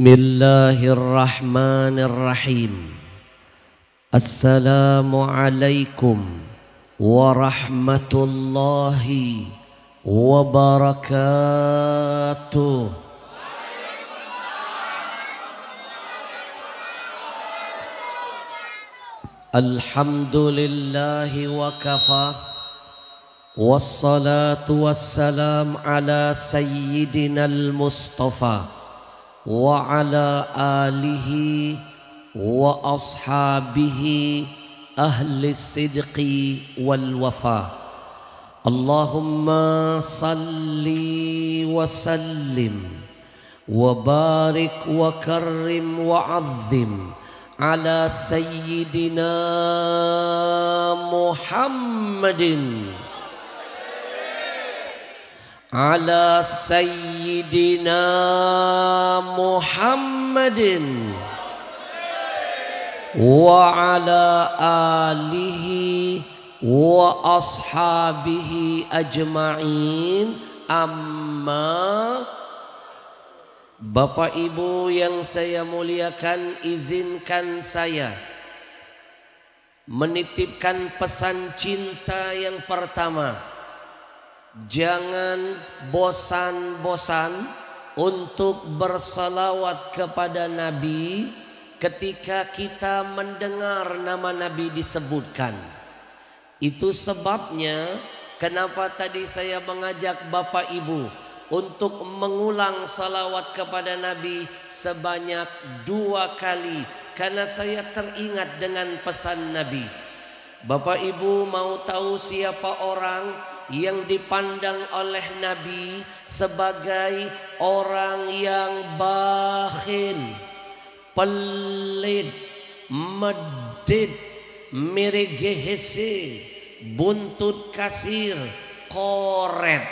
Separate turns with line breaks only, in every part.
بسم الله الرحمن الرحيم. السلام عليكم ورحمة الله وبركاته. الحمد لله وكفى والصلاة والسلام على سيدنا المصطفى. وعلى آله وأصحابه أهل الصدق والوفاء اللهم صل وسلم وبارك وكرم وعظم على سيدنا محمد على سيدنا محمد وعلى آله وأصحابه أجمعين أما Bapak Ibu yang saya muliakan izinkan saya menitipkan pesan cinta yang pertama Jangan bosan-bosan untuk bersalawat kepada Nabi ketika kita mendengar nama Nabi disebutkan. Itu sebabnya kenapa tadi saya mengajak Bapak Ibu untuk mengulang salawat kepada Nabi sebanyak dua kali karena saya teringat dengan pesan Nabi. Bapak Ibu mau tahu siapa orang yang dipandang oleh Nabi sebagai orang yang bakhil, pelit, medit, mirigehese, buntut kasir, koret.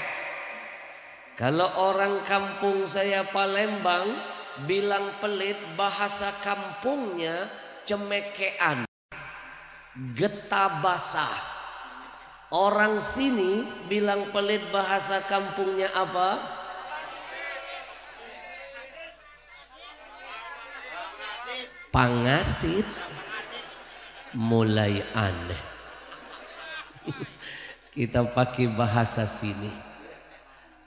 Kalau orang kampung saya Palembang bilang pelit bahasa kampungnya cemekean, getah basah. Orang sini bilang pelit bahasa kampungnya apa? Pangasit mulai aneh. Kita pakai bahasa sini.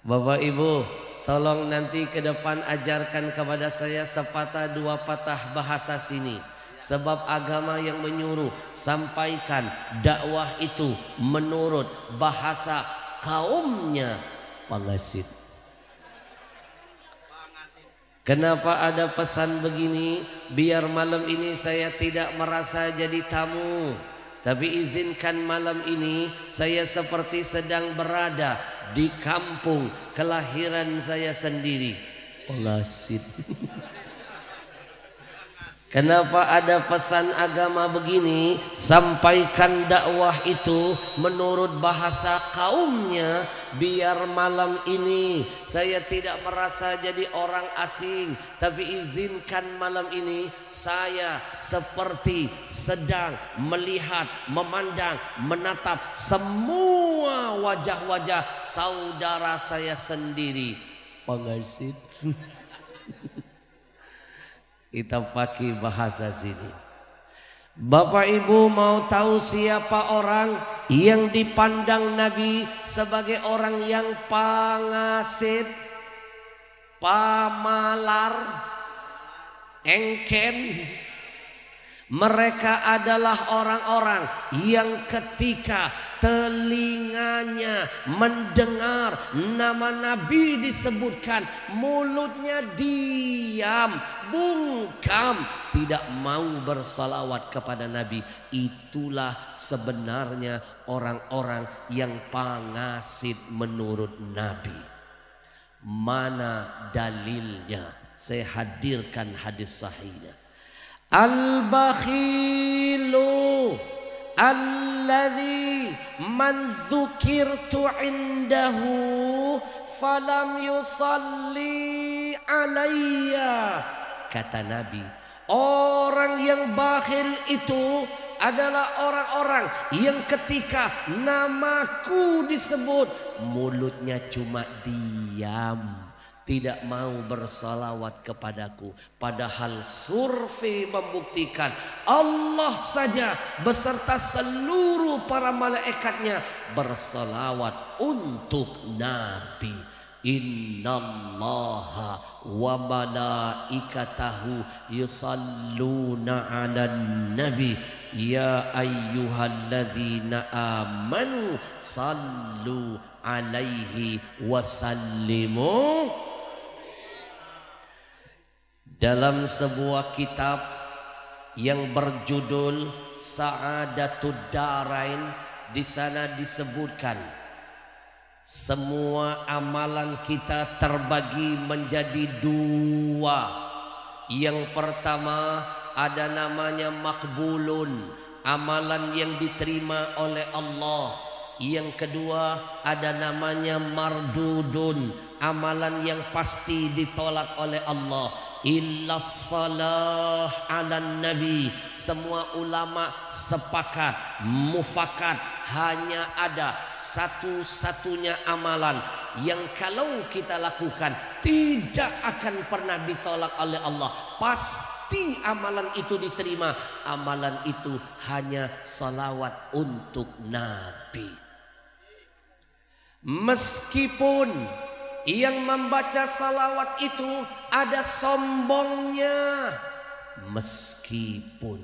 Bapak Ibu, tolong nanti ke depan ajarkan kepada saya sepatah dua patah bahasa sini. Sebab agama yang menyuruh sampaikan dakwah itu menurut bahasa kaumnya pangasit. Kenapa ada pesan begini? Biar malam ini saya tidak merasa jadi tamu. Tapi izinkan malam ini saya seperti sedang berada di kampung kelahiran saya sendiri. Pengasit. Kenapa ada pesan agama begini? Sampaikan dakwah itu menurut bahasa kaumnya biar malam ini saya tidak merasa jadi orang asing, tapi izinkan malam ini saya seperti sedang melihat, memandang, menatap semua wajah-wajah saudara saya sendiri. Pengasih. Kita pakai bahasa sini. Bapak Ibu mau tahu siapa orang yang dipandang Nabi sebagai orang yang pangasit, pamalar, engken, mereka adalah orang-orang yang ketika telinganya mendengar nama Nabi disebutkan, mulutnya diam, bungkam, tidak mau bersalawat kepada Nabi. Itulah sebenarnya orang-orang yang pangasit menurut Nabi. Mana dalilnya? Saya hadirkan hadis sahihnya. Al-bakhilu alladhi man dzukirtu indahu falam yusalli alayya. Kata Nabi orang yang bakhil itu adalah orang-orang yang ketika namaku disebut mulutnya cuma diam tidak mau bersalawat kepadaku. Padahal survei membuktikan Allah saja beserta seluruh para malaikatnya bersalawat untuk Nabi. Innallaha wa malaikatahu yusalluna ala nabi ya ayyuhalladzina amanu sallu alaihi wasallimu dalam sebuah kitab yang berjudul Sa'adatud Darain di sana disebutkan semua amalan kita terbagi menjadi dua. Yang pertama ada namanya makbulun, amalan yang diterima oleh Allah. Yang kedua ada namanya mardudun, amalan yang pasti ditolak oleh Allah illa salah ala nabi. Semua ulama sepakat mufakat. Hanya ada satu-satunya amalan yang kalau kita lakukan tidak akan pernah ditolak oleh Allah. Pasti amalan itu diterima. Amalan itu hanya salawat untuk nabi. Meskipun yang membaca salawat itu ada sombongnya. Meskipun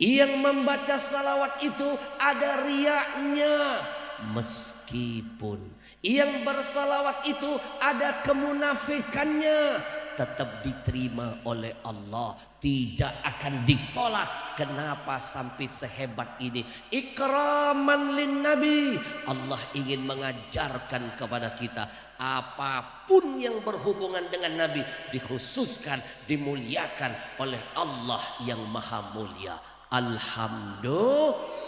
yang membaca salawat itu ada riaknya. Meskipun yang bersalawat itu ada kemunafikannya. Tetap diterima oleh Allah. Tidak akan ditolak. Kenapa sampai sehebat ini? Ikraman lin nabi Allah ingin mengajarkan kepada kita apa pun yang berhubungan dengan nabi dikhususkan dimuliakan oleh Allah yang maha mulia. Alhamdulillah.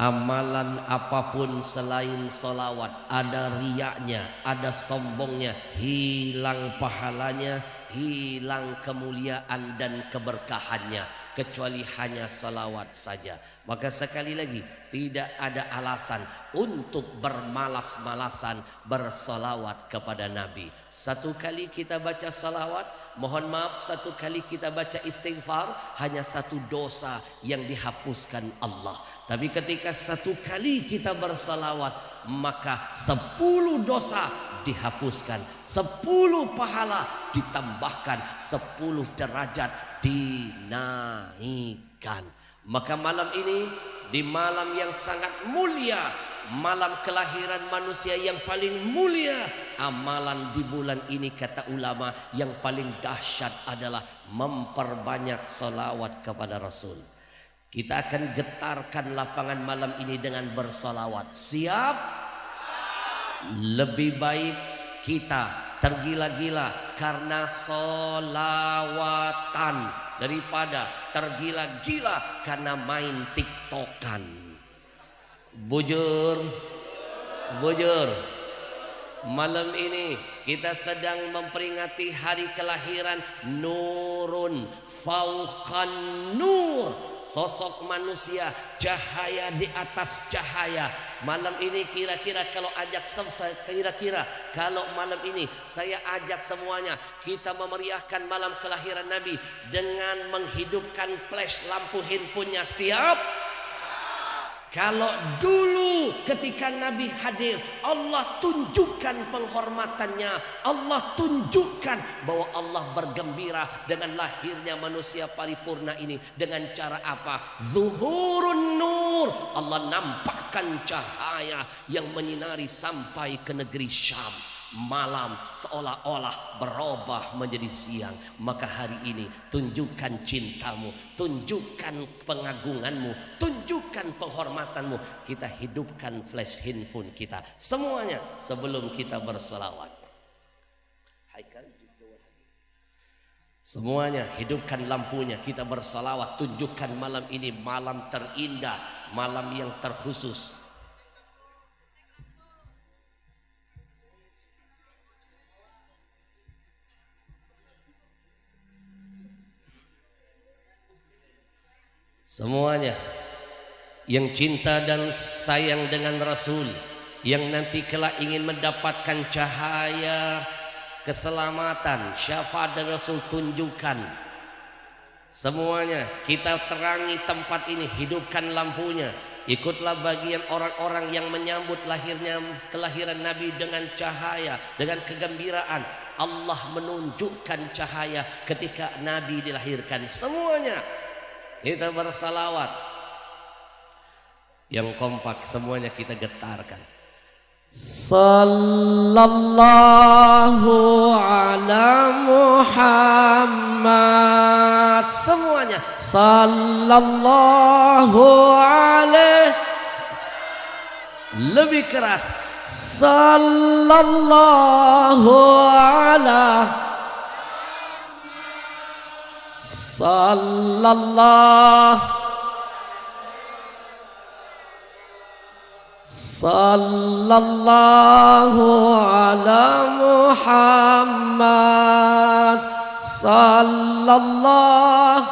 Amalan apa pun selain solawat Ada riaknya, ada sombongnya Hilang pahalanya Hilang kemuliaan dan keberkahannya. Kecuali hanya salawat saja Maka sekali lagi Tidak ada alasan Untuk bermalas-malasan Bersolawat kepada Nabi Satu kali kita baca salawat Mohon maaf satu kali kita baca istighfar hanya satu dosa yang dihapuskan Allah. Tapi ketika satu kali kita bersalawat maka sepuluh dosa dihapuskan. Sepuluh pahala ditambahkan. Sepuluh derajat dinaikkan. Maka malam ini di malam yang sangat mulia malam kelahiran manusia yang paling mulia amalan di bulan ini kata ulama yang paling dahsyat adalah memperbanyak salawat kepada Rasul. Kita akan getarkan lapangan malam ini dengan bersalawat siap? Lebih baik kita tergila-gila karena solawatan daripada tergila-gila karena main tiktokan. Bujur Bujur Malam ini kita sedang memperingati hari kelahiran Nurun Fauqan Nur. Sosok manusia Cahaya di atas cahaya. Malam ini kira-kira kalau ajak Kira-kira kalau malam ini Saya ajak semuanya Kita memeriahkan malam kelahiran Nabi Dengan menghidupkan flash lampu handphonenya. Siap? Kalau dulu ketika Nabi hadir Allah tunjukkan penghormatannya. Allah tunjukkan bahwa Allah bergembira dengan lahirnya manusia paripurna ini. Dengan cara apa? Zuhurun nur. Allah nampakkan cahaya yang menyinari sampai ke negeri Syam malam seolah-olah berubah menjadi siang. Maka hari ini tunjukkan cintamu tunjukkan pengagunganmu tunjukkan penghormatanmu. Kita hidupkan flash handphone kita. Semuanya sebelum kita berselawat. Semuanya hidupkan lampunya kita bersalawat tunjukkan malam ini malam terindah malam yang terkhusus Semuanya yang cinta dan sayang dengan Rasul yang nanti kelak ingin mendapatkan cahaya keselamatan, syafaat dan Rasul tunjukkan. Semuanya kita terangi tempat ini, hidupkan lampunya. Ikutlah bagian orang-orang yang menyambut lahirnya kelahiran Nabi dengan cahaya, dengan kegembiraan. Allah menunjukkan cahaya ketika Nabi dilahirkan. Semuanya kita bersalawat. Yang kompak semuanya kita getarkan. Sallallahu ala Muhammad Semuanya Sallallahu alaihi Lebih keras Sallallahu ala Sallallahu صلى الله على محمد صلى الله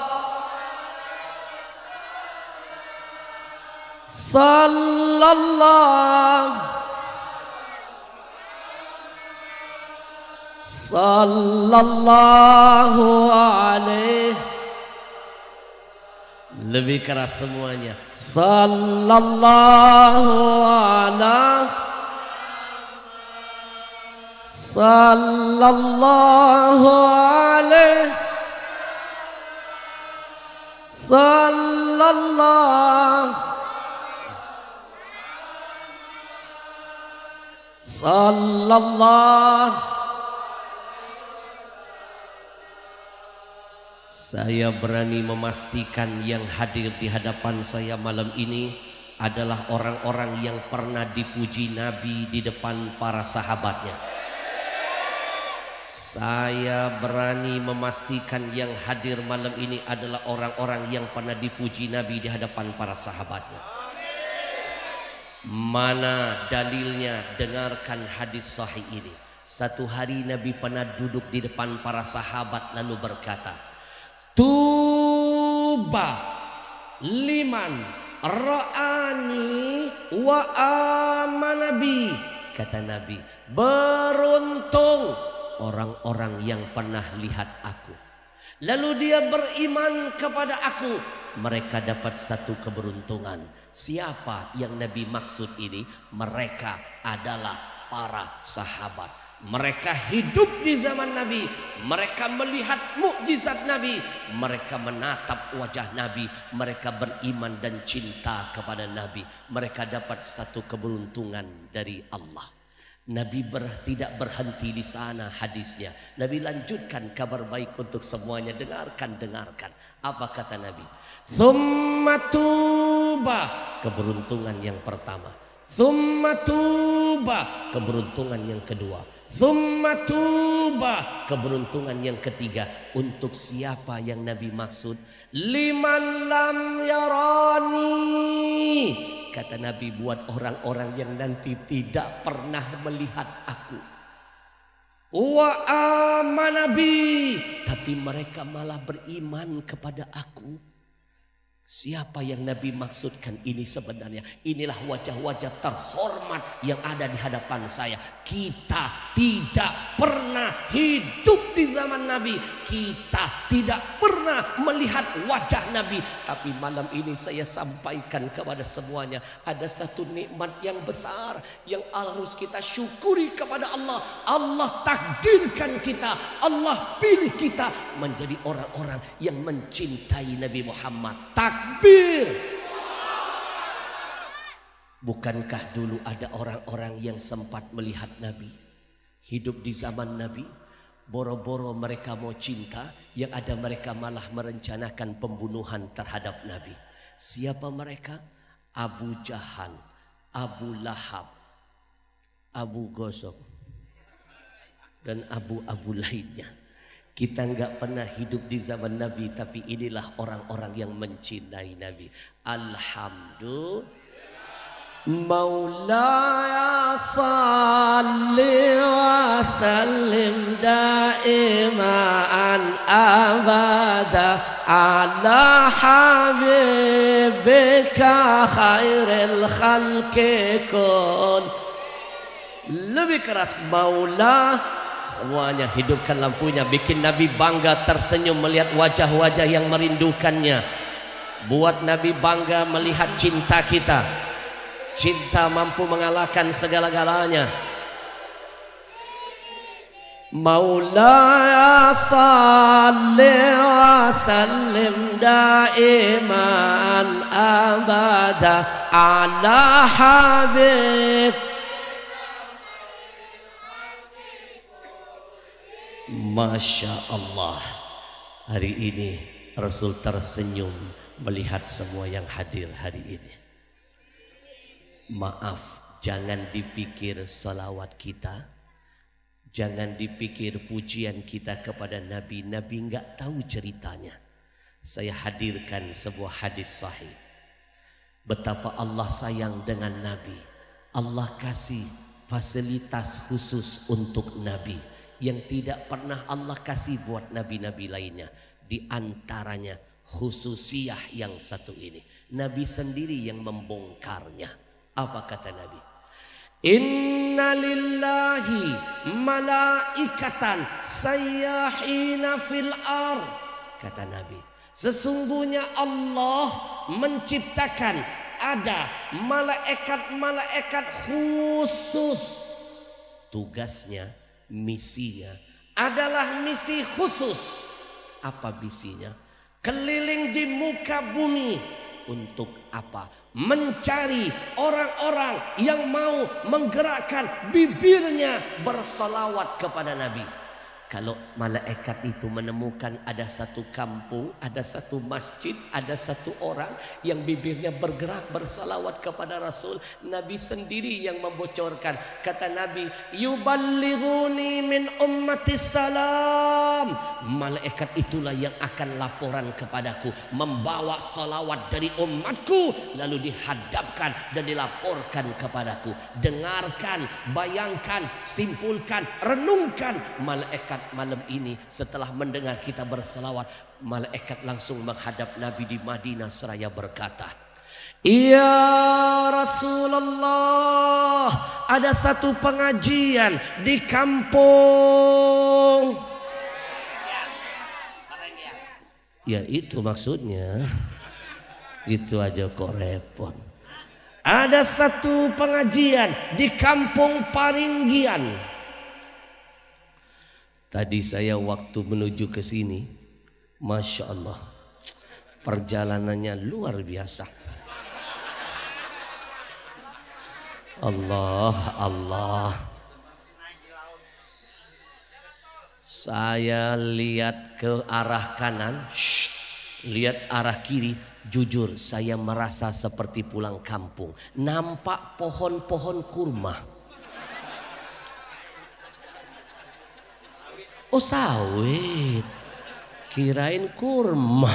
صلى الله Sallallahu alaihi. Lebih keras semuanya. Sallallahu ala. Sallallahu alaihi. Sallallahu. Sallallahu. Saya berani memastikan yang hadir di hadapan saya malam ini adalah orang-orang yang pernah dipuji Nabi di depan para sahabatnya. Saya berani memastikan yang hadir malam ini adalah orang-orang yang pernah dipuji Nabi di hadapan para sahabatnya. Mana dalilnya? Dengarkan hadis sahih ini. Satu hari Nabi pernah duduk di depan para sahabat lalu berkata, Tuba liman ra'ani wa amanabi kata Nabi beruntung orang-orang yang pernah lihat aku. Lalu dia beriman kepada aku. Mereka dapat satu keberuntungan. Siapa yang Nabi maksud ini? Mereka adalah para sahabat mereka hidup di zaman Nabi, mereka melihat mukjizat Nabi, mereka menatap wajah Nabi, mereka beriman dan cinta kepada Nabi. Mereka dapat satu keberuntungan dari Allah. Nabi ber, tidak berhenti di sana hadisnya. Nabi lanjutkan kabar baik untuk semuanya. Dengarkan, dengarkan. Apa kata Nabi? Thummatuba. Keberuntungan yang pertama. Thummatuba. Keberuntungan yang kedua. Thummatuba keberuntungan yang ketiga untuk siapa yang Nabi maksud? Liman lam yarani. Kata Nabi buat orang-orang yang nanti tidak pernah melihat aku. Wa amanabi tapi mereka malah beriman kepada aku Siapa yang Nabi maksudkan ini sebenarnya? Inilah wajah-wajah terhormat yang ada di hadapan saya. Kita tidak pernah hidup di zaman Nabi. Kita tidak pernah melihat wajah Nabi. Tapi malam ini saya sampaikan kepada semuanya. Ada satu nikmat yang besar yang harus kita syukuri kepada Allah. Allah takdirkan kita. Allah pilih kita menjadi orang-orang yang mencintai Nabi Muhammad. Tak takbir. Bukankah dulu ada orang-orang yang sempat melihat Nabi? Hidup di zaman Nabi. Boro-boro mereka mau cinta. Yang ada mereka malah merencanakan pembunuhan terhadap Nabi. Siapa mereka? Abu Jahal. Abu Lahab. Abu Gosok. Dan Abu-Abu lainnya. Kita nggak pernah hidup di zaman Nabi, tapi inilah orang-orang yang mencintai Nabi. Alhamdulillah. Salli wa sallim daiman abada ala habibika khairil khalqi kun. Lebih keras Maulaya Semuanya hidupkan lampunya Bikin Nabi bangga tersenyum melihat wajah-wajah yang merindukannya Buat Nabi bangga melihat cinta kita Cinta mampu mengalahkan segala-galanya مولاي صل وسلم دائما ابدا على حبيب Masya Allah. Hari ini Rasul tersenyum Melihat semua yang hadir hari ini. Maaf Jangan dipikir salawat kita. Jangan dipikir pujian kita kepada Nabi. Nabi nggak tahu ceritanya. Saya hadirkan sebuah hadis sahih. Betapa Allah sayang dengan Nabi. Allah kasih fasilitas khusus untuk Nabi yang tidak pernah Allah kasih buat nabi-nabi lainnya. Di antaranya khususiyah yang satu ini. Nabi sendiri yang membongkarnya. Apa kata Nabi? Inna lillahi malaikatan sayyahina fil ar. Kata Nabi. Sesungguhnya Allah menciptakan ada malaikat-malaikat khusus. Tugasnya misinya adalah misi khusus. Apa misinya? Keliling di muka bumi untuk apa? Mencari orang-orang yang mau menggerakkan bibirnya bersalawat kepada Nabi. Kalau malaikat itu menemukan ada satu kampung, ada satu masjid, ada satu orang yang bibirnya bergerak bersalawat kepada Rasul, Nabi sendiri yang membocorkan. Kata Nabi, "Yuballighuni min ummati salam." Malaikat itulah yang akan laporan kepadaku, membawa salawat dari umatku lalu dihadapkan dan dilaporkan kepadaku. Dengarkan, bayangkan, simpulkan, renungkan malaikat malaikat malam ini setelah mendengar kita berselawat, malaikat langsung menghadap Nabi di Madinah seraya berkata, Ya Rasulullah, ada satu pengajian di kampung. Ya itu maksudnya. Itu aja kok repot. Ada satu pengajian di kampung Paringgian. Tadi saya waktu menuju ke sini, masya Allah, perjalanannya luar biasa. Allah, Allah. Saya lihat ke arah kanan, shh, lihat arah kiri, jujur saya merasa seperti pulang kampung. Nampak pohon-pohon kurma. Oh sawit. Kirain kurma.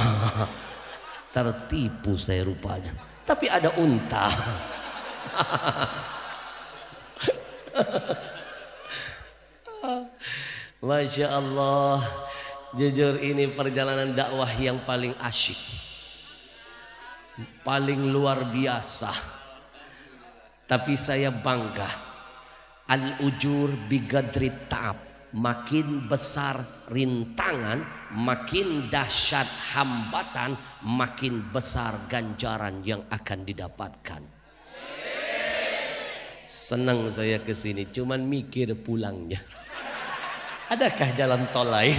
Tertipu saya rupanya. Tapi ada unta. Masya Allah. Jujur ini perjalanan dakwah yang paling asyik. Paling luar biasa. Tapi saya bangga. Al-ujur bigadri ta'ab makin besar rintangan, makin dahsyat hambatan, makin besar ganjaran yang akan didapatkan. Senang saya ke sini, cuman mikir pulangnya. Adakah jalan tol lain?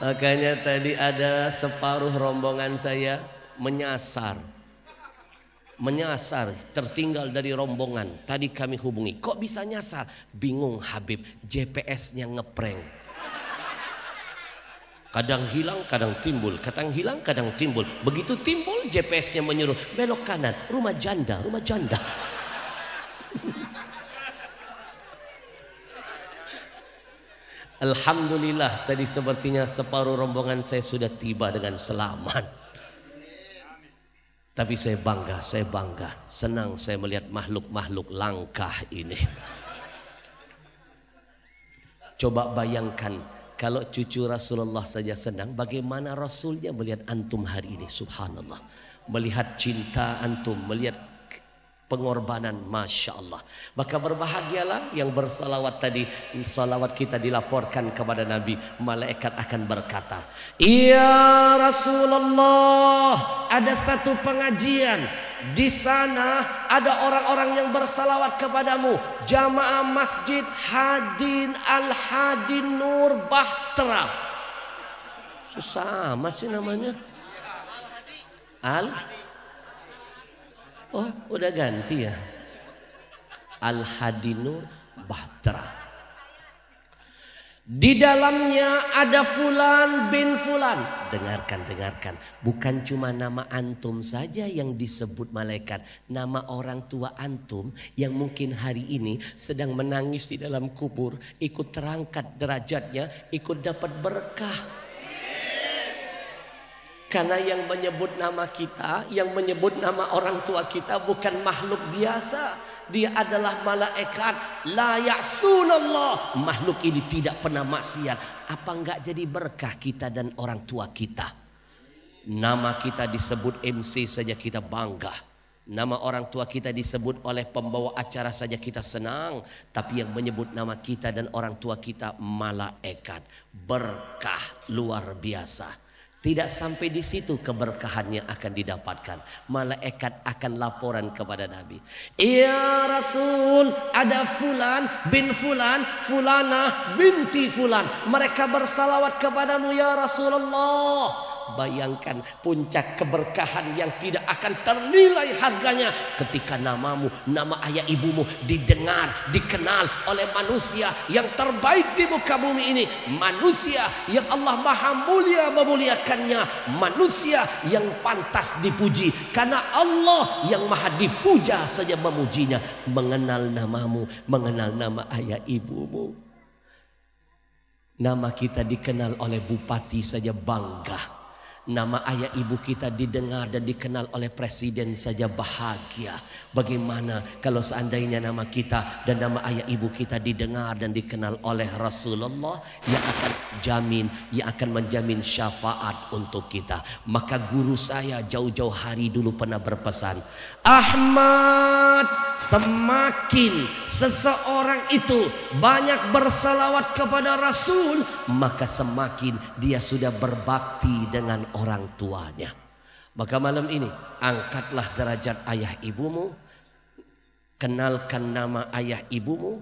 Makanya tadi ada separuh rombongan saya menyasar menyasar, tertinggal dari rombongan. Tadi kami hubungi, kok bisa nyasar? Bingung Habib, GPS-nya ngeprank. Kadang hilang, kadang timbul. Kadang hilang, kadang timbul. Begitu timbul, GPS-nya menyuruh belok kanan, rumah janda, rumah janda. Alhamdulillah tadi sepertinya separuh rombongan saya sudah tiba dengan selamat. Tapi saya bangga, saya bangga, senang saya melihat makhluk-makhluk langkah ini. Coba bayangkan kalau cucu Rasulullah saja senang, bagaimana Rasulnya melihat antum hari ini? Subhanallah. Melihat cinta antum, melihat pengorbanan Masya Allah. Maka berbahagialah yang bersalawat tadi salawat kita dilaporkan kepada Nabi. Malaikat akan berkata Iya Rasulullah ada satu pengajian. Di sana ada orang-orang yang bersalawat kepadamu. Jamaah masjid Hadin Al Hadin Nur Bahtera. Susah amat sih namanya. Al Oh, udah ganti ya. Al-Hadinur Batra. Di dalamnya ada Fulan bin Fulan. Dengarkan, dengarkan. Bukan cuma nama antum saja yang disebut malaikat. Nama orang tua antum yang mungkin hari ini sedang menangis di dalam kubur. Ikut terangkat derajatnya, ikut dapat berkah. Karena yang menyebut nama kita, yang menyebut nama orang tua kita bukan makhluk biasa. Dia adalah malaikat layak sunallah. Makhluk ini tidak pernah maksiat. Apa enggak jadi berkah kita dan orang tua kita? Nama kita disebut MC saja kita bangga. Nama orang tua kita disebut oleh pembawa acara saja kita senang. Tapi yang menyebut nama kita dan orang tua kita malaikat. Berkah luar biasa. Tidak sampai di situ keberkahannya akan didapatkan. Malaikat akan laporan kepada Nabi. Ya Rasul, ada fulan bin fulan, fulana binti fulan. Mereka bersalawat kepadamu ya Rasulullah. Bayangkan puncak keberkahan yang tidak akan ternilai harganya ketika namamu, nama ayah ibumu didengar, dikenal oleh manusia yang terbaik di muka bumi ini. Manusia yang Allah Maha Mulia memuliakannya, manusia yang pantas dipuji karena Allah yang Maha dipuja saja memujinya, mengenal namamu, mengenal nama ayah ibumu. Nama kita dikenal oleh bupati saja bangga. Nama ayah ibu kita didengar dan dikenal oleh presiden saja bahagia. Bagaimana kalau seandainya nama kita dan nama ayah ibu kita didengar dan dikenal oleh Rasulullah yang akan jamin, yang akan menjamin syafaat untuk kita. Maka guru saya jauh-jauh hari dulu pernah berpesan, Ahmad semakin seseorang itu banyak bersalawat kepada Rasul maka semakin dia sudah berbakti dengan orang tuanya maka malam ini angkatlah derajat ayah ibumu kenalkan nama ayah ibumu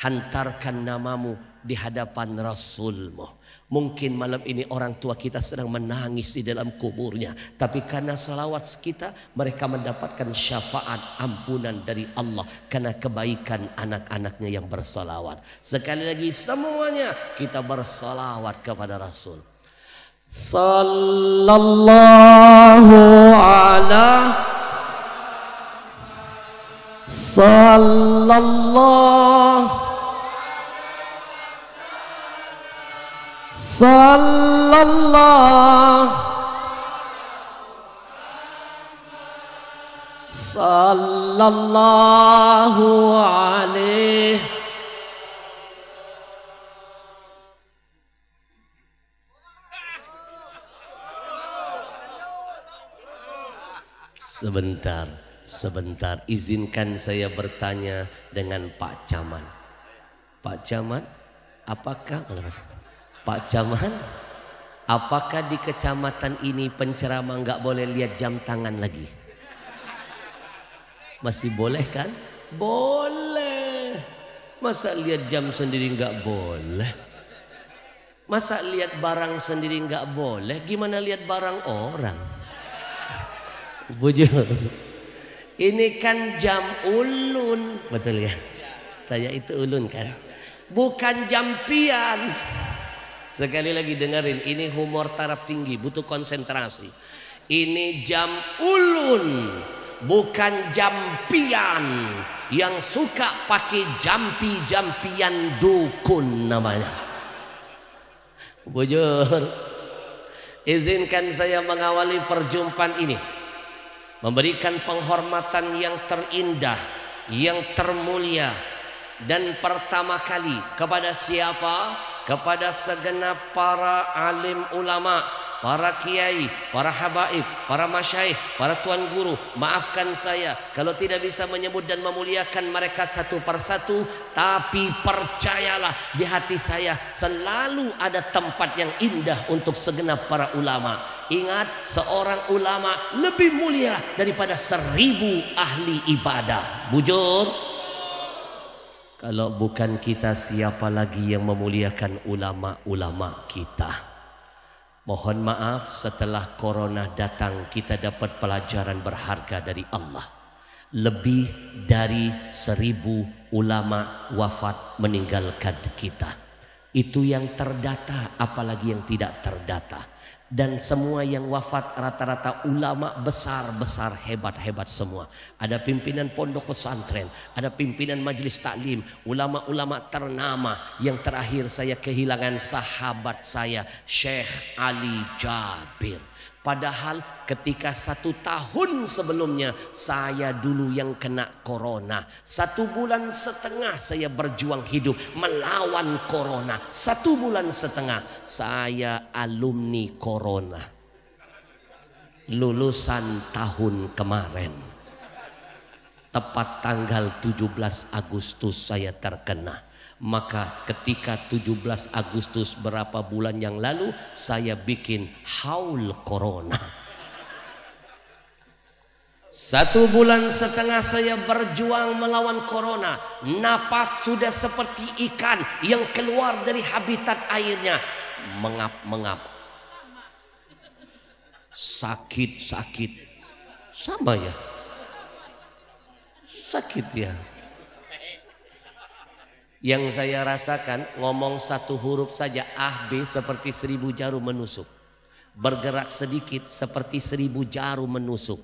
hantarkan namamu di hadapan Rasulmu Mungkin malam ini orang tua kita sedang menangis di dalam kuburnya. Tapi karena salawat kita mereka mendapatkan syafaat ampunan dari Allah. Karena kebaikan anak-anaknya yang bersalawat. Sekali lagi semuanya kita bersalawat kepada Rasul. Sallallahu ala Sallallahu sallallahu sallallahu alaihi Sebentar, sebentar izinkan saya bertanya dengan Pak Caman. Pak Caman, apakah Pak Caman, apakah di kecamatan ini penceramah nggak boleh lihat jam tangan lagi? Masih boleh kan? Boleh. Masa lihat jam sendiri nggak boleh? Masa lihat barang sendiri nggak boleh? Gimana lihat barang orang? Bujur. Ini kan jam ulun, betul ya? Saya itu ulun kan? Bukan jampian. Sekali lagi dengerin, ini humor taraf tinggi, butuh konsentrasi. Ini jam ulun, bukan jampian yang suka pakai jampi-jampian dukun namanya. Bujur. Izinkan saya mengawali perjumpaan ini. Memberikan penghormatan yang terindah, yang termulia. Dan pertama kali kepada siapa? kepada segenap para alim ulama, para kiai, para habaib, para masyaih, para tuan guru, maafkan saya kalau tidak bisa menyebut dan memuliakan mereka satu persatu, tapi percayalah di hati saya selalu ada tempat yang indah untuk segenap para ulama. Ingat, seorang ulama lebih mulia daripada seribu ahli ibadah. Bujur. Kalau bukan kita siapa lagi yang memuliakan ulama-ulama kita? Mohon maaf setelah corona datang kita dapat pelajaran berharga dari Allah. Lebih dari seribu ulama wafat meninggalkan kita. Itu yang terdata apalagi yang tidak terdata dan semua yang wafat rata-rata ulama besar-besar hebat-hebat semua. Ada pimpinan pondok pesantren, ada pimpinan majelis taklim, ulama-ulama ternama. Yang terakhir saya kehilangan sahabat saya Syekh Ali Jabir. Padahal ketika satu tahun sebelumnya saya dulu yang kena corona. Satu bulan setengah saya berjuang hidup melawan corona. Satu bulan setengah saya alumni corona. Lulusan tahun kemarin. Tepat tanggal 17 Agustus saya terkena. Maka ketika 17 Agustus berapa bulan yang lalu saya bikin haul corona. Satu bulan setengah saya berjuang melawan corona. Napas sudah seperti ikan yang keluar dari habitat airnya. Mengap-mengap. Sakit-sakit. Sama ya. Sakit ya. Yang saya rasakan ngomong satu huruf saja ah B seperti seribu jarum menusuk. Bergerak sedikit seperti seribu jarum menusuk.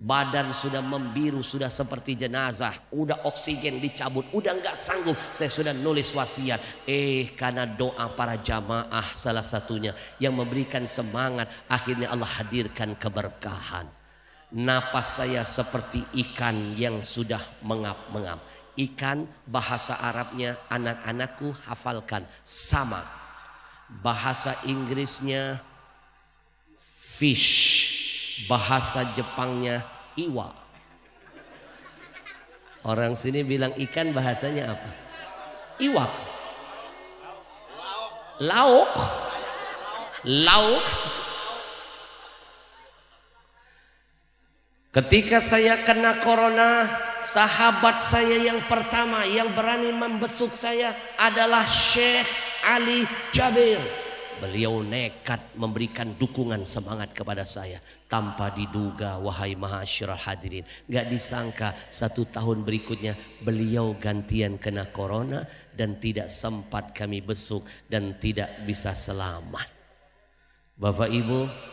Badan sudah membiru, sudah seperti jenazah. Udah oksigen dicabut, udah nggak sanggup. Saya sudah nulis wasiat. Eh karena doa para jamaah salah satunya yang memberikan semangat. Akhirnya Allah hadirkan keberkahan. Napas saya seperti ikan yang sudah mengap-mengap ikan bahasa Arabnya anak-anakku hafalkan sama. Bahasa Inggrisnya fish. Bahasa Jepangnya iwa. Orang sini bilang ikan bahasanya apa? Iwak. Lauk. Lauk. Ketika saya kena corona, sahabat saya yang pertama yang berani membesuk saya adalah Syekh Ali Jabir. Beliau nekat memberikan dukungan semangat kepada saya tanpa diduga wahai mahasyiral hadirin. Gak disangka satu tahun berikutnya beliau gantian kena corona dan tidak sempat kami besuk dan tidak bisa selamat. Bapak Ibu,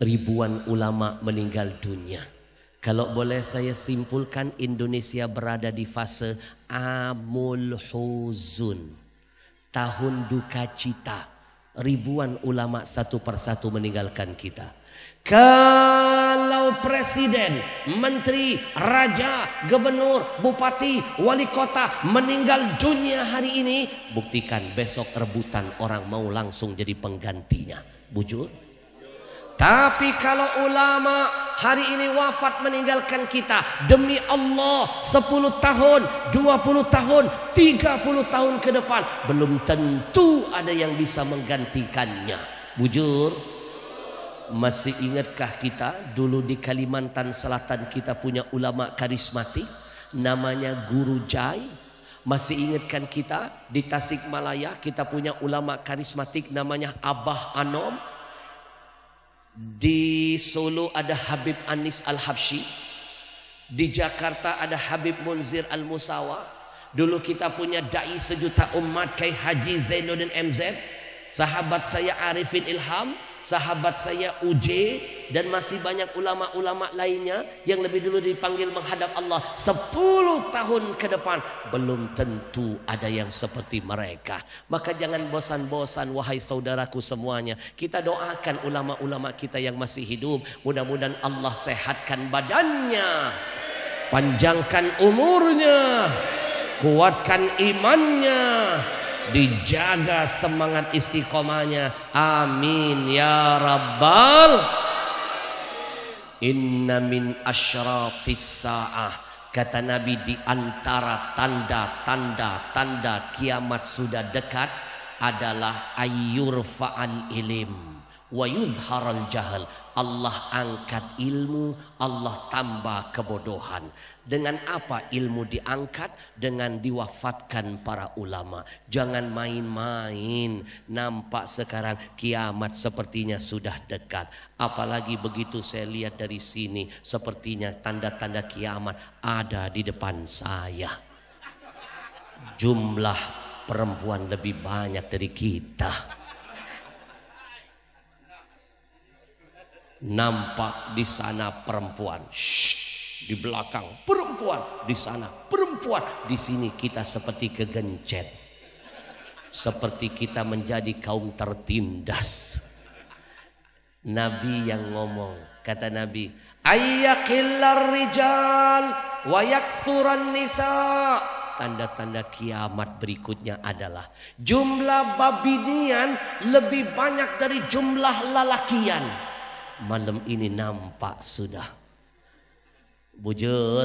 ribuan ulama meninggal dunia. Kalau boleh saya simpulkan Indonesia berada di fase amul huzun. Tahun duka cita. Ribuan ulama satu persatu meninggalkan kita. Kalau presiden, menteri, raja, gubernur, bupati, wali kota meninggal dunia hari ini, buktikan besok rebutan orang mau langsung jadi penggantinya. Bujur? Tapi kalau ulama hari ini wafat meninggalkan kita demi Allah 10 tahun, 20 tahun, 30 tahun ke depan belum tentu ada yang bisa menggantikannya. Bujur, masih ingatkah kita dulu di Kalimantan Selatan kita punya ulama karismatik namanya Guru Jai? Masih ingatkan kita di Tasikmalaya kita punya ulama karismatik namanya Abah Anom? Di Solo ada Habib Anis Al-Habsyi. Di Jakarta ada Habib Munzir Al-Musawa. Dulu kita punya dai sejuta umat kayak Haji Zainuddin MZ. Sahabat saya Arifin Ilham sahabat saya UJ dan masih banyak ulama-ulama lainnya yang lebih dulu dipanggil menghadap Allah 10 tahun ke depan. Belum tentu ada yang seperti mereka. Maka jangan bosan-bosan wahai saudaraku semuanya. Kita doakan ulama-ulama kita yang masih hidup. Mudah-mudahan Allah sehatkan badannya. Panjangkan umurnya. Kuatkan imannya dijaga semangat istiqomahnya. Amin ya rabbal inna min asyratis saah. Kata nabi di antara tanda-tanda tanda kiamat sudah dekat adalah ayyurfa'al ilim wa yudharal jahal. Allah angkat ilmu Allah tambah kebodohan. Dengan apa ilmu diangkat? Dengan diwafatkan para ulama. Jangan main-main. Nampak sekarang kiamat sepertinya sudah dekat. Apalagi begitu saya lihat dari sini sepertinya tanda-tanda kiamat ada di depan saya. Jumlah perempuan lebih banyak dari kita nampak di sana perempuan. Shh, di belakang perempuan, di sana perempuan. Di sini kita seperti kegencet. Seperti kita menjadi kaum tertindas. Nabi yang ngomong, kata Nabi, ayyakillar rijal wa yakthuran nisa. Tanda-tanda kiamat berikutnya adalah jumlah babinian lebih banyak dari jumlah lalakian malam ini nampak sudah. Bujur,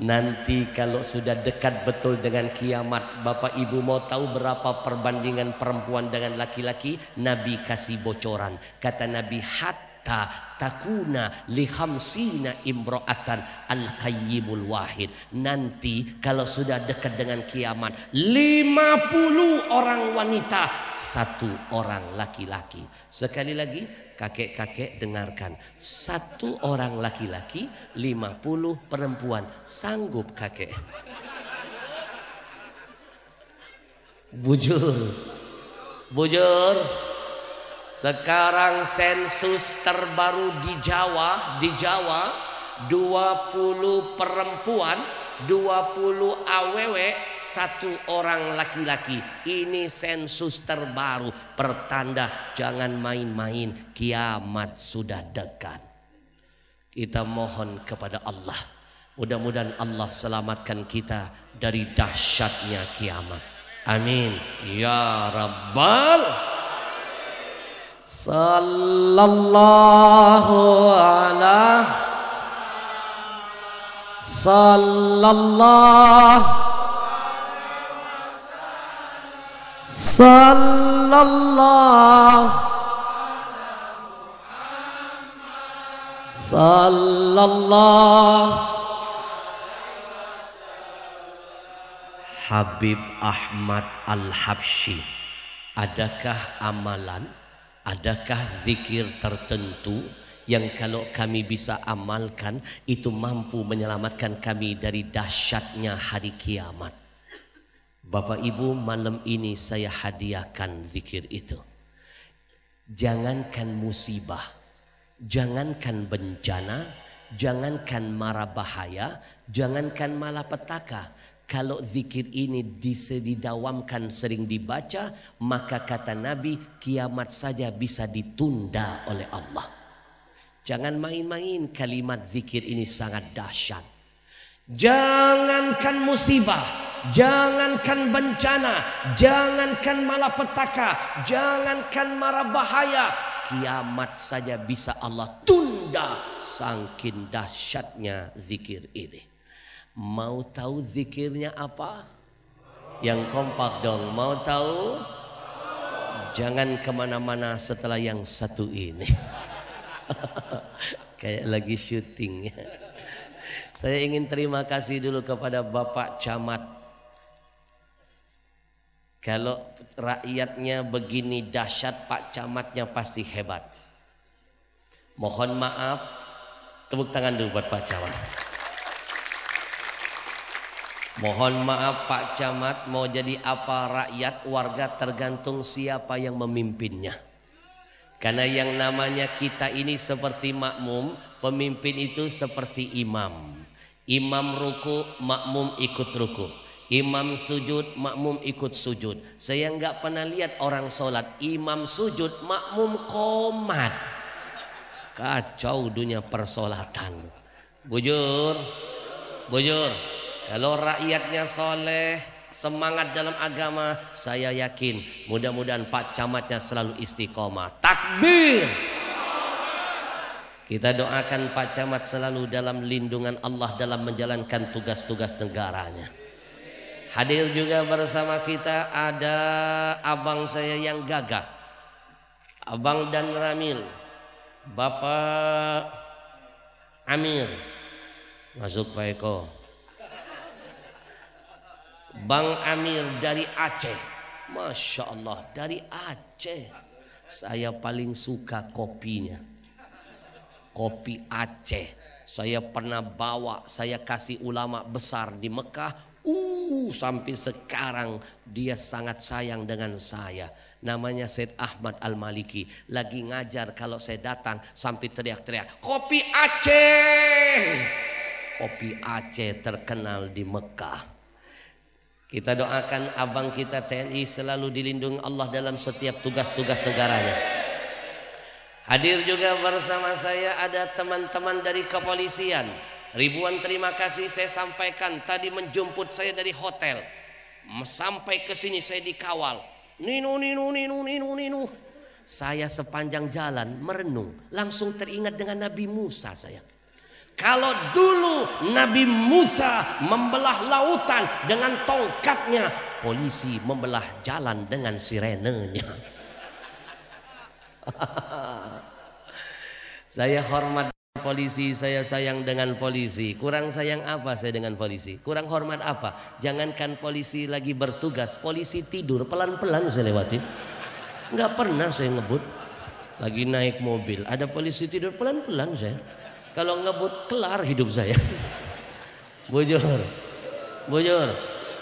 nanti kalau sudah dekat betul dengan kiamat, Bapak Ibu mau tahu berapa perbandingan perempuan dengan laki-laki? Nabi kasih bocoran. Kata Nabi, hatta takuna li khamsina imro'atan al qayyimul wahid. Nanti kalau sudah dekat dengan kiamat, 50 orang wanita, satu orang laki-laki. Sekali lagi, Kakek-kakek dengarkan. Satu orang laki-laki, lima puluh perempuan. Sanggup kakek. Bujur. Bujur. Sekarang sensus terbaru di Jawa, di Jawa 20 perempuan 20 aww satu orang laki-laki. Ini sensus terbaru pertanda jangan main-main kiamat sudah dekat. Kita mohon kepada Allah mudah-mudahan Allah selamatkan kita dari dahsyatnya kiamat. Amin. Ya rabbal sallallahu alaihi sallallahu sallallahu sallallahu Habib Ahmad Al-Habsyi Adakah amalan Adakah zikir tertentu yang kalau kami bisa amalkan itu mampu menyelamatkan kami dari dahsyatnya hari kiamat. Bapak Ibu malam ini saya hadiahkan zikir itu. Jangankan musibah, jangankan bencana, jangankan mara bahaya, jangankan malapetaka. Kalau zikir ini disedidawamkan sering dibaca, maka kata Nabi kiamat saja bisa ditunda oleh Allah. Jangan main-main kalimat zikir ini sangat dahsyat. Jangankan musibah, jangankan bencana, jangankan malapetaka, jangankan mara bahaya, kiamat saja bisa Allah tunda sangkin dahsyatnya zikir ini. Mau tahu zikirnya apa? Yang kompak dong, mau tahu? Jangan ke mana-mana setelah yang satu ini. Kayak lagi syuting. Saya ingin terima kasih dulu kepada Bapak Camat. Kalau rakyatnya begini dahsyat, Pak Camatnya pasti hebat. Mohon maaf, tepuk tangan dulu buat Pak Camat. Mohon maaf Pak Camat mau jadi apa rakyat warga tergantung siapa yang memimpinnya. Karena yang namanya kita ini seperti makmum, pemimpin itu seperti imam. Imam ruku, makmum ikut ruku. Imam sujud, makmum ikut sujud. Saya nggak pernah lihat orang sholat, imam sujud, makmum komat. Kacau dunia persolatan. Bujur, bujur. Kalau rakyatnya soleh, semangat dalam agama, saya yakin mudah-mudahan Pak Camatnya selalu istiqomah. Takbir. Kita doakan Pak Camat selalu dalam lindungan Allah dalam menjalankan tugas-tugas negaranya. Hadir juga bersama kita ada abang saya yang gagah. Abang dan Ramil. Bapak Amir. Masuk Pak Eko. Bang Amir dari Aceh. Masya Allah dari Aceh. Saya paling suka kopinya. Kopi Aceh. Saya pernah bawa, saya kasih ulama besar di Mekah. Uh, sampai sekarang dia sangat sayang dengan saya. Namanya Said Ahmad Al-Maliki. Lagi ngajar kalau saya datang sampai teriak-teriak. Kopi Aceh. Kopi Aceh terkenal di Mekah. Kita doakan abang kita TNI selalu dilindungi Allah dalam setiap tugas-tugas negaranya. Hadir juga bersama saya ada teman-teman dari kepolisian. Ribuan terima kasih saya sampaikan tadi menjemput saya dari hotel. Sampai ke sini saya dikawal. Ninu ninu ninu ninu ninu. Saya sepanjang jalan merenung, langsung teringat dengan Nabi Musa saya. Kalau dulu Nabi Musa membelah lautan dengan tongkatnya, polisi membelah jalan dengan sirenenya. saya hormat polisi, saya sayang dengan polisi. Kurang sayang apa saya dengan polisi? Kurang hormat apa? Jangankan polisi lagi bertugas, polisi tidur pelan-pelan saya lewati. Enggak pernah saya ngebut. Lagi naik mobil, ada polisi tidur pelan-pelan saya. Kalau ngebut kelar hidup saya. Bujur. Bujur.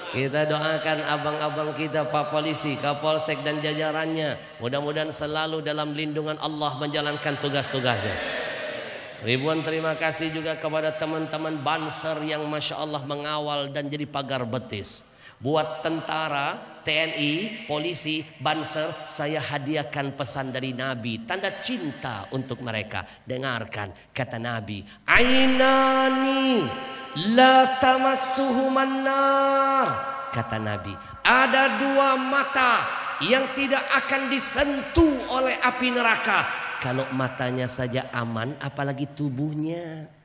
Kita doakan abang-abang kita Pak Polisi, Kapolsek dan jajarannya. Mudah-mudahan selalu dalam lindungan Allah menjalankan tugas-tugasnya. Ribuan terima kasih juga kepada teman-teman Banser yang Masya Allah mengawal dan jadi pagar betis. Buat tentara, TNI, polisi, banser, saya hadiahkan pesan dari Nabi. Tanda cinta untuk mereka. Dengarkan kata Nabi. Ainani la tamassuhu manar. Kata Nabi. Ada dua mata yang tidak akan disentuh oleh api neraka. Kalau matanya saja aman, apalagi tubuhnya.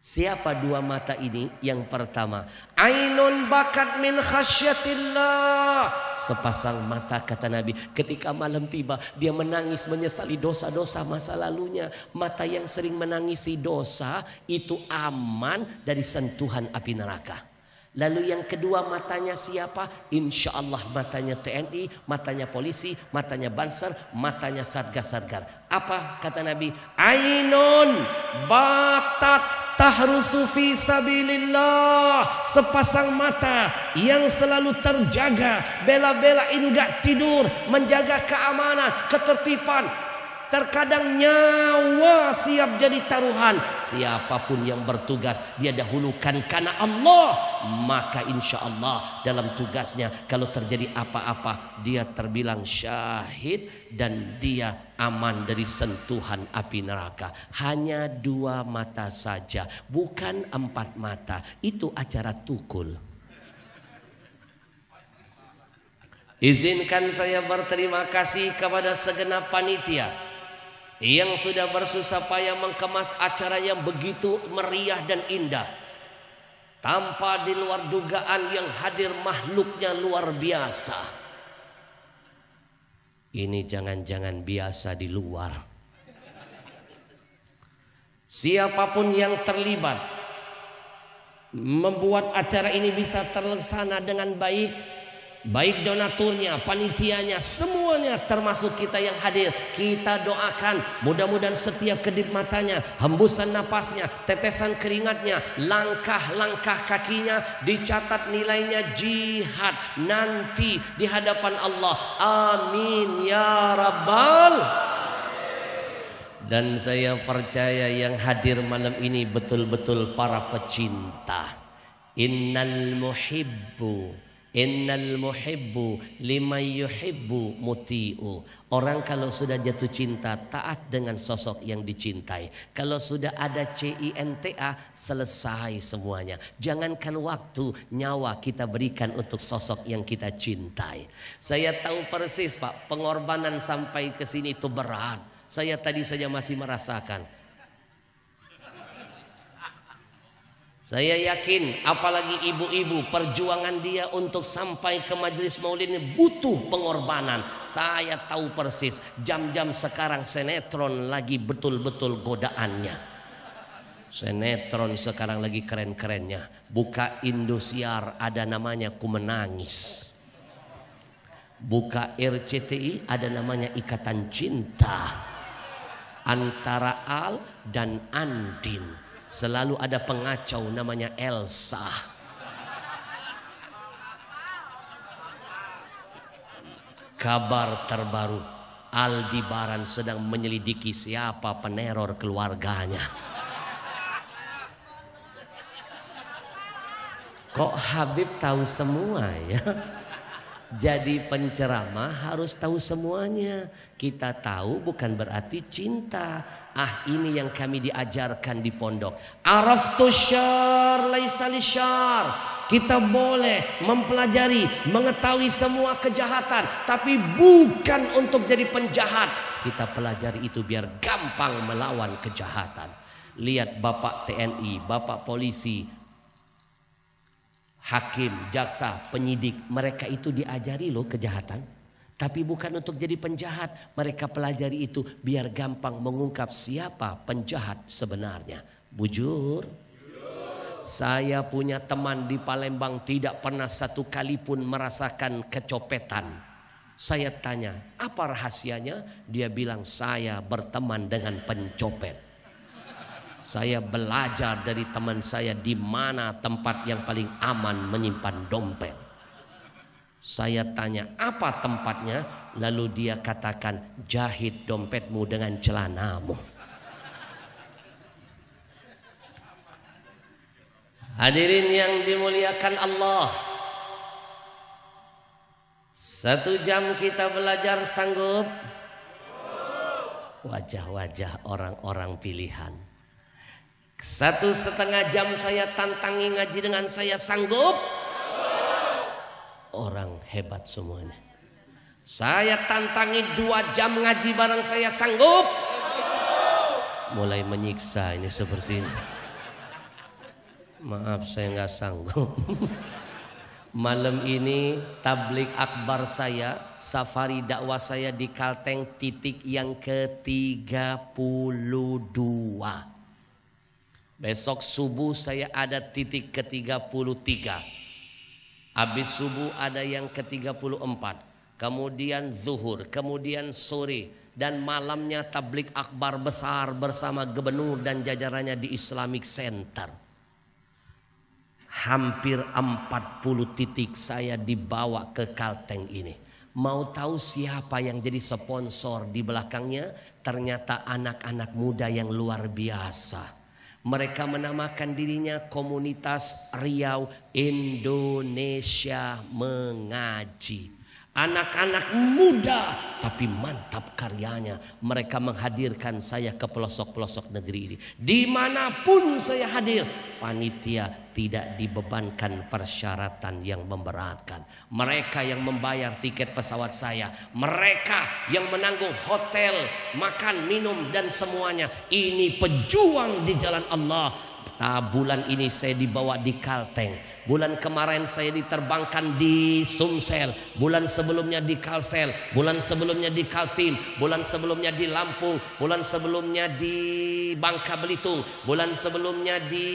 Siapa dua mata ini? Yang pertama, ainun bakat min khasyatillah. Sepasang mata kata Nabi, ketika malam tiba dia menangis menyesali dosa-dosa masa lalunya. Mata yang sering menangisi dosa itu aman dari sentuhan api neraka. Lalu yang kedua matanya siapa? Insya Allah matanya TNI, matanya polisi, matanya banser, matanya sarga-sargar. Apa kata Nabi? Ainun batat tahrusu fi sabilillah. Sepasang mata yang selalu terjaga bela-belain gak tidur menjaga keamanan ketertiban Terkadang nyawa siap jadi taruhan. Siapa pun yang bertugas dia dahulukan karena Allah. Maka insya Allah dalam tugasnya kalau terjadi apa-apa dia terbilang syahid dan dia aman dari sentuhan api neraka. Hanya dua mata saja, bukan empat mata. Itu acara tukul. Izinkan saya berterima kasih kepada segenap panitia yang sudah bersusah payah mengemas acara yang begitu meriah dan indah. Tanpa di luar dugaan yang hadir makhluknya luar biasa. Ini jangan-jangan biasa di luar. Siapa pun yang terlibat membuat acara ini bisa terlaksana dengan baik baik donaturnya, panitianya, semuanya termasuk kita yang hadir. Kita doakan mudah-mudahan setiap kedip matanya, hembusan napasnya, tetesan keringatnya, langkah-langkah kakinya dicatat nilainya jihad nanti di hadapan Allah. Amin ya rabbal dan saya percaya yang hadir malam ini betul-betul para pecinta. Innal muhibbu Innal muhibbu liman yuhibbu muti'u. Orang kalau sudah jatuh cinta taat dengan sosok yang dicintai. Kalau sudah ada CINTA selesai semuanya. Jangankan waktu, nyawa kita berikan untuk sosok yang kita cintai. Saya tahu persis Pak, pengorbanan sampai ke sini itu berat. Saya tadi saja masih merasakan Saya yakin apalagi ibu-ibu perjuangan dia untuk sampai ke majelis maulid ini butuh pengorbanan. Saya tahu persis jam-jam sekarang sinetron lagi betul-betul godaannya. Sinetron sekarang lagi keren-kerennya. Buka Indosiar ada namanya Ku Menangis. Buka RCTI ada namanya Ikatan Cinta. Antara Al dan Andin Selalu ada pengacau namanya Elsa. Kabar terbaru, Aldibaran sedang menyelidiki siapa peneror keluarganya. Kok Habib tahu semua ya? Jadi penceramah harus tahu semuanya. Kita tahu bukan berarti cinta. Ah ini yang kami diajarkan di pondok. Araftu syar laisa syar. Kita boleh mempelajari, mengetahui semua kejahatan. Tapi bukan untuk jadi penjahat. Kita pelajari itu biar gampang melawan kejahatan. Lihat Bapak TNI, Bapak polisi, hakim, jaksa, penyidik, mereka itu diajari loh kejahatan. Tapi bukan untuk jadi penjahat, mereka pelajari itu biar gampang mengungkap siapa penjahat sebenarnya. Bujur. Saya punya teman di Palembang tidak pernah satu kali pun merasakan kecopetan. Saya tanya, apa rahasianya? Dia bilang saya berteman dengan pencopet. Saya belajar dari teman saya di mana tempat yang paling aman menyimpan dompet. Saya tanya apa tempatnya, lalu dia katakan jahit dompetmu dengan celanamu. Hadirin yang dimuliakan Allah. Satu jam kita belajar sanggup. Wajah-wajah orang-orang pilihan. Satu setengah jam saya tantangi ngaji dengan saya sanggup. Orang hebat semuanya. Saya tantangi dua jam ngaji bareng saya sanggup. Mulai menyiksa ini seperti ini. Maaf saya nggak sanggup. Malam ini tablik akbar saya, safari dakwah saya di Kalteng titik yang ke-32. Besok subuh saya ada titik ke-33. Habis subuh ada yang ke-34. Kemudian zuhur, kemudian sore dan malamnya tablik akbar besar bersama gubernur dan jajarannya di Islamic Center. Hampir 40 titik saya dibawa ke Kalteng ini. Mau tahu siapa yang jadi sponsor di belakangnya? Ternyata anak-anak muda yang luar biasa mereka menamakan dirinya komunitas Riau Indonesia Mengaji. Anak-anak muda tapi mantap karyanya. Mereka menghadirkan saya ke pelosok-pelosok negeri ini. Di mana pun saya hadir, panitia tidak dibebankan persyaratan yang memberatkan. Mereka yang membayar tiket pesawat saya. Mereka yang menanggung hotel, makan, minum dan semuanya. Ini pejuang di jalan Allah Nah, bulan ini saya dibawa di Kalteng. Bulan kemarin saya diterbangkan di Sumsel. Bulan sebelumnya di Kalsel. Bulan sebelumnya di Kaltim. Bulan sebelumnya di Lampung. Bulan sebelumnya di Bangka Belitung. Bulan sebelumnya di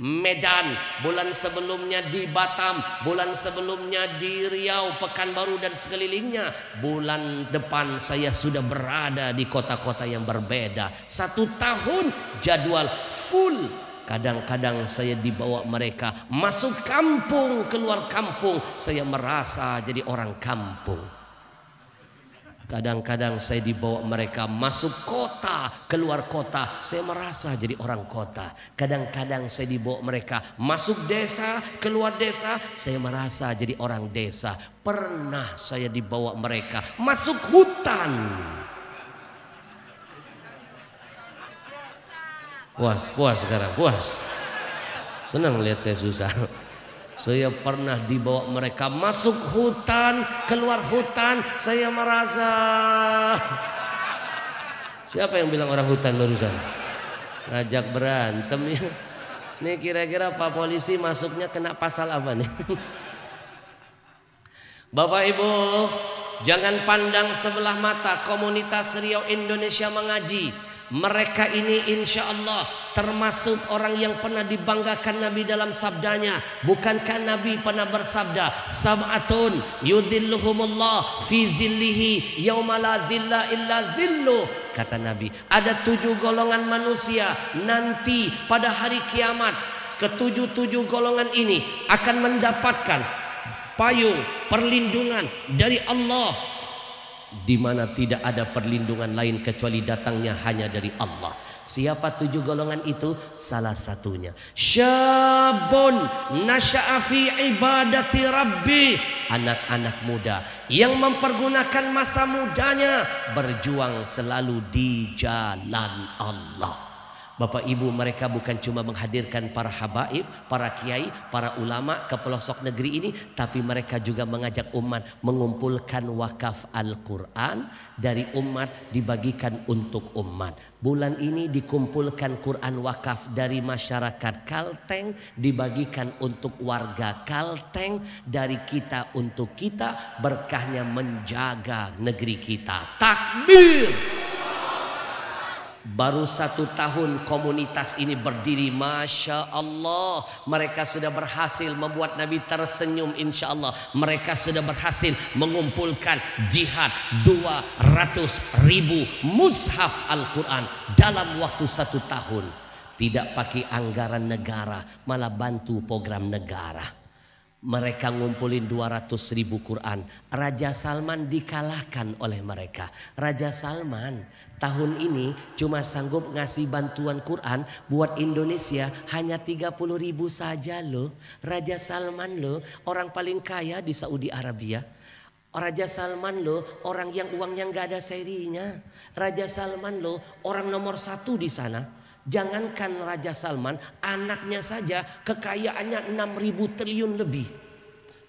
Medan, bulan sebelumnya di Batam, bulan sebelumnya di Riau, Pekanbaru dan sekelilingnya. Bulan depan saya sudah berada di kota-kota yang berbeda. Satu tahun jadwal full. Kadang-kadang saya dibawa mereka masuk kampung, keluar kampung. Saya merasa jadi orang kampung. Kadang-kadang saya dibawa mereka masuk kota, keluar kota. Saya merasa jadi orang kota. Kadang-kadang saya dibawa mereka masuk desa, keluar desa. Saya merasa jadi orang desa. Pernah saya dibawa mereka masuk hutan. Puas, puas sekarang, puas. Senang lihat saya susah. Saya pernah dibawa mereka masuk hutan, keluar hutan, saya merasa Siapa yang bilang orang hutan barusan? Ngajak berantem ya. Nih kira-kira Pak Polisi masuknya kena pasal apa nih? Bapak Ibu, jangan pandang sebelah mata komunitas Riau Indonesia mengaji mereka ini insya Allah termasuk orang yang pernah dibanggakan Nabi dalam sabdanya. Bukankah Nabi pernah bersabda, Sab'atun yudhilluhumullah fi zillihi yawma zilla illa zillu. Kata Nabi, ada tujuh golongan manusia nanti pada hari kiamat. Ketujuh-tujuh golongan ini akan mendapatkan payung perlindungan dari Allah di mana tidak ada perlindungan lain kecuali datangnya hanya dari Allah. Siapa tujuh golongan itu? Salah satunya. Syabun nasya'a fi ibadati rabbi. Anak-anak muda yang mempergunakan masa mudanya berjuang selalu di jalan Allah. Bapak Ibu mereka bukan cuma menghadirkan para habaib, para kiai, para ulama ke pelosok negeri ini, tapi mereka juga mengajak umat mengumpulkan wakaf Al-Quran dari umat dibagikan untuk umat. Bulan ini dikumpulkan Quran wakaf dari masyarakat Kalteng dibagikan untuk warga Kalteng dari kita untuk kita berkahnya menjaga negeri kita. Takbir! Baru satu tahun komunitas ini berdiri. Masya Allah. Mereka sudah berhasil membuat Nabi tersenyum Insya Allah Mereka sudah berhasil mengumpulkan jihad 200 ribu mushaf Al-Quran Dalam waktu satu tahun. Tidak pakai anggaran negara Malah bantu program negara mereka ngumpulin 200 ribu Quran. Raja Salman dikalahkan oleh mereka. Raja Salman tahun ini cuma sanggup ngasih bantuan Quran buat Indonesia hanya 30 ribu saja loh. Raja Salman loh orang paling kaya di Saudi Arabia. Raja Salman loh orang yang uangnya nggak ada serinya. Raja Salman loh orang nomor satu di sana. Jangankan Raja Salman, anaknya saja kekayaannya 6000 triliun lebih.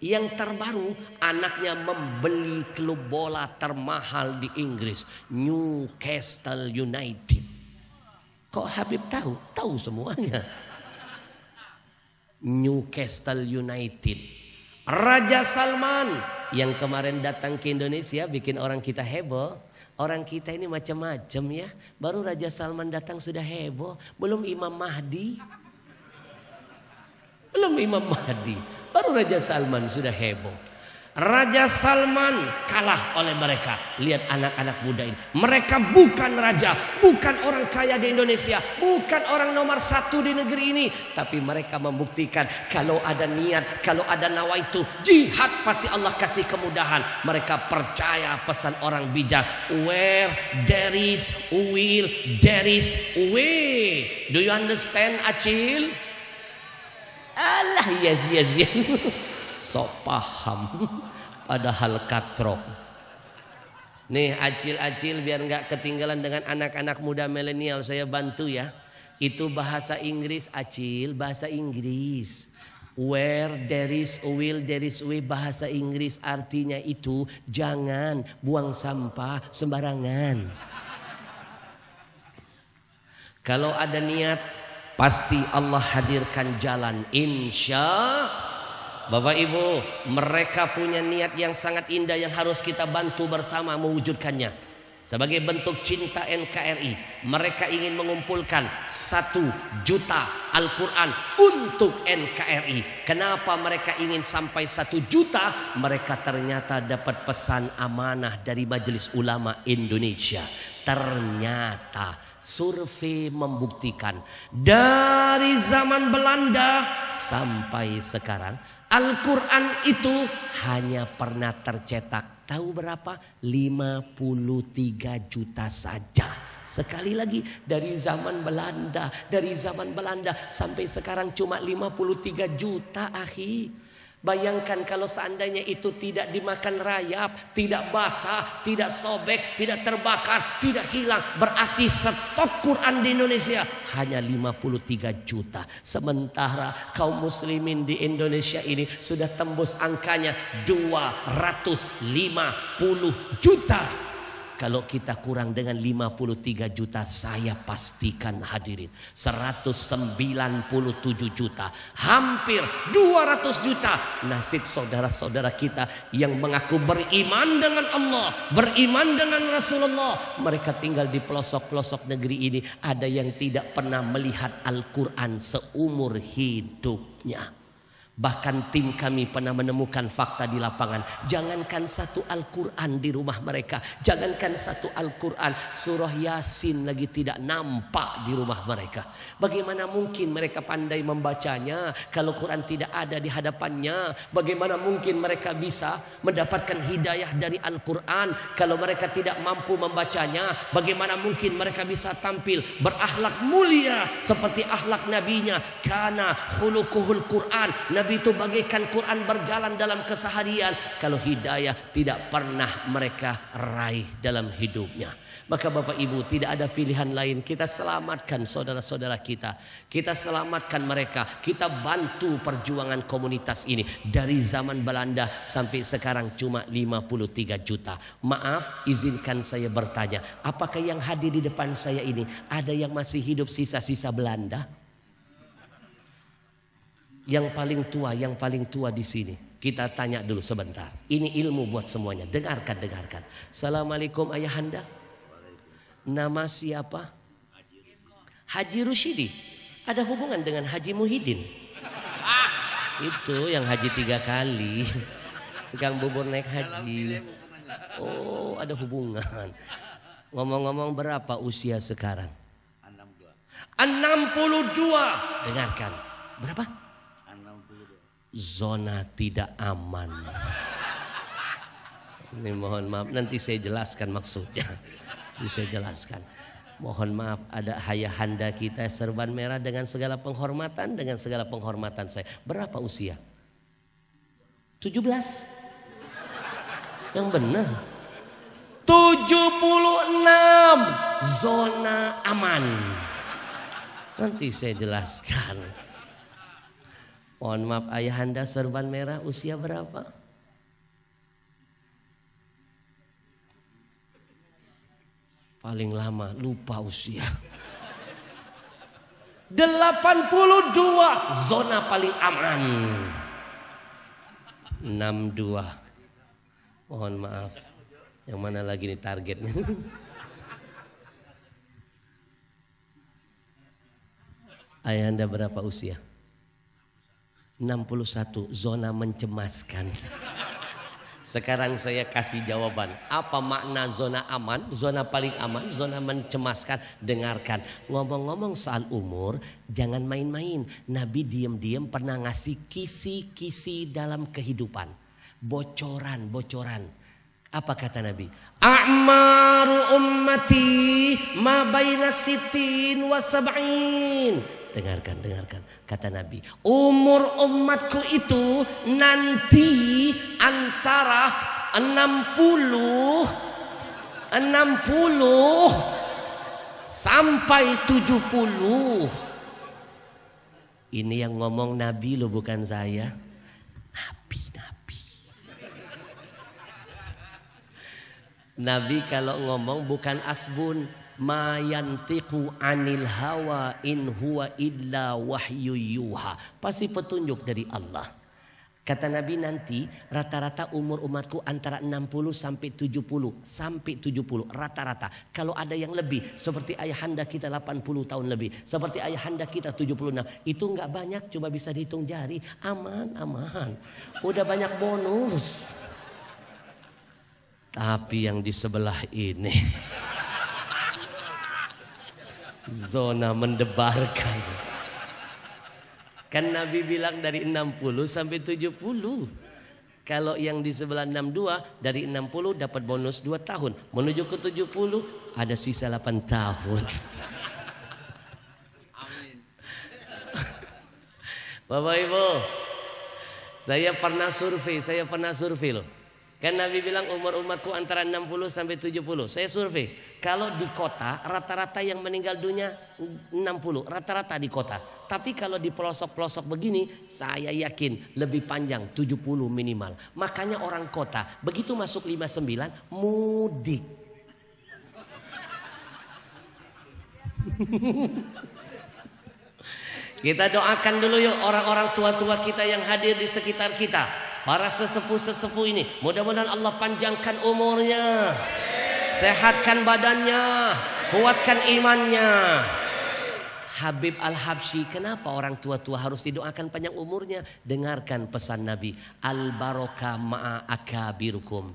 Yang terbaru anaknya membeli klub bola termahal di Inggris, Newcastle United. Kok Habib tahu? Tahu semuanya. Newcastle United. Raja Salman yang kemarin datang ke Indonesia bikin orang kita heboh. Orang kita ini macam-macam ya. Baru Raja Salman datang sudah heboh. Belum Imam Mahdi. Belum Imam Mahdi. Baru Raja Salman sudah heboh. Raja Salman kalah oleh mereka. Lihat anak-anak muda ini. Mereka bukan raja, bukan orang kaya di Indonesia, bukan orang nomor satu di negeri ini. Tapi mereka membuktikan kalau ada niat, kalau ada nawa itu jihad pasti Allah kasih kemudahan. Mereka percaya pesan orang bijak. Where there is will, there is way. Do you understand Acil? Allah yes yes yes. sok paham padahal katrok nih acil-acil biar nggak ketinggalan dengan anak-anak muda milenial saya bantu ya itu bahasa Inggris acil bahasa Inggris Where there is a will, there is a way. Bahasa Inggris artinya itu jangan buang sampah sembarangan. Kalau ada niat, pasti Allah hadirkan jalan. Insya Bapak Ibu, mereka punya niat yang sangat indah yang harus kita bantu bersama mewujudkannya. Sebagai bentuk cinta NKRI, mereka ingin mengumpulkan satu juta Al-Quran untuk NKRI. Kenapa mereka ingin sampai satu juta? Mereka ternyata dapat pesan amanah dari Majelis Ulama Indonesia. Ternyata survei membuktikan dari zaman Belanda sampai sekarang Al-Quran itu hanya pernah tercetak tahu berapa? 53 juta saja. Sekali lagi dari zaman Belanda, dari zaman Belanda sampai sekarang cuma 53 juta akhi. Bayangkan kalau seandainya itu tidak dimakan rayap, tidak basah, tidak sobek, tidak terbakar, tidak hilang. Berarti stok Quran di Indonesia hanya 53 juta. Sementara kaum muslimin di Indonesia ini sudah tembus angkanya 250 juta. Kalau kita kurang dengan 53 juta saya pastikan hadirin 197 juta hampir 200 juta. Nasib saudara-saudara kita yang mengaku beriman dengan Allah beriman dengan Rasulullah mereka tinggal di pelosok-pelosok negeri ini ada yang tidak pernah melihat Al-Quran seumur hidupnya Bahkan tim kami pernah menemukan fakta di lapangan. Jangankan satu Al-Quran di rumah mereka. Jangankan satu Al-Quran. Surah Yasin lagi tidak nampak di rumah mereka. Bagaimana mungkin mereka pandai membacanya. Kalau Quran tidak ada di hadapannya. Bagaimana mungkin mereka bisa mendapatkan hidayah dari Al-Quran. Kalau mereka tidak mampu membacanya. Bagaimana mungkin mereka bisa tampil berakhlak mulia. Seperti akhlak nabinya. Karena hulukuhul Quran. Nabi Nabi itu bagaikan Quran berjalan dalam keseharian. Kalau hidayah tidak pernah mereka raih dalam hidupnya. Maka Bapak Ibu tidak ada pilihan lain. Kita selamatkan saudara-saudara kita. Kita selamatkan mereka. Kita bantu perjuangan komunitas ini. Dari zaman Belanda sampai sekarang cuma 53 juta. Maaf izinkan saya bertanya. Apakah yang hadir di depan saya ini ada yang masih hidup sisa-sisa Belanda? Yang paling tua, yang paling tua di sini. Kita tanya dulu sebentar. Ini ilmu buat semuanya. Dengarkan, dengarkan. Assalamualaikum ayahanda. Nama siapa? Haji Rushidi. Ada hubungan dengan Haji Muhyiddin. Itu yang haji tiga kali. Tukang bubur naik haji. Oh ada hubungan. Ngomong-ngomong berapa usia sekarang? 62. 62. Dengarkan. Berapa? Zona tidak aman. Ini mohon maaf nanti saya jelaskan maksudnya. Saya jelaskan. Mohon maaf ada ayahanda kita serban merah dengan segala penghormatan dengan segala penghormatan saya. Berapa usia? 17. Yang benar. 76 zona aman. Nanti saya jelaskan. Mohon maaf ayahanda serban merah usia berapa? Paling lama lupa usia. 82 zona paling aman. 62. Mohon maaf. Yang mana lagi nih targetnya? Ayahanda berapa usia? 61 zona mencemaskan. Sekarang saya kasih jawaban. Apa makna zona aman? Zona paling aman, zona mencemaskan. Dengarkan. Ngomong-ngomong soal umur, jangan main-main. Nabi diam-diam pernah ngasih kisi-kisi dalam kehidupan. Bocoran-bocoran. Apa kata Nabi? A'maru ummati ma baina sitin wa. Dengarkan, dengarkan. Kata Nabi, umur umatku itu nanti antara 60 60 sampai 70. Ini yang ngomong Nabi lo bukan saya. Nabi, Nabi. Nabi kalau ngomong bukan asbun, ma yantiqu anil hawa in huwa illa wahyu yuha. Pasti petunjuk dari Allah. Kata Nabi nanti rata-rata umur umatku antara 60 sampai 70 sampai 70 rata-rata. Kalau ada yang lebih seperti ayahanda kita 80 tahun lebih, seperti ayahanda kita 76, itu nggak banyak coba bisa dihitung jari. Aman, aman. Udah banyak bonus. Tapi yang di sebelah ini Zona mendebarkan. Kan Nabi bilang dari 60 sampai 70. Kalau yang di sebelah 62 dari 60 dapat bonus 2 tahun. Menuju ke 70 ada sisa 8 tahun. Bapak Ibu, saya pernah survei, saya pernah survei loh. Kan Nabi bilang umur umatku antara 60 sampai 70. Saya survei. Kalau di kota rata-rata yang meninggal dunia 60, rata-rata di kota. Tapi kalau di pelosok-pelosok begini, saya yakin lebih panjang 70 minimal. Makanya orang kota begitu masuk 59 mudik. Kita doakan dulu yuk orang-orang tua-tua kita yang hadir di sekitar kita. Para sesepuh-sesepuh ini. Mudah-mudahan Allah panjangkan umurnya. Sehatkan badannya. Kuatkan imannya. Habib Al-Habsyi, kenapa orang tua-tua harus didoakan panjang umurnya? Dengarkan pesan Nabi. Al-barokah ma'a akabirukum.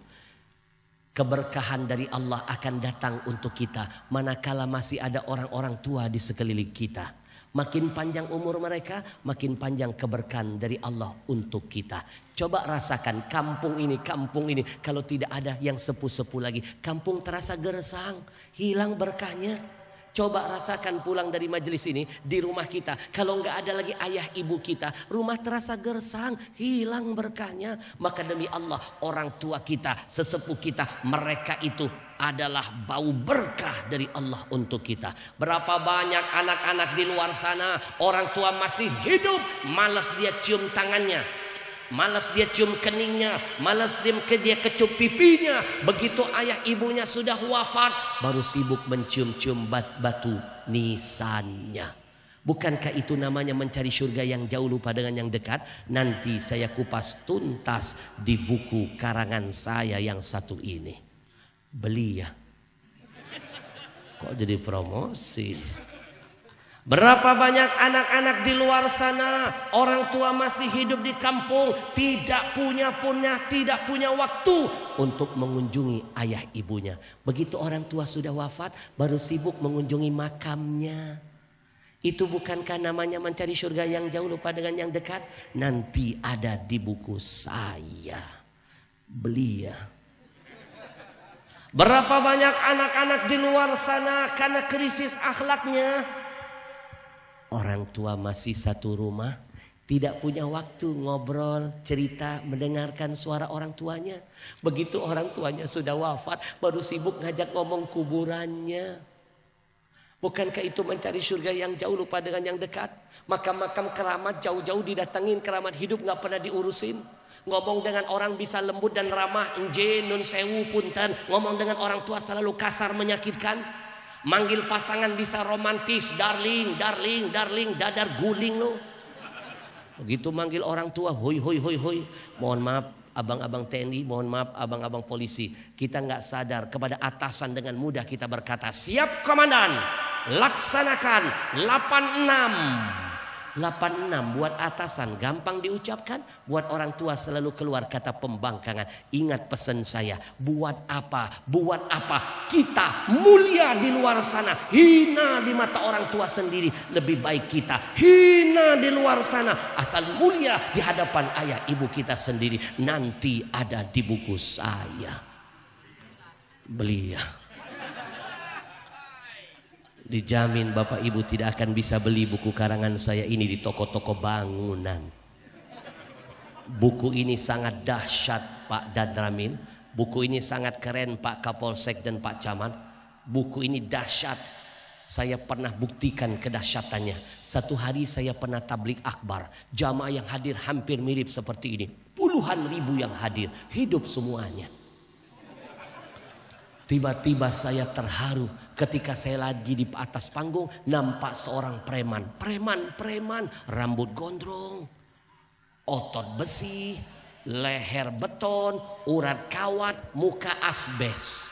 Keberkahan dari Allah akan datang untuk kita. Manakala masih ada orang-orang tua di sekeliling kita. Makin panjang umur mereka, makin panjang keberkahan dari Allah untuk kita. Coba rasakan kampung ini, kampung ini. Kalau tidak ada yang sepuh-sepuh lagi, kampung terasa gersang, hilang berkahnya. Coba rasakan pulang dari majelis ini di rumah kita. Kalau nggak ada lagi ayah ibu kita, rumah terasa gersang, hilang berkahnya. Maka demi Allah, orang tua kita, sesepuh kita, mereka itu adalah bau berkah dari Allah untuk kita. Berapa banyak anak-anak di luar sana, orang tua masih hidup, malas dia cium tangannya, Malas dia cium keningnya, malas dia dia kecup pipinya. Begitu ayah ibunya sudah wafat, baru sibuk mencium-cium bat batu nisannya. Bukankah itu namanya mencari surga yang jauh lupa dengan yang dekat? Nanti saya kupas tuntas di buku karangan saya yang satu ini. Beli ya. Kok jadi promosi? Berapa banyak anak-anak di luar sana, orang tua masih hidup di kampung, tidak punya punya, tidak punya waktu untuk mengunjungi ayah ibunya. Begitu orang tua sudah wafat, baru sibuk mengunjungi makamnya. Itu bukankah namanya mencari surga yang jauh lupa dengan yang dekat? Nanti ada di buku saya. Beli ya. Berapa banyak anak-anak di luar sana karena krisis akhlaknya Orang tua masih satu rumah, tidak punya waktu ngobrol, cerita, mendengarkan suara orang tuanya. Begitu orang tuanya sudah wafat, baru sibuk ngajak ngomong kuburannya. Bukankah itu mencari surga yang jauh lupa dengan yang dekat? Makam-makam keramat jauh-jauh didatengin, keramat hidup nggak pernah diurusin. Ngomong dengan orang bisa lembut dan ramah, enje, nun sewu, punten. Ngomong dengan orang tua selalu kasar menyakitkan. Manggil pasangan bisa romantis, darling, darling, darling, dadar guling lo. Begitu manggil orang tua, hoi, hoi, hoi, hoi. Mohon maaf, abang-abang TNI, mohon maaf, abang-abang polisi. Kita nggak sadar kepada atasan dengan mudah kita berkata, siap komandan, laksanakan 86. 86 buat atasan gampang diucapkan, buat orang tua selalu keluar kata pembangkangan. Ingat pesan saya, buat apa? Buat apa? Kita mulia di luar sana, hina di mata orang tua sendiri. Lebih baik kita hina di luar sana, asal mulia di hadapan ayah ibu kita sendiri. Nanti ada di buku saya. Beliau. Dijamin Bapak Ibu tidak akan bisa beli buku karangan saya ini di toko-toko bangunan. Buku ini sangat dahsyat Pak Dadramin. Buku ini sangat keren Pak Kapolsek dan Pak Camat. Buku ini dahsyat. Saya pernah buktikan kedahsyatannya. Satu hari saya pernah tablik akbar. Jamaah yang hadir hampir mirip seperti ini. Puluhan ribu yang hadir. Hidup semuanya. Tiba-tiba saya terharu ketika saya lagi di atas panggung nampak seorang preman. Preman, preman, rambut gondrong, otot besi, leher beton, urat kawat, muka asbes.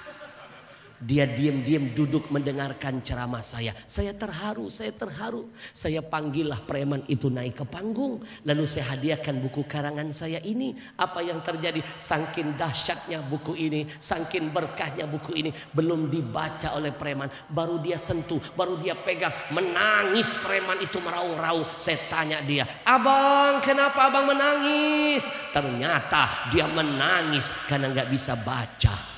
Dia diam-diam duduk mendengarkan ceramah saya. Saya terharu, saya terharu. Saya panggillah preman itu naik ke panggung. Lalu saya hadiahkan buku karangan saya ini. Apa yang terjadi? Sangkin dahsyatnya buku ini. Sangkin berkahnya buku ini. Belum dibaca oleh preman. Baru dia sentuh, baru dia pegang. Menangis preman itu meraung-raung. Saya tanya dia, abang kenapa abang menangis? Ternyata dia menangis karena nggak bisa baca.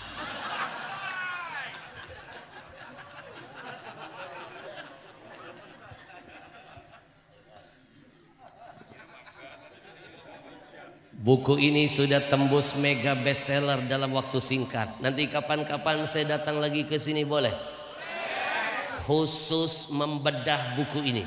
Buku ini sudah tembus mega bestseller dalam waktu singkat. Nanti kapan-kapan saya datang lagi ke sini boleh? Khusus membedah buku ini.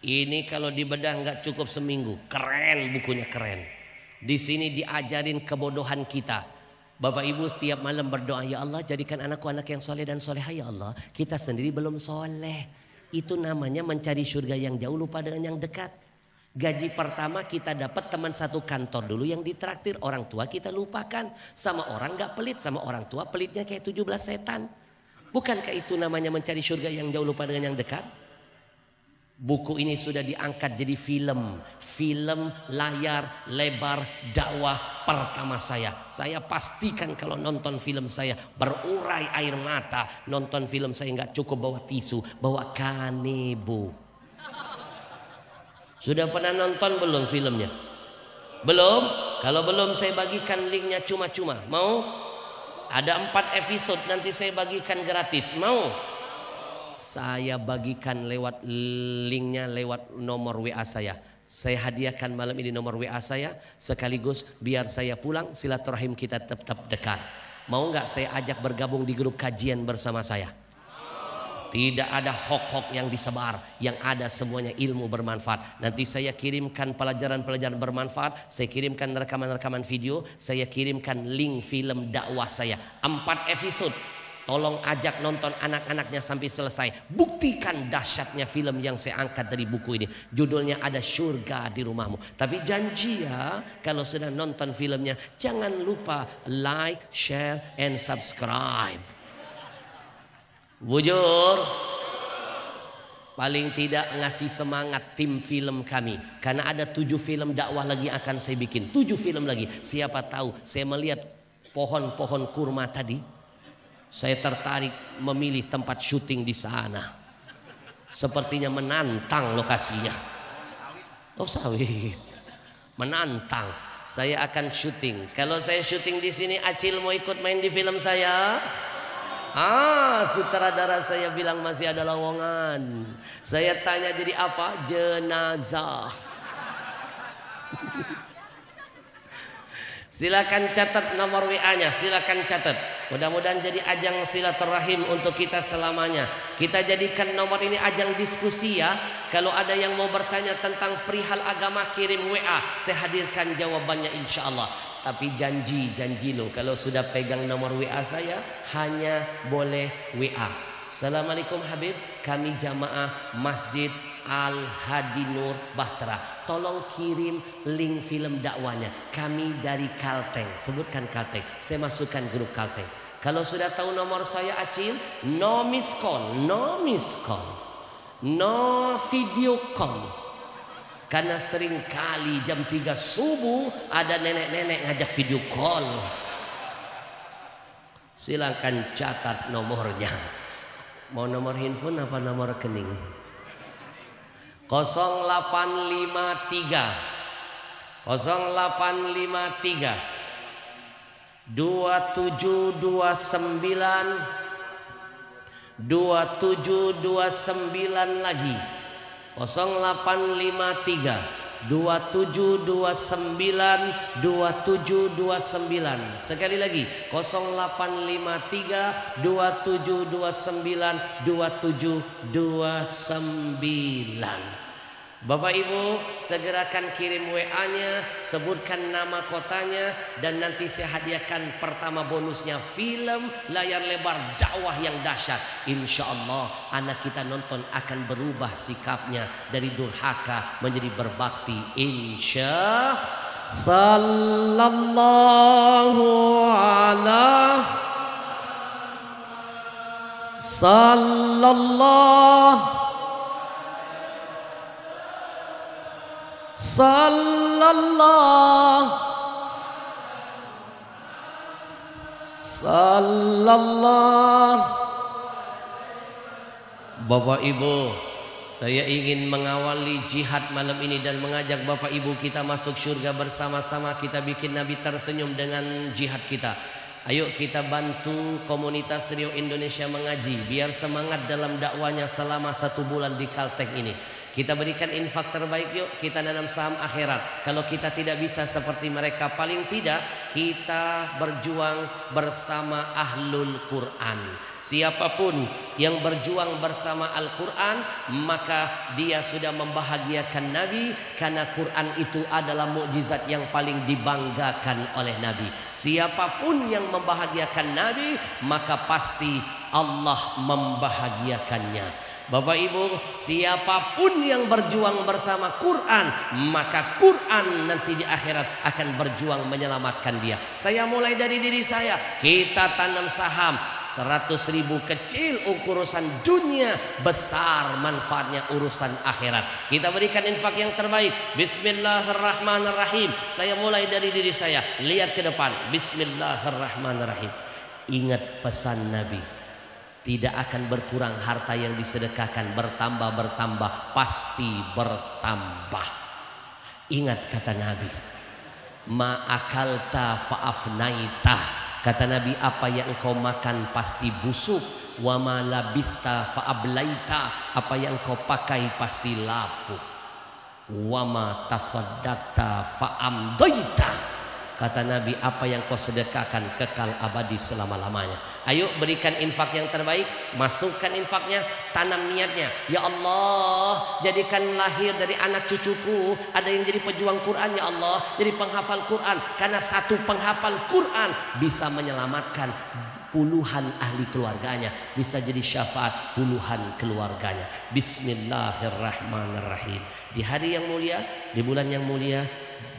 Ini kalau dibedah nggak cukup seminggu. Keren bukunya keren. Di sini diajarin kebodohan kita. Bapak Ibu setiap malam berdoa, ya Allah jadikan anakku anak yang soleh dan soleha ya Allah. Kita sendiri belum soleh. Itu namanya mencari surga yang jauh lupa dengan yang dekat. Gaji pertama kita dapat teman satu kantor dulu yang ditraktir. Orang tua kita lupakan. Sama orang gak pelit. Sama orang tua pelitnya kayak 17 setan. Bukankah itu namanya mencari surga yang jauh lupa dengan yang dekat? Buku ini sudah diangkat jadi film. Film layar lebar dakwah pertama saya. Saya pastikan kalau nonton film saya berurai air mata. Nonton film saya nggak cukup bawa tisu, bawa kanebo. Sudah pernah nonton belum filmnya? Belum? Kalau belum saya bagikan linknya cuma-cuma. Mau? Ada empat episode nanti saya bagikan gratis. Mau? Saya bagikan lewat linknya lewat nomor WA saya. Saya hadiahkan malam ini nomor WA saya sekaligus biar saya pulang silaturahim kita tetap dekat. Mau nggak saya ajak bergabung di grup kajian bersama saya? Tidak ada hok-hok yang disebar. Yang ada semuanya ilmu bermanfaat. Nanti saya kirimkan pelajaran-pelajaran bermanfaat. Saya kirimkan rekaman-rekaman video. Saya kirimkan link film dakwah saya. Empat episode. Tolong ajak nonton anak-anaknya sampai selesai. Buktikan dahsyatnya film yang saya angkat dari buku ini. Judulnya ada surga di rumahmu. Tapi janji ya, kalau sedang nonton filmnya, jangan lupa like, share, and subscribe. Bujur. Paling tidak ngasih semangat tim film kami. Karena ada tujuh film dakwah lagi akan saya bikin. Tujuh film lagi. Siapa tahu saya melihat pohon-pohon kurma tadi Saya tertarik memilih tempat syuting di sana. Sepertinya menantang lokasinya. Oh sawit. Menantang. Saya akan syuting. Kalau saya syuting di sini Acil mau ikut main di film saya Ah, sutradara saya bilang masih ada lowongan. Saya tanya jadi apa? Jenazah. Silakan catat nomor WA-nya, silakan catat. Mudah-mudahan jadi ajang silaturahim untuk kita selamanya. Kita jadikan nomor ini ajang diskusi ya. Kalau ada yang mau bertanya tentang perihal agama kirim WA, saya hadirkan jawabannya insya Allah. Tapi janji, janji lo kalau sudah pegang nomor WA saya hanya boleh WA. Assalamualaikum Habib, kami jamaah Masjid Al Hadi Nur Bahtera. Tolong kirim link film dakwanya. Kami dari Kalteng. Sebutkan Kalteng. Saya masukkan grup Kalteng. Kalau sudah tahu nomor saya Acil, no miss call, no miss call, no video call. Karena sering kali jam 3 subuh ada nenek-nenek ngajak video call. Silahkan catat nomornya. Mau nomor handphone apa nomor rekening? 0853 0853 2729 2729 lagi 0853 2729 2729 sekali lagi 0853 2729 2729 Bapak Ibu segerakan kirim WA-nya, sebutkan nama kotanya dan nanti saya hadiahkan pertama bonusnya film layar lebar dakwah yang dahsyat. Insya Allah anak kita nonton akan berubah sikapnya dari durhaka menjadi berbakti. Insya Sallallahu alaihi sallallahu sallallahu sallallahu Bapak Ibu saya ingin mengawali jihad malam ini dan mengajak Bapak Ibu kita masuk surga bersama-sama kita bikin Nabi tersenyum dengan jihad kita Ayo kita bantu komunitas Rio Indonesia mengaji biar semangat dalam dakwanya selama satu bulan di Kalteng ini. Kita berikan infak terbaik yuk Kita nanam saham akhirat. Kalau kita tidak bisa seperti mereka Paling tidak kita berjuang bersama ahlul Quran. Siapa pun yang berjuang bersama Al-Quran Maka dia sudah membahagiakan Nabi Karena Quran itu adalah mukjizat yang paling dibanggakan oleh Nabi. Siapa pun yang membahagiakan Nabi Maka pasti Allah membahagiakannya Bapak Ibu, siapa pun yang berjuang bersama Quran, maka Quran nanti di akhirat akan berjuang menyelamatkan dia. Saya mulai dari diri saya. Kita tanam saham. 100 ribu kecil urusan dunia besar manfaatnya urusan akhirat. Kita berikan infak yang terbaik. Bismillahirrahmanirrahim. Saya mulai dari diri saya. Lihat ke depan. Bismillahirrahmanirrahim. Ingat pesan Nabi tidak akan berkurang harta yang disedekahkan. Bertambah bertambah. Pasti bertambah. Ingat kata Nabi. Ma akalta faafnaita. Kata Nabi apa yang engkau makan pasti busuk. Wa ma faablaita. Apa yang engkau pakai pasti lapuk. Wa ma tasaddaqta faamdaita Kata Nabi, apa yang kau sedekahkan kekal abadi selama-lamanya. Ayo berikan infak yang terbaik, masukkan infaknya, tanam niatnya. Ya Allah, jadikan lahir dari anak cucuku ada yang jadi pejuang Quran ya Allah, jadi penghafal Quran. Karena satu penghafal Quran bisa menyelamatkan puluhan ahli keluarganya bisa jadi syafaat puluhan keluarganya Bismillahirrahmanirrahim di hari yang mulia di bulan yang mulia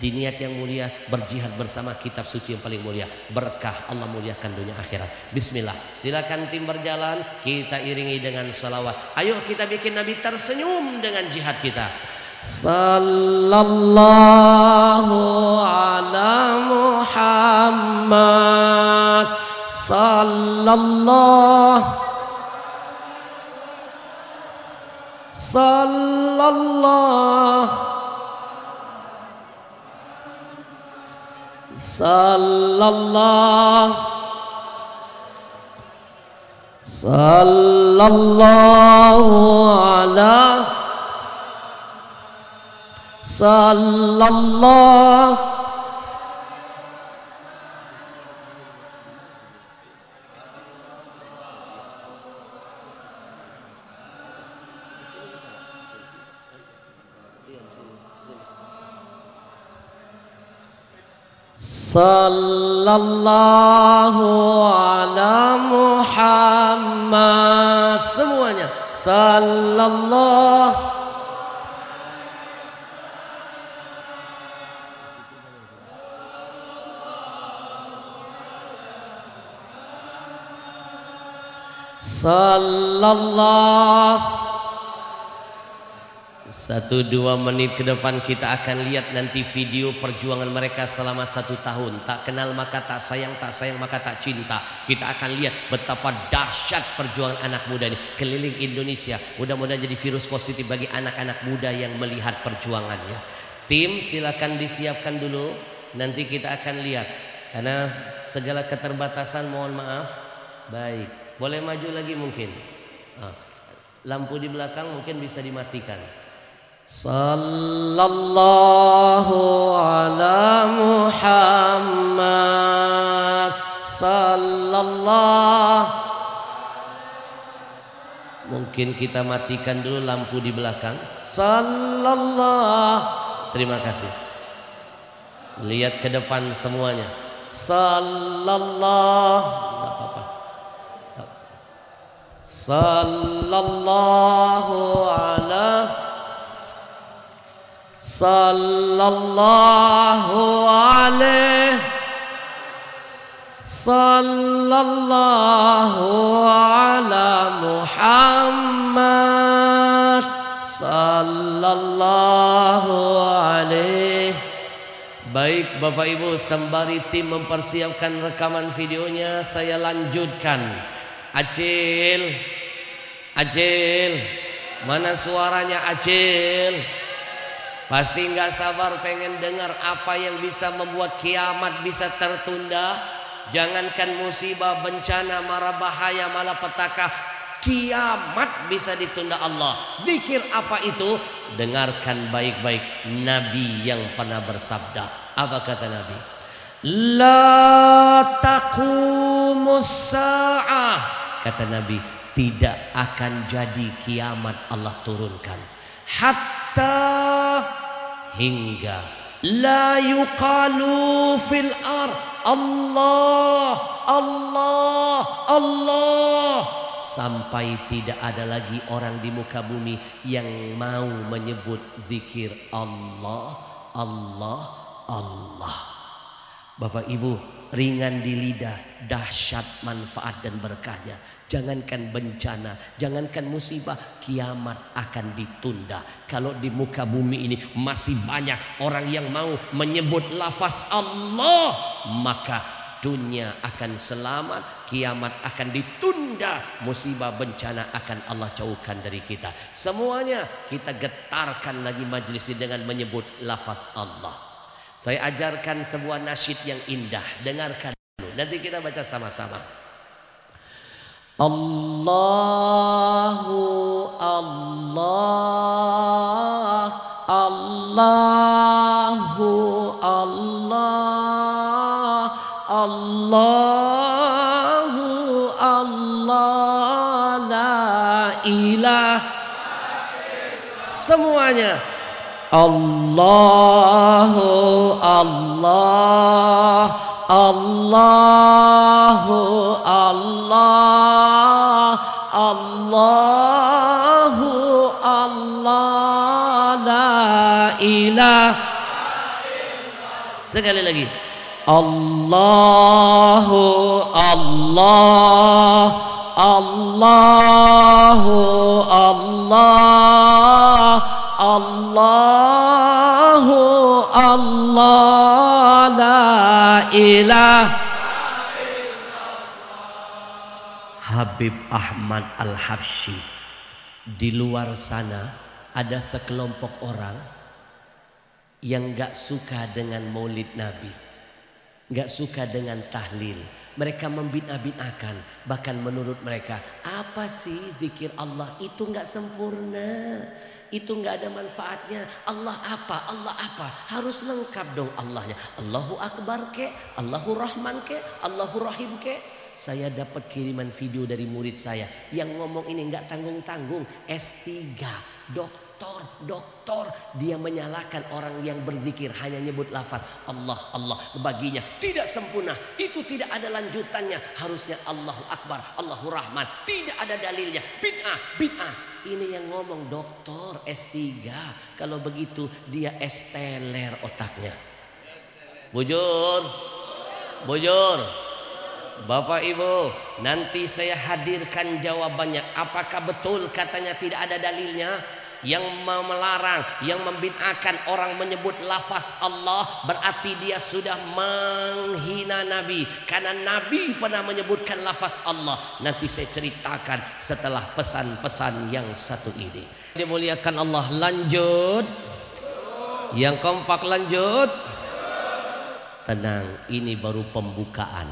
di niat yang mulia berjihad bersama kitab suci yang paling mulia. Berkah Allah muliakan dunia akhirat. Bismillah. Silakan tim berjalan. Kita iringi dengan salawat. Ayo kita bikin Nabi tersenyum dengan jihad kita. Sallallahu ala Muhammad. Sallallahu Sallallahu sallallahu sallallahu ala sallallahu Sallallahu ala Muhammad. Semuanya. Sallallahu. Sallallahu satu dua menit ke depan kita akan lihat nanti video perjuangan mereka selama satu tahun. Tak kenal maka tak sayang, tak sayang maka tak cinta. Kita akan lihat betapa dahsyat perjuangan anak muda ini keliling Indonesia. Mudah-mudahan jadi virus positif bagi anak-anak muda yang melihat perjuangannya. Tim silakan disiapkan dulu. Nanti kita akan lihat. Karena segala keterbatasan mohon maaf. Baik, boleh maju lagi mungkin. Ah, lampu di belakang mungkin bisa dimatikan. Sallallahu ala Muhammad. Sallallahu. Mungkin kita matikan dulu lampu di belakang. Sallallahu. Terima kasih. Lihat ke depan semuanya. Sallallahu. Apa-apa. Sallallahu ala sallallahu alaihi sallallahu ala Muhammad sallallahu alaihi Baik Bapak Ibu sembari tim mempersiapkan rekaman videonya saya lanjutkan. Acil. Acil. Mana suaranya Acil Pasti nggak sabar pengen dengar apa yang bisa membuat kiamat bisa tertunda Jangankan musibah, bencana, marah bahaya, malapetaka Kiamat bisa ditunda Allah Zikir apa itu? Dengarkan baik-baik Nabi yang pernah bersabda apa kata Nabi? La taqumus sa'ah. Kata Nabi, tidak akan jadi kiamat Allah turunkan. Hatta hingga la yuqalu fil ar Allah Allah Allah sampai tidak ada lagi orang di muka bumi yang mau menyebut zikir Allah Allah Allah. Bapak Ibu, ringan di lidah, dahsyat manfaat dan berkahnya. Jangankan bencana, jangankan musibah, kiamat akan ditunda. Kalau di muka bumi ini masih banyak orang yang mau menyebut lafaz Allah, maka dunia akan selamat, kiamat akan ditunda, musibah bencana akan Allah jauhkan dari kita. Semuanya kita getarkan lagi majlis ini dengan menyebut lafaz Allah. Saya ajarkan sebuah nasyid yang indah. Dengarkan dulu. Nanti kita baca sama-sama. Allahu Allah Allahu Allah Allahu Allah la ilah. Semuanya. Allahu Allah الله الله الله الله لا إله sekali lagi Allah Allah Allah Allah Allahu Allah la ilah. Habib Ahmad Al-Habsyi. Di luar sana ada sekelompok orang yang gak suka dengan maulid Nabi. Gak suka dengan tahlil. Mereka membina-binakan bahkan menurut mereka apa sih zikir Allah itu gak sempurna itu nggak ada manfaatnya. Allah apa? Allah apa? Harus lengkap dong Allahnya. Allahu Akbar ke, Allahu Rahman ke, Allahu Rahim ke. Saya dapat kiriman video dari murid saya. Yang ngomong ini nggak tanggung-tanggung. S3 doktor doktor. Dia menyalahkan orang yang berzikir hanya nyebut lafaz. Allah Allah. Baginya tidak sempurna. Itu tidak ada lanjutannya. Harusnya Allahu Akbar Allahu Rahman. Tidak ada dalilnya. Bid'ah bid'ah ini yang ngomong doktor S3. Kalau begitu dia esteler otaknya. Bujur. Bujur. Bapak Ibu, nanti saya hadirkan jawabannya. Apakah betul katanya tidak ada dalilnya? Yang melarang, yang membid'ahkan orang menyebut lafaz Allah berarti dia sudah menghina Nabi karena Nabi pernah menyebutkan lafaz Allah. Nanti saya ceritakan setelah pesan-pesan yang satu ini. Dimuliakan Allah lanjut. Yang kompak lanjut. Tenang, ini baru pembukaan.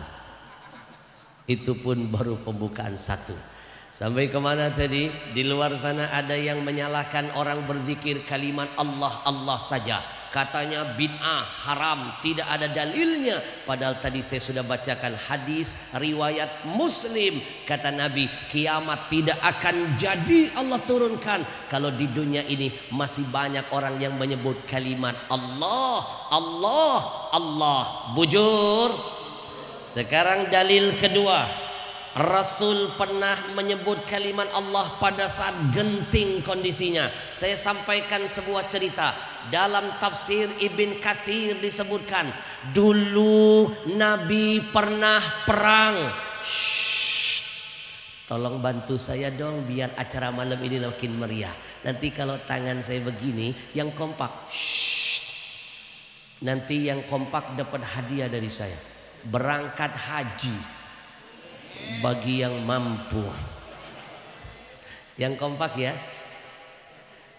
Itu pun baru pembukaan satu. Sampai kemana tadi? Di luar sana ada yang menyalahkan orang berzikir kalimat Allah Allah saja. Katanya bid'ah haram, tidak ada dalilnya. Padahal tadi saya sudah bacakan hadis riwayat Muslim. Kata Nabi, kiamat tidak akan jadi Allah turunkan kalau di dunia ini masih banyak orang yang menyebut kalimat Allah, Allah, Allah. Bujur. Sekarang dalil kedua Rasul pernah menyebut kalimat Allah pada saat genting kondisinya. Saya sampaikan sebuah cerita. Dalam tafsir Ibn Kathir disebutkan. Dulu Nabi pernah perang. Shh. Tolong bantu saya dong biar acara malam ini makin meriah. Nanti kalau tangan saya begini yang kompak. Shh. Nanti yang kompak dapat hadiah dari saya. Berangkat haji bagi yang mampu. Yang kompak ya.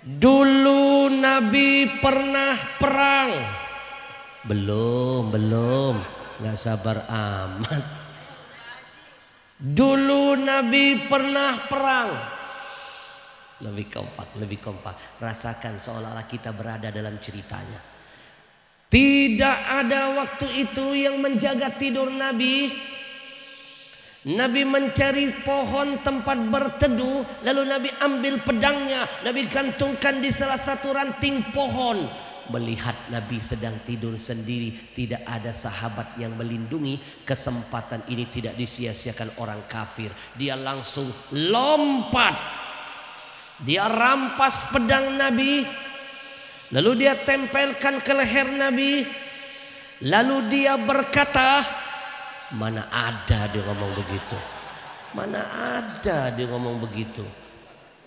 Dulu Nabi pernah perang. Belum, belum. Nggak sabar amat. Dulu Nabi pernah perang. Lebih kompak, lebih kompak. Rasakan seolah-olah kita berada dalam ceritanya. Tidak ada waktu itu yang menjaga tidur Nabi Nabi mencari pohon tempat berteduh Lalu Nabi ambil pedangnya. Nabi gantungkan di salah satu ranting pohon. Melihat Nabi sedang tidur sendiri Tidak ada sahabat yang melindungi. Kesempatan ini tidak disia-siakan orang kafir. Dia langsung lompat. Dia rampas pedang Nabi Lalu dia tempelkan ke leher Nabi. Lalu dia berkata Mana ada dia ngomong begitu. Mana ada dia ngomong begitu.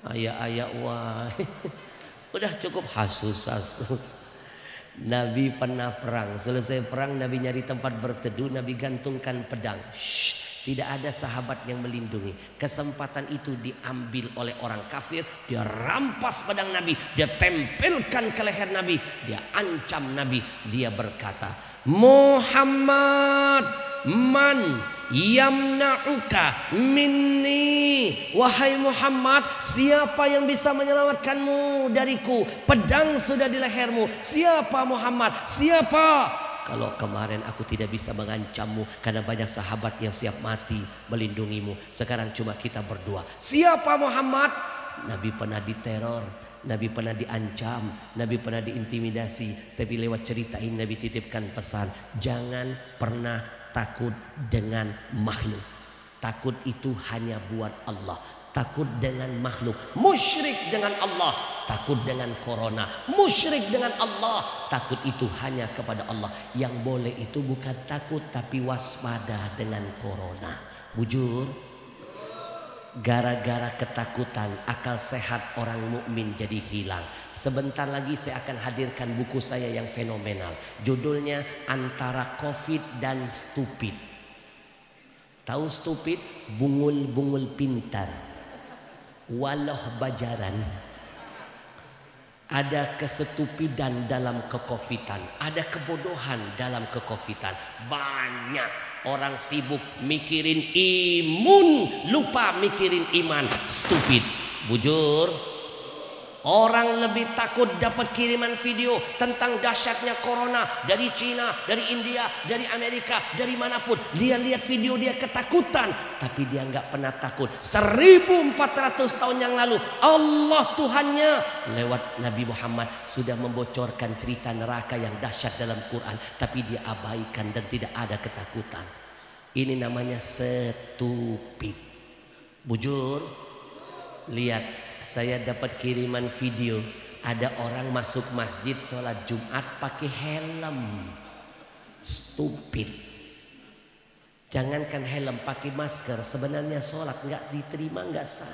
Ayah-ayah wah. Udah cukup hasus-hasus. Nabi pernah perang. Selesai perang Nabi nyari tempat berteduh. Nabi gantungkan pedang. Shh, tidak ada sahabat yang melindungi. Kesempatan itu diambil oleh orang kafir. Dia rampas pedang Nabi. Dia tempelkan ke leher Nabi. Dia ancam Nabi. Dia berkata. Muhammad Man yamna'uka minni Wahai Muhammad Siapa yang bisa menyelamatkanmu dariku Pedang sudah di lehermu Siapa Muhammad Siapa kalau kemarin aku tidak bisa mengancammu karena banyak sahabat yang siap mati melindungimu. Sekarang cuma kita berdua. Siapa Muhammad? Nabi pernah diteror, Nabi pernah diancam, Nabi pernah diintimidasi, tapi lewat cerita ini Nabi titipkan pesan, jangan pernah takut dengan makhluk. Takut itu hanya buat Allah. Takut dengan makhluk. Musyrik dengan Allah. Takut dengan corona. Musyrik dengan Allah. Takut itu hanya kepada Allah. Yang boleh itu bukan takut tapi waspada dengan corona. Bujur. Gara-gara ketakutan akal sehat orang mukmin jadi hilang. Sebentar lagi saya akan hadirkan buku saya yang fenomenal. Judulnya Antara Covid dan Stupid. Tahu stupid? Bungul-bungul pintar. Walau bajaran. Ada kesetupidan dalam kekofitan. Ada kebodohan dalam kekofitan. Banyak Orang sibuk mikirin imun, lupa mikirin iman. Stupid. Bujur. Orang lebih takut dapat kiriman video tentang dahsyatnya corona dari Cina, dari India, dari Amerika, dari mana pun. Dia lihat video dia ketakutan, tapi dia nggak pernah takut. 1400 tahun yang lalu Allah Tuhannya lewat Nabi Muhammad sudah membocorkan cerita neraka yang dahsyat dalam Quran, tapi dia abaikan dan tidak ada ketakutan. Ini namanya stupid. Bujur, lihat saya dapat kiriman video ada orang masuk masjid sholat Jumat pakai helm. Stupid. Jangankan helm pakai masker sebenarnya sholat nggak diterima nggak sah.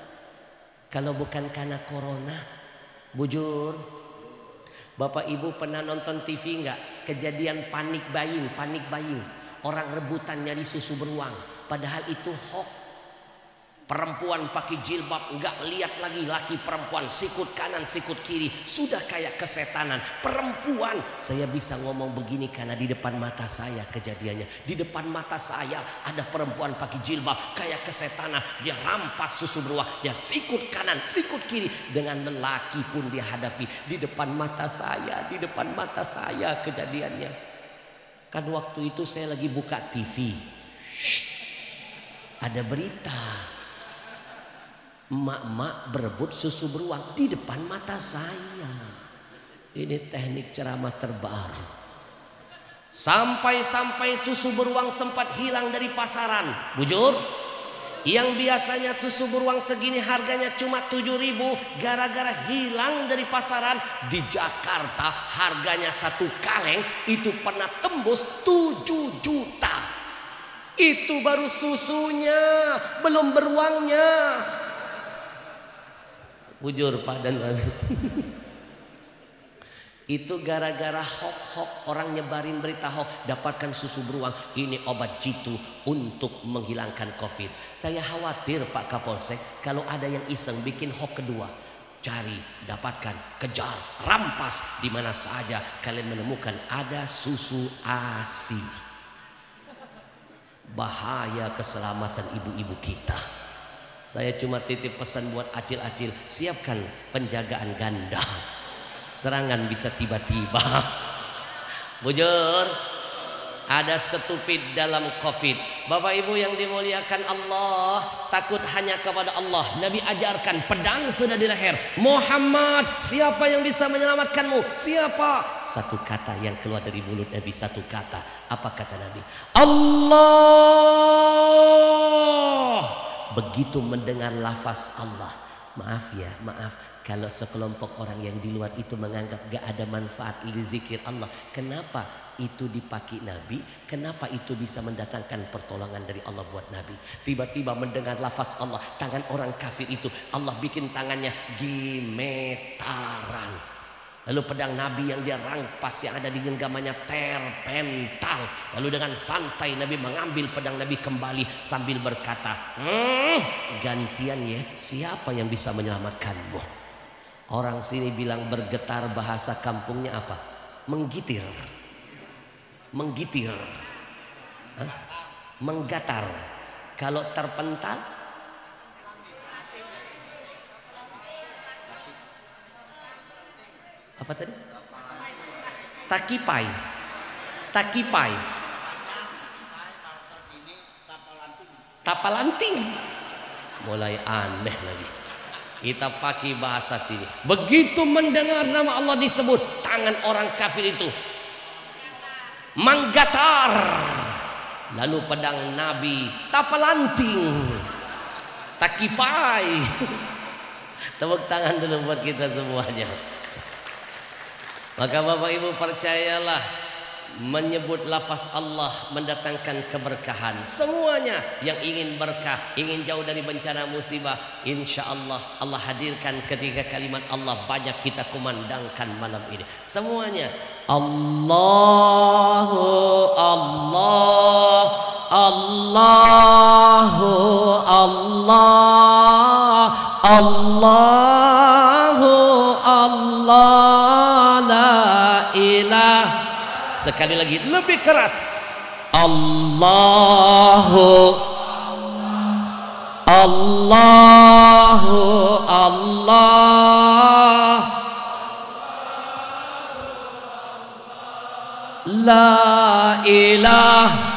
Kalau bukan karena corona, bujur. Bapak Ibu pernah nonton TV nggak? Kejadian panik buying, panik buying. Orang rebutan nyari susu beruang. Padahal itu hoax Perempuan pakai jilbab enggak lihat lagi laki perempuan. Sikut kanan sikut kiri. Sudah kayak kesetanan. Perempuan. Saya bisa ngomong begini karena di depan mata saya kejadiannya. Di depan mata saya ada perempuan pakai jilbab kayak kesetanan. Dia rampas susu beruang dia sikut kanan sikut kiri. Dengan lelaki pun dia hadapi. Di depan mata saya di depan mata saya kejadiannya. Kan waktu itu saya lagi buka TV Shh, ada berita Mak-mak berebut susu beruang di depan mata saya. Ini teknik ceramah terbaru. Sampai-sampai susu beruang sempat hilang dari pasaran. Bujur? yang biasanya susu beruang segini harganya cuma 7 ribu gara-gara hilang dari pasaran di Jakarta harganya satu kaleng itu pernah tembus 7 juta itu baru susunya belum beruangnya bujur Pak dan Itu gara-gara hok-hok orang nyebarin berita hok dapatkan susu beruang ini obat jitu untuk menghilangkan covid. Saya khawatir Pak Kapolsek kalau ada yang iseng bikin hok kedua. Cari, dapatkan, kejar, rampas di mana saja kalian menemukan ada susu ASI. Bahaya keselamatan ibu-ibu kita. Saya cuma titip pesan buat acil-acil, siapkan penjagaan ganda. Serangan bisa tiba-tiba. Bujur ada stupid dalam covid. Bapak Ibu yang dimuliakan Allah takut hanya kepada Allah. Nabi ajarkan pedang sudah di leher Muhammad siapa yang bisa menyelamatkanmu? Siapa? Satu kata yang keluar dari mulut Nabi satu kata. Apa kata Nabi? Allah begitu mendengar lafaz Allah maaf ya maaf kalau sekelompok orang yang di luar itu menganggap gak ada manfaat di zikir Allah. Kenapa itu dipakai Nabi? Kenapa itu bisa mendatangkan pertolongan dari Allah buat Nabi? Tiba-tiba mendengar lafaz Allah. Tangan orang kafir itu. Allah bikin tangannya gimetaran. Lalu pedang Nabi yang dia rampas yang ada di genggamannya terpental. Lalu dengan santai Nabi mengambil pedang Nabi kembali sambil berkata, hmm, gantian ya siapa yang bisa menyelamatkanmu? Orang sini bilang bergetar bahasa kampungnya apa? Menggitir. Menggitir. Hah? Menggatar. Kalau terpental Apa tadi? Takipai. Takipai. Tapalanting. Mulai aneh lagi. Kita pakai bahasa sini. Begitu mendengar nama Allah disebut, tangan orang kafir itu menggatar. Lalu pedang Nabi tapalanting, takipai. Tepuk tangan dulu buat kita semuanya. Maka Bapak Ibu percayalah menyebut lafaz Allah mendatangkan keberkahan. Semuanya yang ingin berkah ingin jauh dari bencana musibah insya Allah Allah hadirkan ketika kalimat Allah banyak kita kumandangkan malam ini. Semuanya Allahu Allah Allahu Allah Allahu Allah la ilaha Sekali lagi lebih keras. Allahu Allahu Allah. La ilaha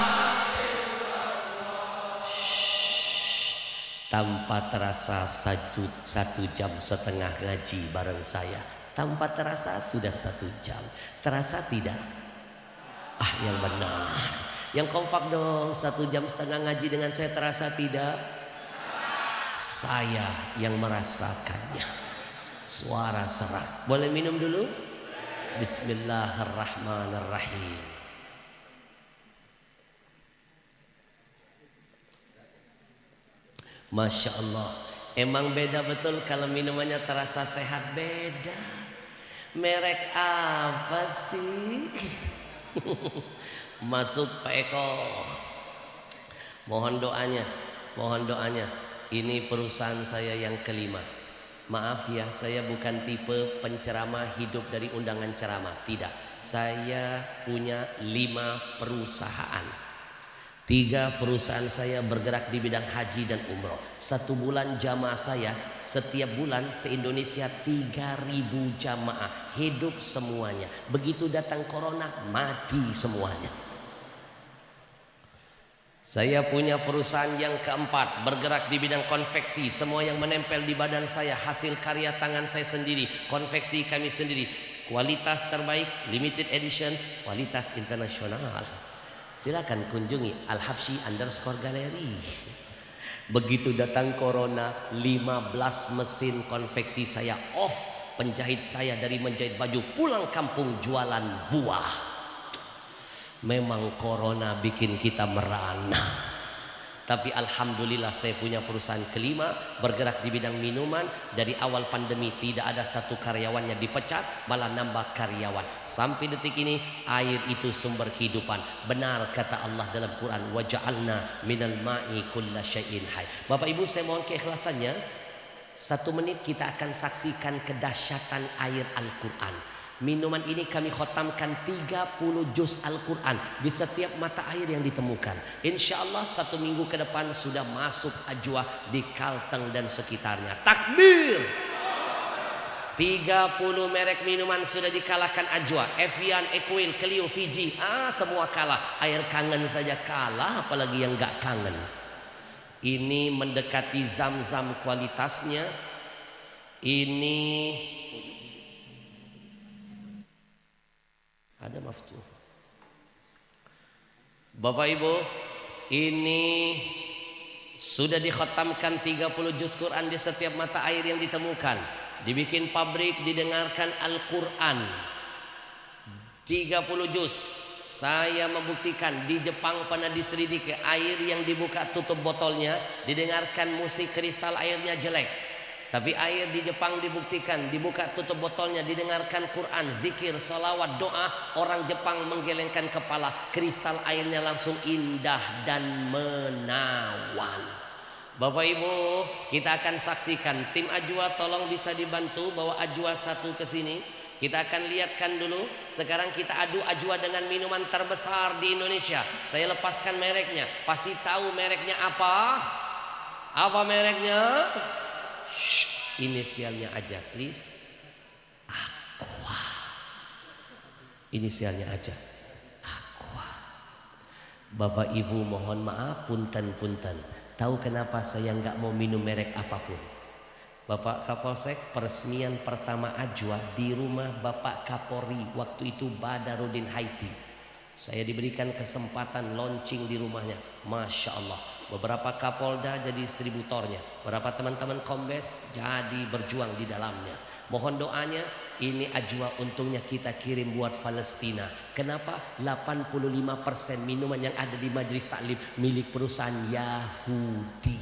tanpa terasa satu, satu jam setengah ngaji bareng saya tanpa terasa sudah satu jam terasa tidak Ah yang benar. Yang kompak dong. Satu jam setengah ngaji dengan saya terasa tidak? Saya yang merasakannya. Suara serak. Boleh minum dulu? Bismillahirrahmanirrahim. Masya Allah Emang beda betul kalau minumannya terasa sehat Beda Merek apa sih? Masuk Pak Eko. Mohon doanya, mohon doanya. Ini perusahaan saya yang kelima. Maaf ya, saya bukan tipe penceramah hidup dari undangan ceramah. Tidak, saya punya lima perusahaan. Tiga perusahaan saya bergerak di bidang haji dan umroh. Satu bulan jamaah saya setiap bulan se-Indonesia 3000 jamaah hidup semuanya. Begitu datang corona mati semuanya. Saya punya perusahaan yang keempat bergerak di bidang konveksi. Semua yang menempel di badan saya hasil karya tangan saya sendiri. Konveksi kami sendiri. Kualitas terbaik, limited edition, kualitas internasional. Silakan kunjungi Al-Habsyi underscore galeri. Begitu datang corona, 15 mesin konveksi saya off. Penjahit saya dari menjahit baju pulang kampung jualan buah. Memang corona bikin kita merana. Tapi Alhamdulillah saya punya perusahaan kelima bergerak di bidang minuman. Dari awal pandemi tidak ada satu karyawannya dipecat, malah nambah karyawan. Sampai detik ini air itu sumber kehidupan. Benar kata Allah dalam Quran, waja'alna minal ma'i kulla syai'in hai. Bapak Ibu saya mohon keikhlasannya. Satu menit kita akan saksikan kedahsyatan air Al-Quran. Minuman ini kami khotamkan 30 juz Al-Quran di setiap mata air yang ditemukan. Insya Allah satu minggu ke depan sudah masuk ajwa di Kalteng dan sekitarnya. Takbir! 30 merek minuman sudah dikalahkan ajwa. Evian, Equil, Clio, Fiji. Ah semua kalah. Air kangen saja kalah apalagi yang gak kangen. Ini mendekati zam-zam kualitasnya. Ini Ada maftuh. Bapak Ibu, ini sudah dikhatamkan 30 juz Quran di setiap mata air yang ditemukan. Dibikin pabrik, didengarkan Al-Quran. 30 juz. Saya membuktikan di Jepang pernah diselidiki air yang dibuka tutup botolnya, didengarkan musik kristal airnya jelek. Tapi air di Jepang dibuktikan dibuka tutup botolnya didengarkan Quran, zikir, salawat, doa orang Jepang menggelengkan kepala kristal airnya langsung indah dan menawan. Bapak Ibu kita akan saksikan tim Ajwa tolong bisa dibantu bawa Ajwa satu ke sini. Kita akan lihatkan dulu. Sekarang kita adu Ajwa dengan minuman terbesar di Indonesia. Saya lepaskan mereknya. Pasti tahu mereknya apa? Apa mereknya? Inisialnya aja please. Aqua. Inisialnya aja. Aqua. Bapak Ibu mohon maaf punten-punten. Tahu kenapa saya nggak mau minum merek apa pun? Bapak Kapolsek peresmian pertama Ajwa di rumah Bapak Kapolri waktu itu Badarudin Haiti. Saya diberikan kesempatan launching di rumahnya. Masya Allah beberapa kapolda jadi distributornya, beberapa teman-teman kombes jadi berjuang di dalamnya. Mohon doanya, ini ajwa untungnya kita kirim buat Palestina. Kenapa? 85% minuman yang ada di majelis taklim milik perusahaan Yahudi.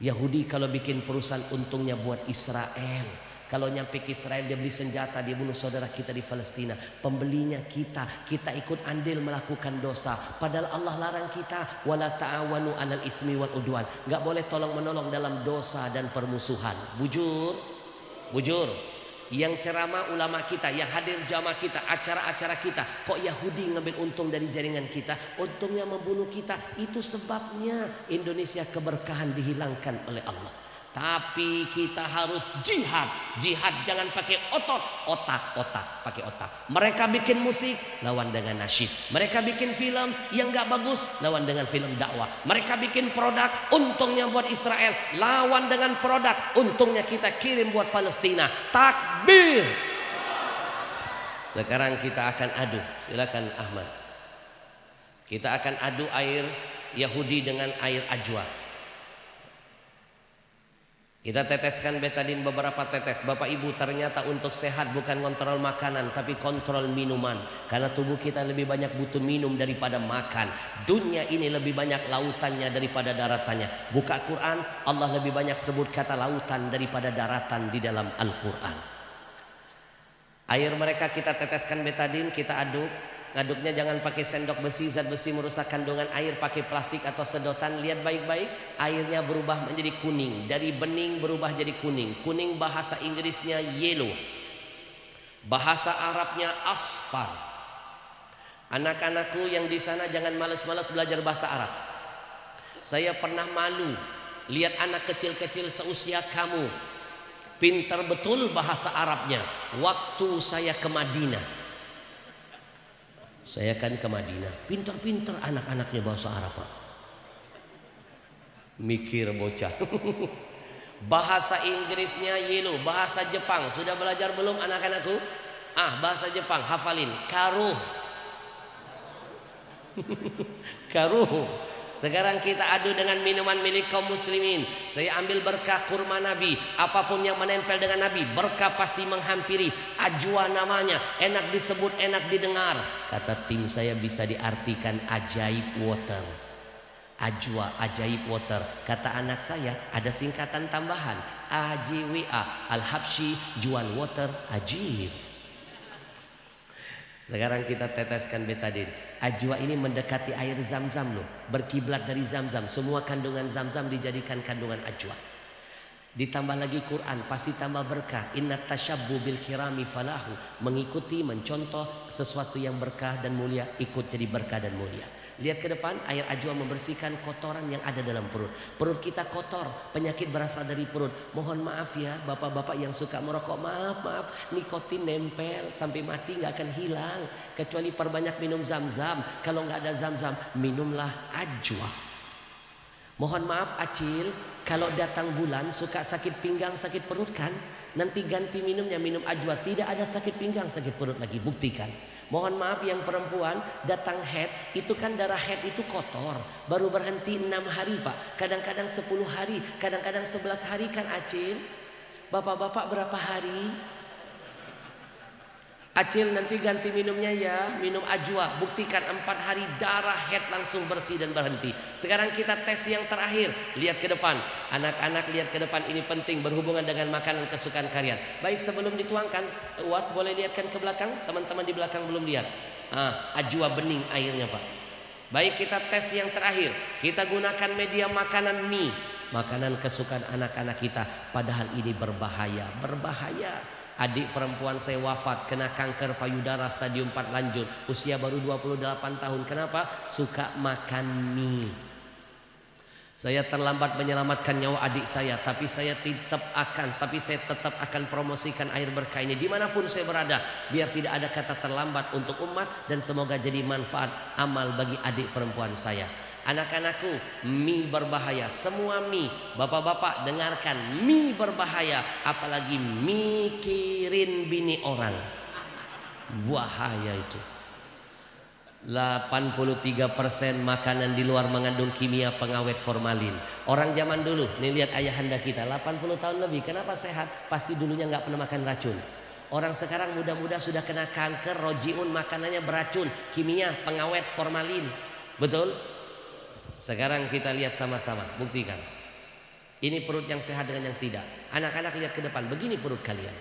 Yahudi kalau bikin perusahaan untungnya buat Israel. Kalau nyampe ke Israel dia beli senjata dia bunuh saudara kita di Palestina. Pembelinya kita, kita ikut andil melakukan dosa. Padahal Allah larang kita wala ta'awanu 'alal itsmi wal udwan. Enggak boleh tolong menolong dalam dosa dan permusuhan. Bujur. Bujur. Yang ceramah ulama kita, yang hadir jamaah kita, acara-acara kita, kok Yahudi ngambil untung dari jaringan kita, untungnya membunuh kita. Itu sebabnya Indonesia keberkahan dihilangkan oleh Allah. Tapi kita harus jihad. Jihad jangan pakai otot, otak, otak, pakai otak. Mereka bikin musik, lawan dengan nasyid. Mereka bikin film yang gak bagus, lawan dengan film dakwah. Mereka bikin produk, untungnya buat Israel, lawan dengan produk, untungnya kita kirim buat Palestina. Takbir. Sekarang kita akan adu. Silakan Ahmad. Kita akan adu air Yahudi dengan air ajwa. Kita teteskan betadin beberapa tetes. Bapak Ibu ternyata untuk sehat bukan kontrol makanan tapi kontrol minuman. Karena tubuh kita lebih banyak butuh minum daripada makan. Dunia ini lebih banyak lautannya daripada daratannya. Buka Quran, Allah lebih banyak sebut kata lautan daripada daratan di dalam Al-Quran. Air mereka kita teteskan betadin, kita aduk. Ngaduknya jangan pakai sendok besi, zat besi merusak kandungan air, pakai plastik atau sedotan. Lihat baik-baik, airnya berubah menjadi kuning. Dari bening berubah jadi kuning. Kuning bahasa Inggrisnya yellow. Bahasa Arabnya asfar. Anak-anakku yang di sana jangan males-males belajar bahasa Arab. Saya pernah malu lihat anak kecil-kecil seusia kamu. Pintar betul bahasa Arabnya. Waktu saya ke Madinah saya kan ke Madinah, pinter-pinter anak-anaknya bahasa Arab Pak. Mikir bocah. bahasa Inggrisnya yellow, bahasa Jepang sudah belajar belum anak-anakku? Ah, bahasa Jepang hafalin. Karuh. Karuh. Sekarang kita adu dengan minuman milik kaum muslimin. Saya ambil berkah kurma Nabi. Apa pun yang menempel dengan Nabi. Berkah pasti menghampiri. Ajwa namanya. Enak disebut, enak didengar. Kata tim saya bisa diartikan ajaib water. Ajwa, ajaib water. Kata anak saya ada singkatan tambahan. AJWA. Al-Habsyi jual water ajib. Sekarang kita teteskan betadin. Ajwa ini mendekati air zam-zam loh. Berkiblat dari zam-zam. Semua kandungan zam-zam dijadikan kandungan ajwa. Ditambah lagi Quran pasti tambah berkah. Inna tasyabbu bil kirami falahu. Mengikuti, mencontoh sesuatu yang berkah dan mulia. Ikut jadi berkah dan mulia. Lihat ke depan, air ajwa membersihkan kotoran yang ada dalam perut. Perut kita kotor, penyakit berasal dari perut. Mohon maaf ya, bapak-bapak yang suka merokok, maaf, maaf. Nikotin nempel sampai mati nggak akan hilang. Kecuali perbanyak minum zam-zam. Kalau nggak ada zam-zam, minumlah ajwa. Mohon maaf Acil, kalau datang bulan suka sakit pinggang, sakit perut kan? Nanti ganti minumnya, minum ajwa. Tidak ada sakit pinggang, sakit perut lagi. Buktikan. Mohon maaf yang perempuan datang head itu kan darah head itu kotor. Baru berhenti enam hari pak. Kadang-kadang sepuluh hari. Kadang-kadang sebelas hari kan acil. Bapak-bapak berapa hari? Acil nanti ganti minumnya ya. Minum ajwa. Buktikan empat hari darah head langsung bersih dan berhenti. Sekarang kita tes yang terakhir. Lihat ke depan. Anak-anak lihat ke depan. Ini penting berhubungan dengan makanan kesukaan kalian. Baik sebelum dituangkan Uas boleh lihatkan ke belakang? Teman-teman di belakang belum lihat? Ah, Ajwa bening airnya pak. Baik kita tes yang terakhir. Kita gunakan media makanan mie. Makanan kesukaan anak-anak kita. Padahal ini berbahaya. Berbahaya Adik perempuan saya wafat kena kanker payudara stadium 4 lanjut. Usia baru 28 tahun. Kenapa? Suka makan mie. Saya terlambat menyelamatkan nyawa adik saya, tapi saya tetap akan, tapi saya tetap akan promosikan air berkah ini di mana pun saya berada, biar tidak ada kata terlambat untuk umat dan semoga jadi manfaat amal bagi adik perempuan saya. Anak-anakku, mie berbahaya. Semua mie, bapak-bapak dengarkan, mie berbahaya. Apalagi mikirin bini orang. Bahaya itu. 83% makanan di luar mengandung kimia pengawet formalin. Orang zaman dulu, nih lihat ayahanda kita, 80 tahun lebih, kenapa sehat? Pasti dulunya nggak pernah makan racun. Orang sekarang muda-muda sudah kena kanker, rojiun makanannya beracun, kimia, pengawet formalin. Betul? Sekarang kita lihat sama-sama, buktikan. Ini perut yang sehat dengan yang tidak. Anak-anak lihat ke depan, begini perut kalian.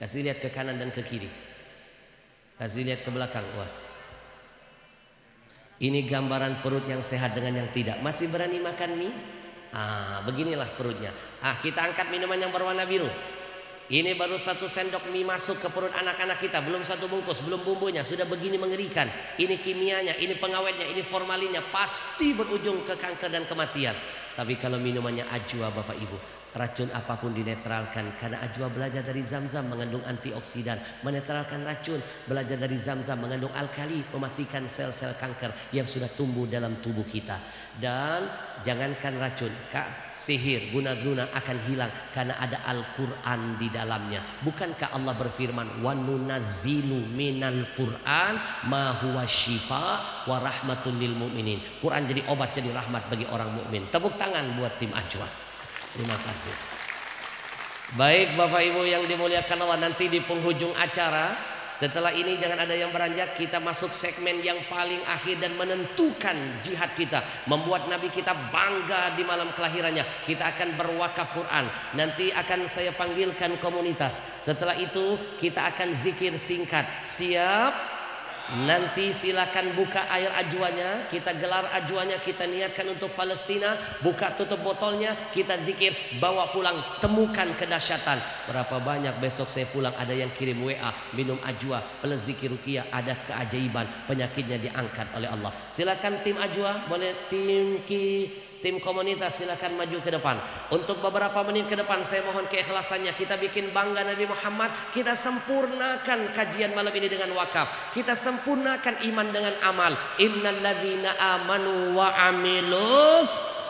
Kasih lihat ke kanan dan ke kiri. Kasih lihat ke belakang, was. Ini gambaran perut yang sehat dengan yang tidak. Masih berani makan mie? Ah, beginilah perutnya. Ah, kita angkat minuman yang berwarna biru. Ini baru satu sendok mie masuk ke perut anak-anak kita, belum satu bungkus, belum bumbunya, sudah begini mengerikan. Ini kimianya, ini pengawetnya, ini formalinnya, pasti berujung ke kanker dan kematian. Tapi kalau minumannya ajwa Bapak Ibu, Racun apapun dinetralkan karena ajwa belajar dari zam-zam mengandung antioksidan, menetralkan racun, belajar dari zam-zam mengandung alkali, mematikan sel-sel kanker yang sudah tumbuh dalam tubuh kita. Dan jangankan racun, kak, sihir, guna-guna akan hilang karena ada Al-Qur'an di dalamnya. Bukankah Allah berfirman, "Wa nunazzilu minal Qur'an ma huwa syifa wa rahmatun lil mu'minin." Quran jadi obat jadi rahmat bagi orang mukmin. Tepuk tangan buat tim Ajwa. Terima kasih. Baik Bapak Ibu yang dimuliakan Allah nanti di penghujung acara setelah ini jangan ada yang beranjak kita masuk segmen yang paling akhir dan menentukan jihad kita membuat Nabi kita bangga di malam kelahirannya. Kita akan berwakaf Quran nanti akan saya panggilkan komunitas. Setelah itu kita akan zikir singkat. Siap Nanti silakan buka air ajuannya, kita gelar ajuannya, kita niatkan untuk Palestina, buka tutup botolnya, kita zikir, bawa pulang, temukan kedahsyatan. Berapa banyak besok saya pulang ada yang kirim WA, minum ajwa, plus zikir rukiah, ada keajaiban, penyakitnya diangkat oleh Allah. Silakan tim ajwa, boleh tim ki tim komunitas silakan maju ke depan. Untuk beberapa menit ke depan saya mohon keikhlasannya kita bikin bangga Nabi Muhammad, kita sempurnakan kajian malam ini dengan wakaf. Kita sempurnakan iman dengan amal. Innalladzina amanu wa amilus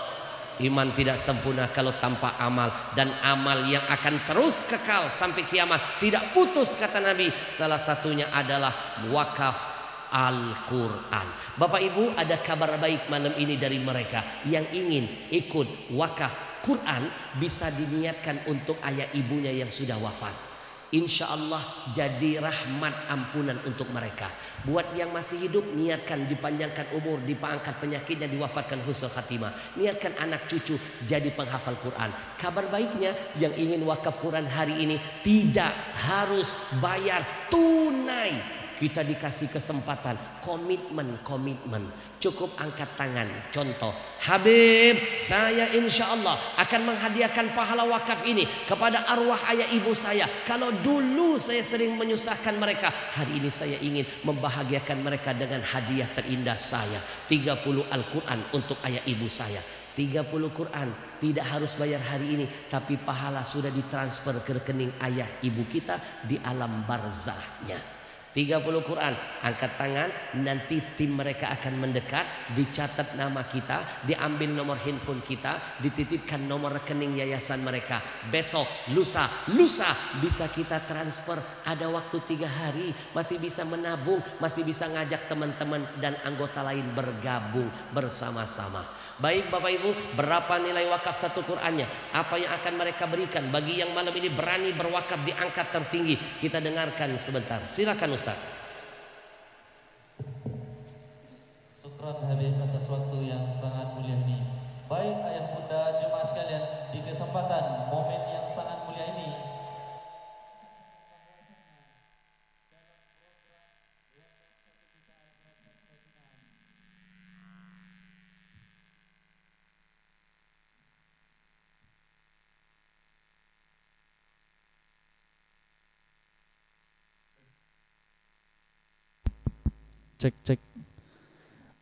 Iman tidak sempurna kalau tanpa amal dan amal yang akan terus kekal sampai kiamat tidak putus kata Nabi. Salah satunya adalah wakaf Al-Quran. Bapak Ibu ada kabar baik malam ini dari mereka yang ingin ikut wakaf Quran bisa diniatkan untuk ayah ibunya yang sudah wafat. Insya Allah jadi rahmat ampunan untuk mereka. Buat yang masih hidup niatkan dipanjangkan umur, dipangkat penyakitnya, diwafatkan husnul khatimah. Niatkan anak cucu jadi penghafal Quran. Kabar baiknya yang ingin wakaf Quran hari ini tidak harus bayar tunai kita dikasih kesempatan. Komitmen komitmen. Cukup angkat tangan. Contoh Habib saya insya Allah akan menghadiahkan pahala wakaf ini kepada arwah ayah ibu saya. Kalau dulu saya sering menyusahkan mereka hari ini saya ingin membahagiakan mereka dengan hadiah terindah saya. 30 Al-Quran untuk ayah ibu saya. 30 Quran tidak harus bayar hari ini tapi pahala sudah ditransfer ke rekening ayah ibu kita di alam barzahnya 30 Quran. Angkat tangan nanti tim mereka akan mendekat dicatat nama kita diambil nomor handphone kita dititipkan nomor rekening yayasan mereka. Besok lusa lusa. Bisa kita transfer. Ada waktu tiga hari. Masih bisa menabung masih bisa ngajak teman-teman dan anggota lain bergabung bersama-sama Baik Bapak Ibu, berapa nilai wakaf satu Qur'annya? Apa yang akan mereka berikan bagi yang malam ini berani berwakaf di angka tertinggi? Kita dengarkan sebentar. Silakan Ustaz.
Syukran Habib atas waktu yang sangat mulia ini. Baik ayah bunda jemaah sekalian, di kesempatan cek cek.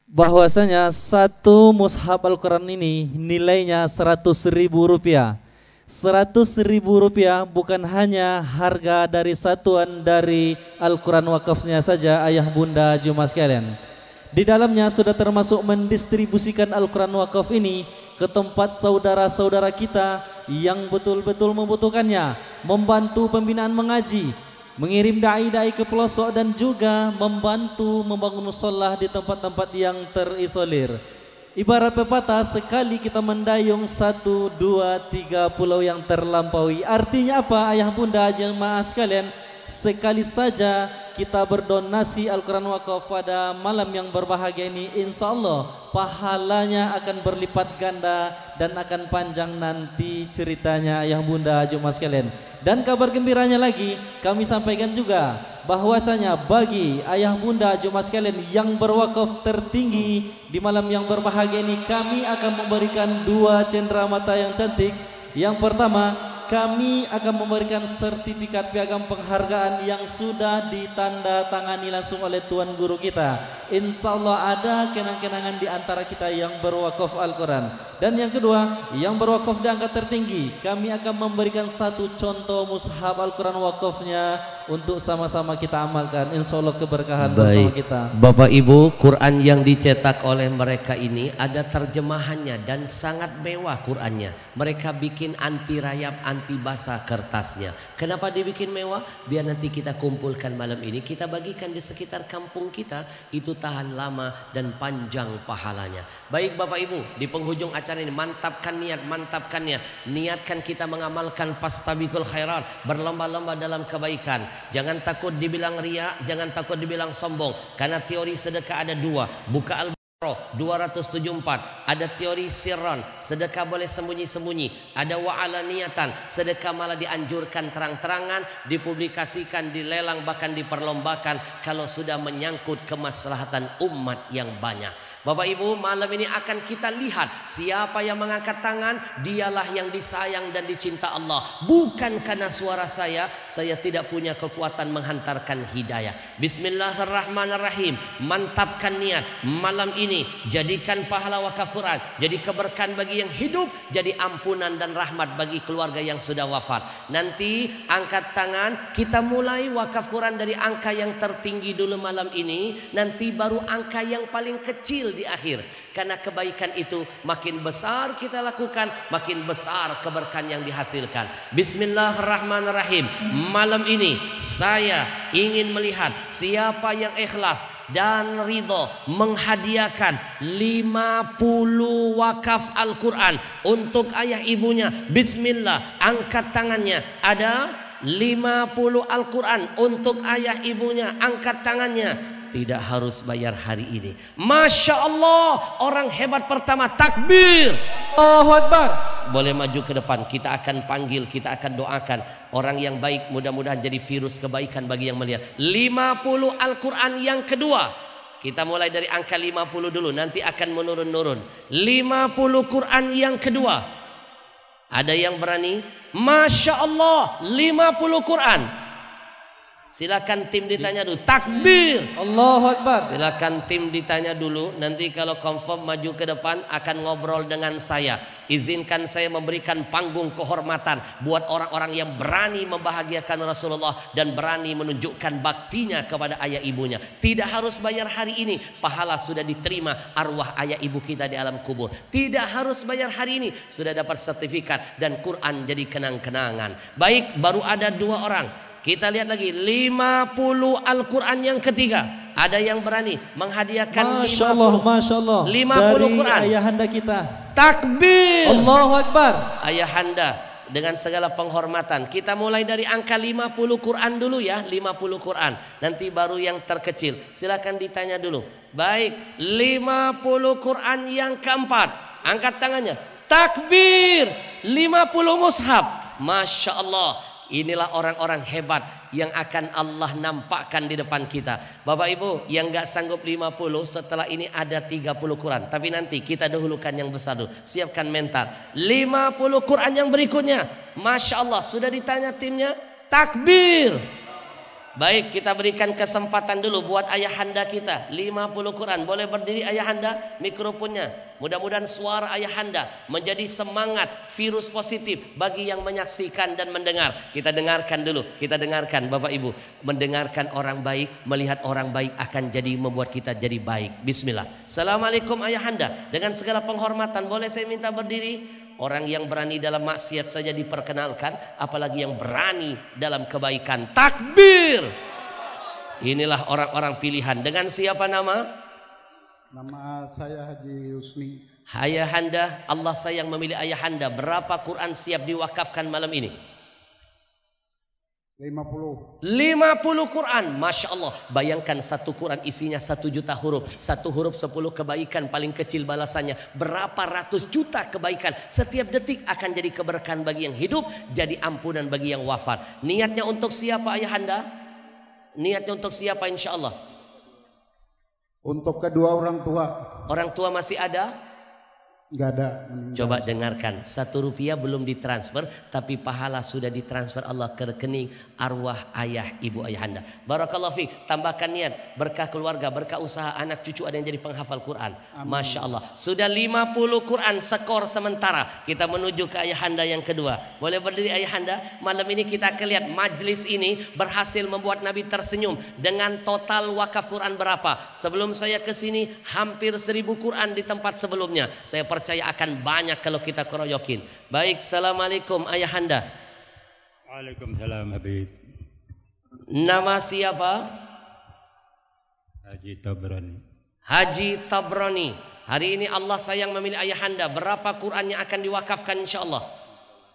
Bahwasanya satu mushaf Al-Quran ini nilainya seratus ribu rupiah. Seratus ribu rupiah bukan hanya harga dari satuan dari Al-Quran wakafnya saja ayah bunda jemaah sekalian. Di dalamnya sudah termasuk mendistribusikan Al-Quran wakaf ini ke tempat saudara-saudara kita yang betul-betul membutuhkannya membantu pembinaan mengaji mengirim dai-dai ke pelosok dan juga membantu membangun musolah di tempat-tempat yang terisolir. Ibarat pepatah sekali kita mendayung satu, dua, tiga pulau yang terlampaui. Artinya apa ayah bunda jemaah sekalian? Sekali saja kita berdonasi Al-Quran Wakaf pada malam yang berbahagia ini Insya Allah pahalanya akan berlipat ganda dan akan panjang nanti ceritanya. Ayah bunda jemaah sekalian dan kabar gembiranya lagi kami sampaikan juga bahwasanya bagi ayah bunda jemaah sekalian yang berwakaf tertinggi di malam yang berbahagia ini kami akan memberikan dua cendera mata yang cantik. Yang pertama kami akan memberikan sertifikat piagam penghargaan yang sudah ditanda tangani langsung oleh Tuan Guru kita. Insya Allah ada kenang-kenangan di antara kita yang berwakaf Al-Quran. Dan yang kedua, yang berwakaf di angka tertinggi, kami akan memberikan satu contoh mushaf Al-Quran wakafnya untuk sama-sama kita amalkan. Insya Allah keberkahan Baik. bersama kita.
Bapak Ibu, Quran yang dicetak oleh mereka ini ada terjemahannya dan sangat mewah Qurannya. Mereka bikin anti rayap, anti anti basah kertasnya. Kenapa dibikin mewah? Biar nanti kita kumpulkan malam ini, kita bagikan di sekitar kampung kita, itu tahan lama dan panjang pahalanya. Baik Bapak Ibu, di penghujung acara ini mantapkan niat, mantapkan niat. Niatkan kita mengamalkan pastabikul khairat, berlomba-lomba dalam kebaikan. Jangan takut dibilang ria, jangan takut dibilang sombong. Karena teori sedekah ada dua. Buka al 274 ada teori sirron sedekah boleh sembunyi-sembunyi. Ada wa'ala niatan sedekah malah dianjurkan terang-terangan dipublikasikan dilelang bahkan diperlombakan kalau sudah menyangkut kemaslahatan umat yang banyak Bapak Ibu malam ini akan kita lihat siapa yang mengangkat tangan dialah yang disayang dan dicinta Allah. Bukan karena suara saya saya tidak punya kekuatan menghantarkan hidayah. Bismillahirrahmanirrahim. Mantapkan niat. Malam ini jadikan pahala wakaf Quran. Jadi keberkahan bagi yang hidup jadi ampunan dan rahmat bagi keluarga yang sudah wafat. Nanti angkat tangan kita mulai wakaf Quran dari angka yang tertinggi dulu malam ini. Nanti baru angka yang paling kecil kecil di akhir. Karena kebaikan itu makin besar kita lakukan, makin besar keberkahan yang dihasilkan. Bismillahirrahmanirrahim. Malam ini saya ingin melihat siapa yang ikhlas dan ridho menghadiahkan 50 wakaf Al-Quran untuk ayah ibunya. Bismillah, angkat tangannya. Ada 50 Al-Quran untuk ayah ibunya. Angkat tangannya tidak harus bayar hari ini. Masya Allah, orang hebat pertama takbir.
Allahu Akbar.
Boleh maju ke depan, kita akan panggil, kita akan doakan orang yang baik mudah-mudahan jadi virus kebaikan bagi yang melihat. 50 Al-Quran yang kedua. Kita mulai dari angka 50 dulu, nanti akan menurun-nurun. 50 Quran yang kedua. Ada yang berani? Masya Allah, 50 Quran. Silakan tim ditanya dulu. Takbir.
Allahu Akbar.
Silakan tim ditanya dulu. Nanti kalau confirm maju ke depan akan ngobrol dengan saya. Izinkan saya memberikan panggung kehormatan buat orang-orang yang berani membahagiakan Rasulullah dan berani menunjukkan baktinya kepada ayah ibunya. Tidak harus bayar hari ini. Pahala sudah diterima arwah ayah ibu kita di alam kubur. Tidak harus bayar hari ini. Sudah dapat sertifikat dan Quran jadi kenang-kenangan. Baik, baru ada dua orang. Kita lihat lagi 50 Al-Quran yang ketiga. Ada yang berani menghadiahkan
Masya Allah,
50.
Masya Allah.
50
Dari
Quran.
ayahanda kita.
Takbir.
Allahu Akbar.
Ayahanda dengan segala penghormatan. Kita mulai dari angka 50 Quran dulu ya, 50 Quran. Nanti baru yang terkecil. Silakan ditanya dulu. Baik, 50 Quran yang keempat. Angkat tangannya. Takbir. 50 mushaf. Masya Allah. Inilah orang-orang hebat yang akan Allah nampakkan di depan kita. Bapak Ibu yang gak sanggup 50 setelah ini ada 30 Quran. Tapi nanti kita dahulukan yang besar dulu. Siapkan mental. 50 Quran yang berikutnya. Masya Allah sudah ditanya timnya. Takbir. Baik kita berikan kesempatan dulu buat ayahanda kita. 50 Quran. Boleh berdiri ayahanda? Mikrofonnya. Mudah-mudahan suara ayahanda menjadi semangat virus positif Bagi yang menyaksikan dan mendengar. Kita dengarkan dulu. Kita dengarkan Bapak Ibu. Mendengarkan orang baik Melihat orang baik akan jadi membuat kita jadi baik. Bismillah. Assalamualaikum ayahanda. Dengan segala penghormatan boleh saya minta berdiri Orang yang berani dalam maksiat saja diperkenalkan, apalagi yang berani dalam kebaikan. Takbir! Inilah orang-orang pilihan. Dengan siapa nama?
Nama saya Haji Husni.
Ayahanda, Allah sayang memilih ayahanda. Berapa Quran siap diwakafkan malam ini?
50.
50 Quran, Masya Allah. Bayangkan satu Quran isinya satu juta huruf. Satu huruf sepuluh kebaikan paling kecil balasannya. Berapa ratus juta kebaikan. Setiap detik akan jadi keberkahan bagi yang hidup. Jadi ampunan bagi yang wafat. Niatnya untuk siapa ayahanda? Niatnya untuk siapa insya Allah?
Untuk kedua orang tua
Orang tua masih ada?
Nggak ada.
Coba dengarkan, satu rupiah belum ditransfer, tapi pahala sudah ditransfer Allah ke rekening arwah ayah ibu ayahanda. Barakallahu fiik, tambahkan niat, berkah keluarga, berkah usaha, anak cucu ada yang jadi penghafal Quran. Masya Allah, sudah 50 Quran skor sementara. Kita menuju ke ayahanda yang kedua. Boleh berdiri ayahanda? Malam ini kita akan lihat majlis ini berhasil membuat Nabi tersenyum dengan total wakaf Quran berapa. Sebelum saya ke sini hampir seribu Quran di tempat sebelumnya. Saya percaya akan banyak kalau kita keroyokin. Baik, Assalamualaikum ayahanda.
Waalaikumsalam Habib
Nama siapa?
Haji Tabrani.
Haji Tabrani. Hari ini Allah sayang memilih ayahanda. Berapa Quran yang akan diwakafkan insya Allah?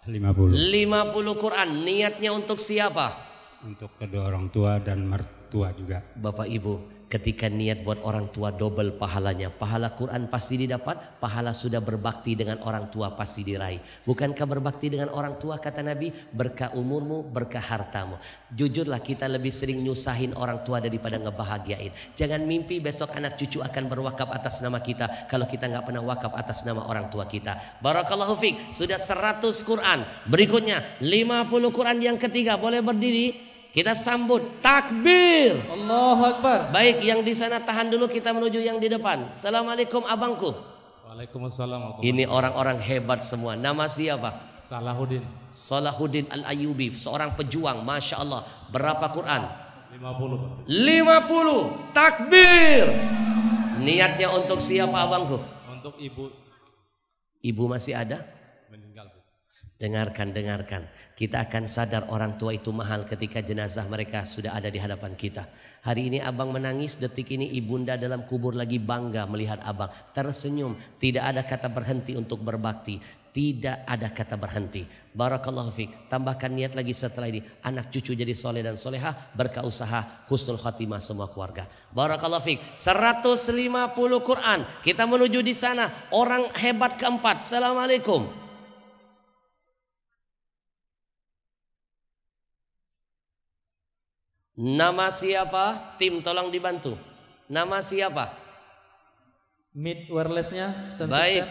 50
50 Quran. Niatnya untuk siapa?
untuk kedua orang tua dan mertua juga.
Bapak Ibu, ketika niat buat orang tua double pahalanya. Pahala Quran pasti didapat, pahala sudah berbakti dengan orang tua pasti diraih. Bukankah berbakti dengan orang tua kata Nabi, berkah umurmu, berkah hartamu. Jujurlah kita lebih sering nyusahin orang tua daripada ngebahagiain. Jangan mimpi besok anak cucu akan berwakaf atas nama kita kalau kita nggak pernah wakaf atas nama orang tua kita. Barakallahu fiik, sudah 100 Quran. Berikutnya 50 Quran yang ketiga, boleh berdiri? Kita sambut takbir.
Allahu Akbar.
Baik, yang di sana tahan dulu kita menuju yang di depan. Assalamualaikum abangku.
Waalaikumsalam.
Ini orang-orang hebat semua. Nama siapa?
Salahuddin
Salahuddin Al-Ayubi, seorang pejuang, masya Allah. Berapa Quran?
50.
50. Takbir. Niatnya untuk siapa abangku?
Untuk ibu
Ibu masih ada?
meninggal. Bu.
Dengarkan, dengarkan. Kita akan sadar orang tua itu mahal ketika jenazah mereka sudah ada di hadapan kita. Hari ini abang menangis, detik ini ibunda dalam kubur lagi bangga melihat abang. Tersenyum, tidak ada kata berhenti untuk berbakti. Tidak ada kata berhenti. Barakallahu fiq. Tambahkan niat lagi setelah ini. Anak cucu jadi soleh dan soleha. Berkah usaha. Husnul khatimah semua keluarga. Barakallahu fiq. 150 Quran. Kita menuju di sana. Orang hebat keempat. Assalamualaikum. Nama siapa? Tim tolong dibantu. Nama siapa?
Mid wirelessnya
Baik.
system.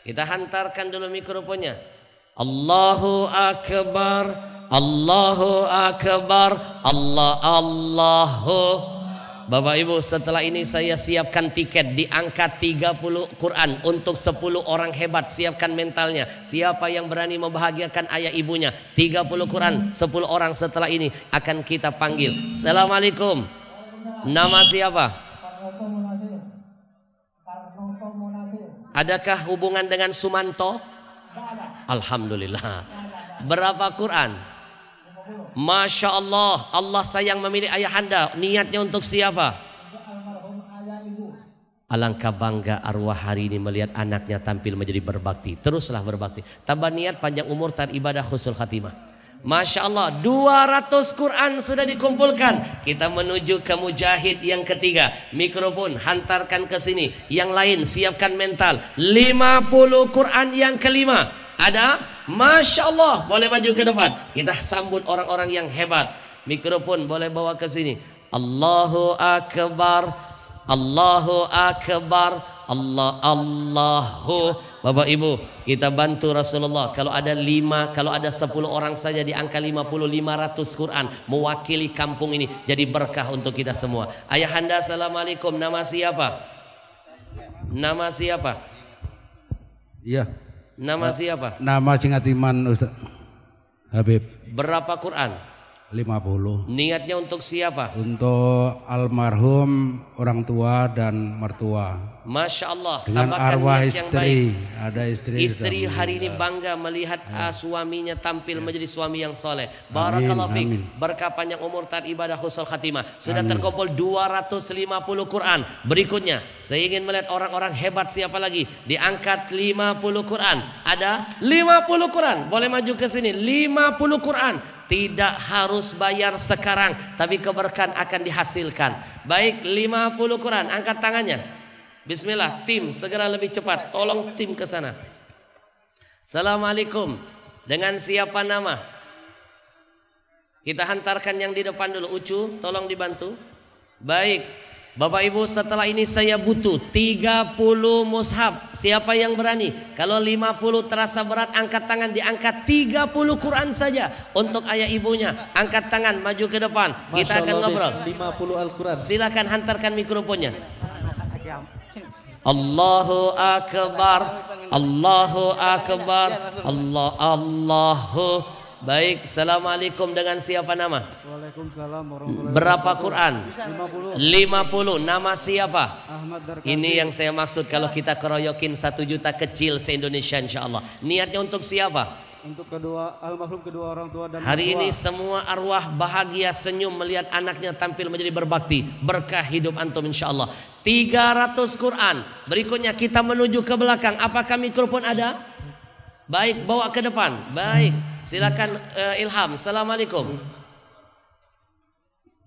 Kita hantarkan dulu mikrofonnya. Allahu akbar. Allahu akbar. Allah Allahu. Bapak Ibu, setelah ini saya siapkan tiket di angka 30 Quran untuk 10 orang hebat. Siapkan mentalnya. Siapa yang berani membahagiakan ayah ibunya? 30 Quran, 10 orang setelah ini akan kita panggil. Assalamualaikum. Nama siapa? Adakah hubungan dengan Sumanto? Alhamdulillah. Berapa Quran? Masya Allah, Allah sayang memilih ayahanda. Niatnya untuk siapa? Alangkah bangga arwah hari ini melihat anaknya tampil menjadi berbakti. Teruslah berbakti. Tambah niat panjang umur tar ibadah khusul khatimah. Masya Allah 200 Quran sudah dikumpulkan Kita menuju ke mujahid yang ketiga Mikrofon hantarkan ke sini Yang lain siapkan mental 50 Quran yang kelima Ada? Masya Allah Boleh maju ke depan. Kita sambut orang-orang yang hebat. Mikrofon boleh bawa ke sini. Allahu Akbar. Allahu Akbar. Allah Allahu. Bapak Ibu kita bantu Rasulullah. Kalau ada lima kalau ada sepuluh orang saja di angka lima puluh lima ratus Quran mewakili kampung ini jadi berkah untuk kita semua. Ayahanda Assalamualaikum. Nama siapa? Nama siapa?
Iya,
nama siapa?
Nama Cingatiman Ustaz. Habib.
Berapa Quran?
50
niatnya untuk siapa?
Untuk almarhum orang tua dan mertua
Masya Allah
dengan
tambahkan
arwah
yang baik
istri ada istri
Istri hari ini bangga melihat ah, suaminya tampil menjadi suami yang soleh. Barakallahu
amin.
Berkah panjang umur taat ibadah khusul khatimah. Sudah terkumpul 250 Quran. Berikutnya, saya ingin melihat orang-orang hebat siapa lagi. Diangkat 50 Quran. Ada 50 Quran. Boleh maju ke sini. 50 Quran. Tidak harus bayar sekarang, tapi keberkahan akan dihasilkan. Baik, 50 Quran. Angkat tangannya. Bismillah, tim segera lebih cepat. Tolong tim ke sana. Assalamualaikum. Dengan siapa nama? Kita hantarkan yang di depan dulu. Ucu, tolong dibantu. Baik. Bapak Ibu setelah ini saya butuh 30 mushaf. Siapa yang berani? Kalau 50 terasa berat angkat tangan diangkat 30 Quran saja untuk ayah ibunya. Angkat tangan maju ke depan. Kita akan
Allah,
ngobrol.
Bib. 50 Al-Quran.
Silakan hantarkan mikrofonnya. Allahu akbar. Allahu akbar. Allah Allahu Baik, Assalamualaikum dengan siapa nama?
Waalaikumsalam
Berapa Quran?
50
50 Nama siapa?
Ahmad Darkasi
Ini yang saya maksud kalau kita keroyokin satu juta kecil se-Indonesia insya Allah Niatnya untuk siapa?
Untuk kedua almarhum kedua orang tua dan
Hari
mertua.
ini semua arwah bahagia senyum melihat anaknya tampil menjadi berbakti. Berkah hidup antum insya Allah. 300 Quran. Berikutnya kita menuju ke belakang. Apakah mikrofon ada? Baik, bawa ke depan. Baik, silakan eh, Ilham. Assalamualaikum.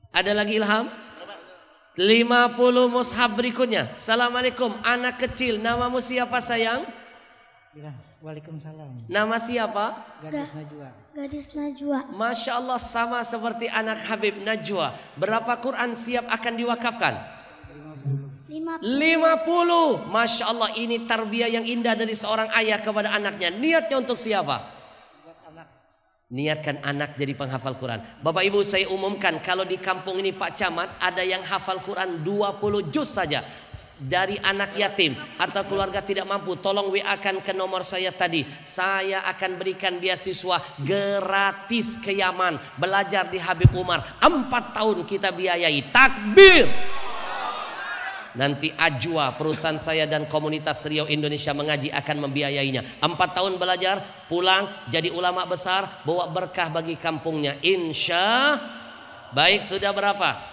Ada lagi Ilham? 50 mushaf berikutnya. Assalamualaikum. Anak kecil, namamu siapa sayang?
Waalaikumsalam.
Nama siapa?
Gadis Najwa.
Gadis Najwa
Masya Allah sama seperti anak Habib Najwa. Berapa Quran siap akan diwakafkan?
50
50. Masya Allah ini tarbiyah yang indah dari seorang ayah kepada anaknya. Niatnya untuk siapa? Niatkan anak jadi penghafal Quran. Bapak Ibu saya umumkan kalau di kampung ini Pak Camat ada yang hafal Quran 20 juz saja. Dari anak yatim atau keluarga tidak mampu Tolong WA kan ke nomor saya tadi Saya akan berikan beasiswa gratis ke Yaman Belajar di Habib Umar Empat tahun kita biayai Takbir Nanti Ajwa perusahaan saya dan komunitas Riau Indonesia mengaji akan membiayainya. Empat tahun belajar, pulang jadi ulama besar, bawa berkah bagi kampungnya. Insya Baik sudah berapa?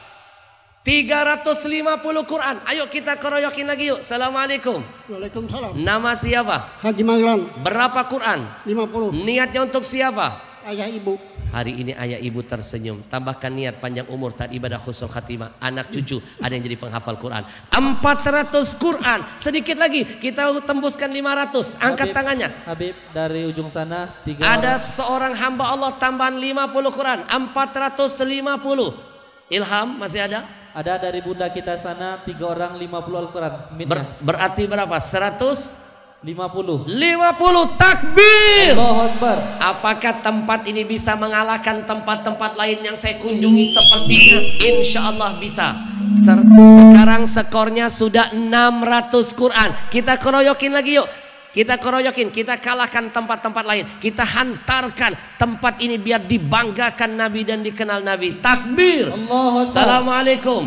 350 Quran. Ayo kita keroyokin lagi yuk. Assalamualaikum.
Waalaikumsalam.
Nama siapa?
Haji Maglan,
Berapa Quran?
50.
Niatnya untuk siapa?
Ayah ibu.
Hari ini ayah ibu tersenyum. Tambahkan niat panjang umur tak ibadah khusul khatimah. Anak cucu ada yang jadi penghafal Quran. 400 Quran. Sedikit lagi kita tembuskan 500. Angkat
Habib,
tangannya.
Habib dari ujung sana tiga
Ada
orang.
seorang hamba Allah tambahan 50 Quran. 450. Ilham masih ada?
Ada dari bunda kita sana tiga orang 50 Al-Quran.
Ber- berarti berapa? 100?
50.
50 takbir.
Allahu Akbar.
Apakah tempat ini bisa mengalahkan tempat-tempat lain yang saya kunjungi sepertinya? Insya Allah bisa. Ser- sekarang skornya sudah 600 Quran. Kita keroyokin lagi yuk. Kita keroyokin, kita kalahkan tempat-tempat lain. Kita hantarkan tempat ini biar dibanggakan Nabi dan dikenal Nabi. Takbir.
Allahu Akbar.
Assalamualaikum.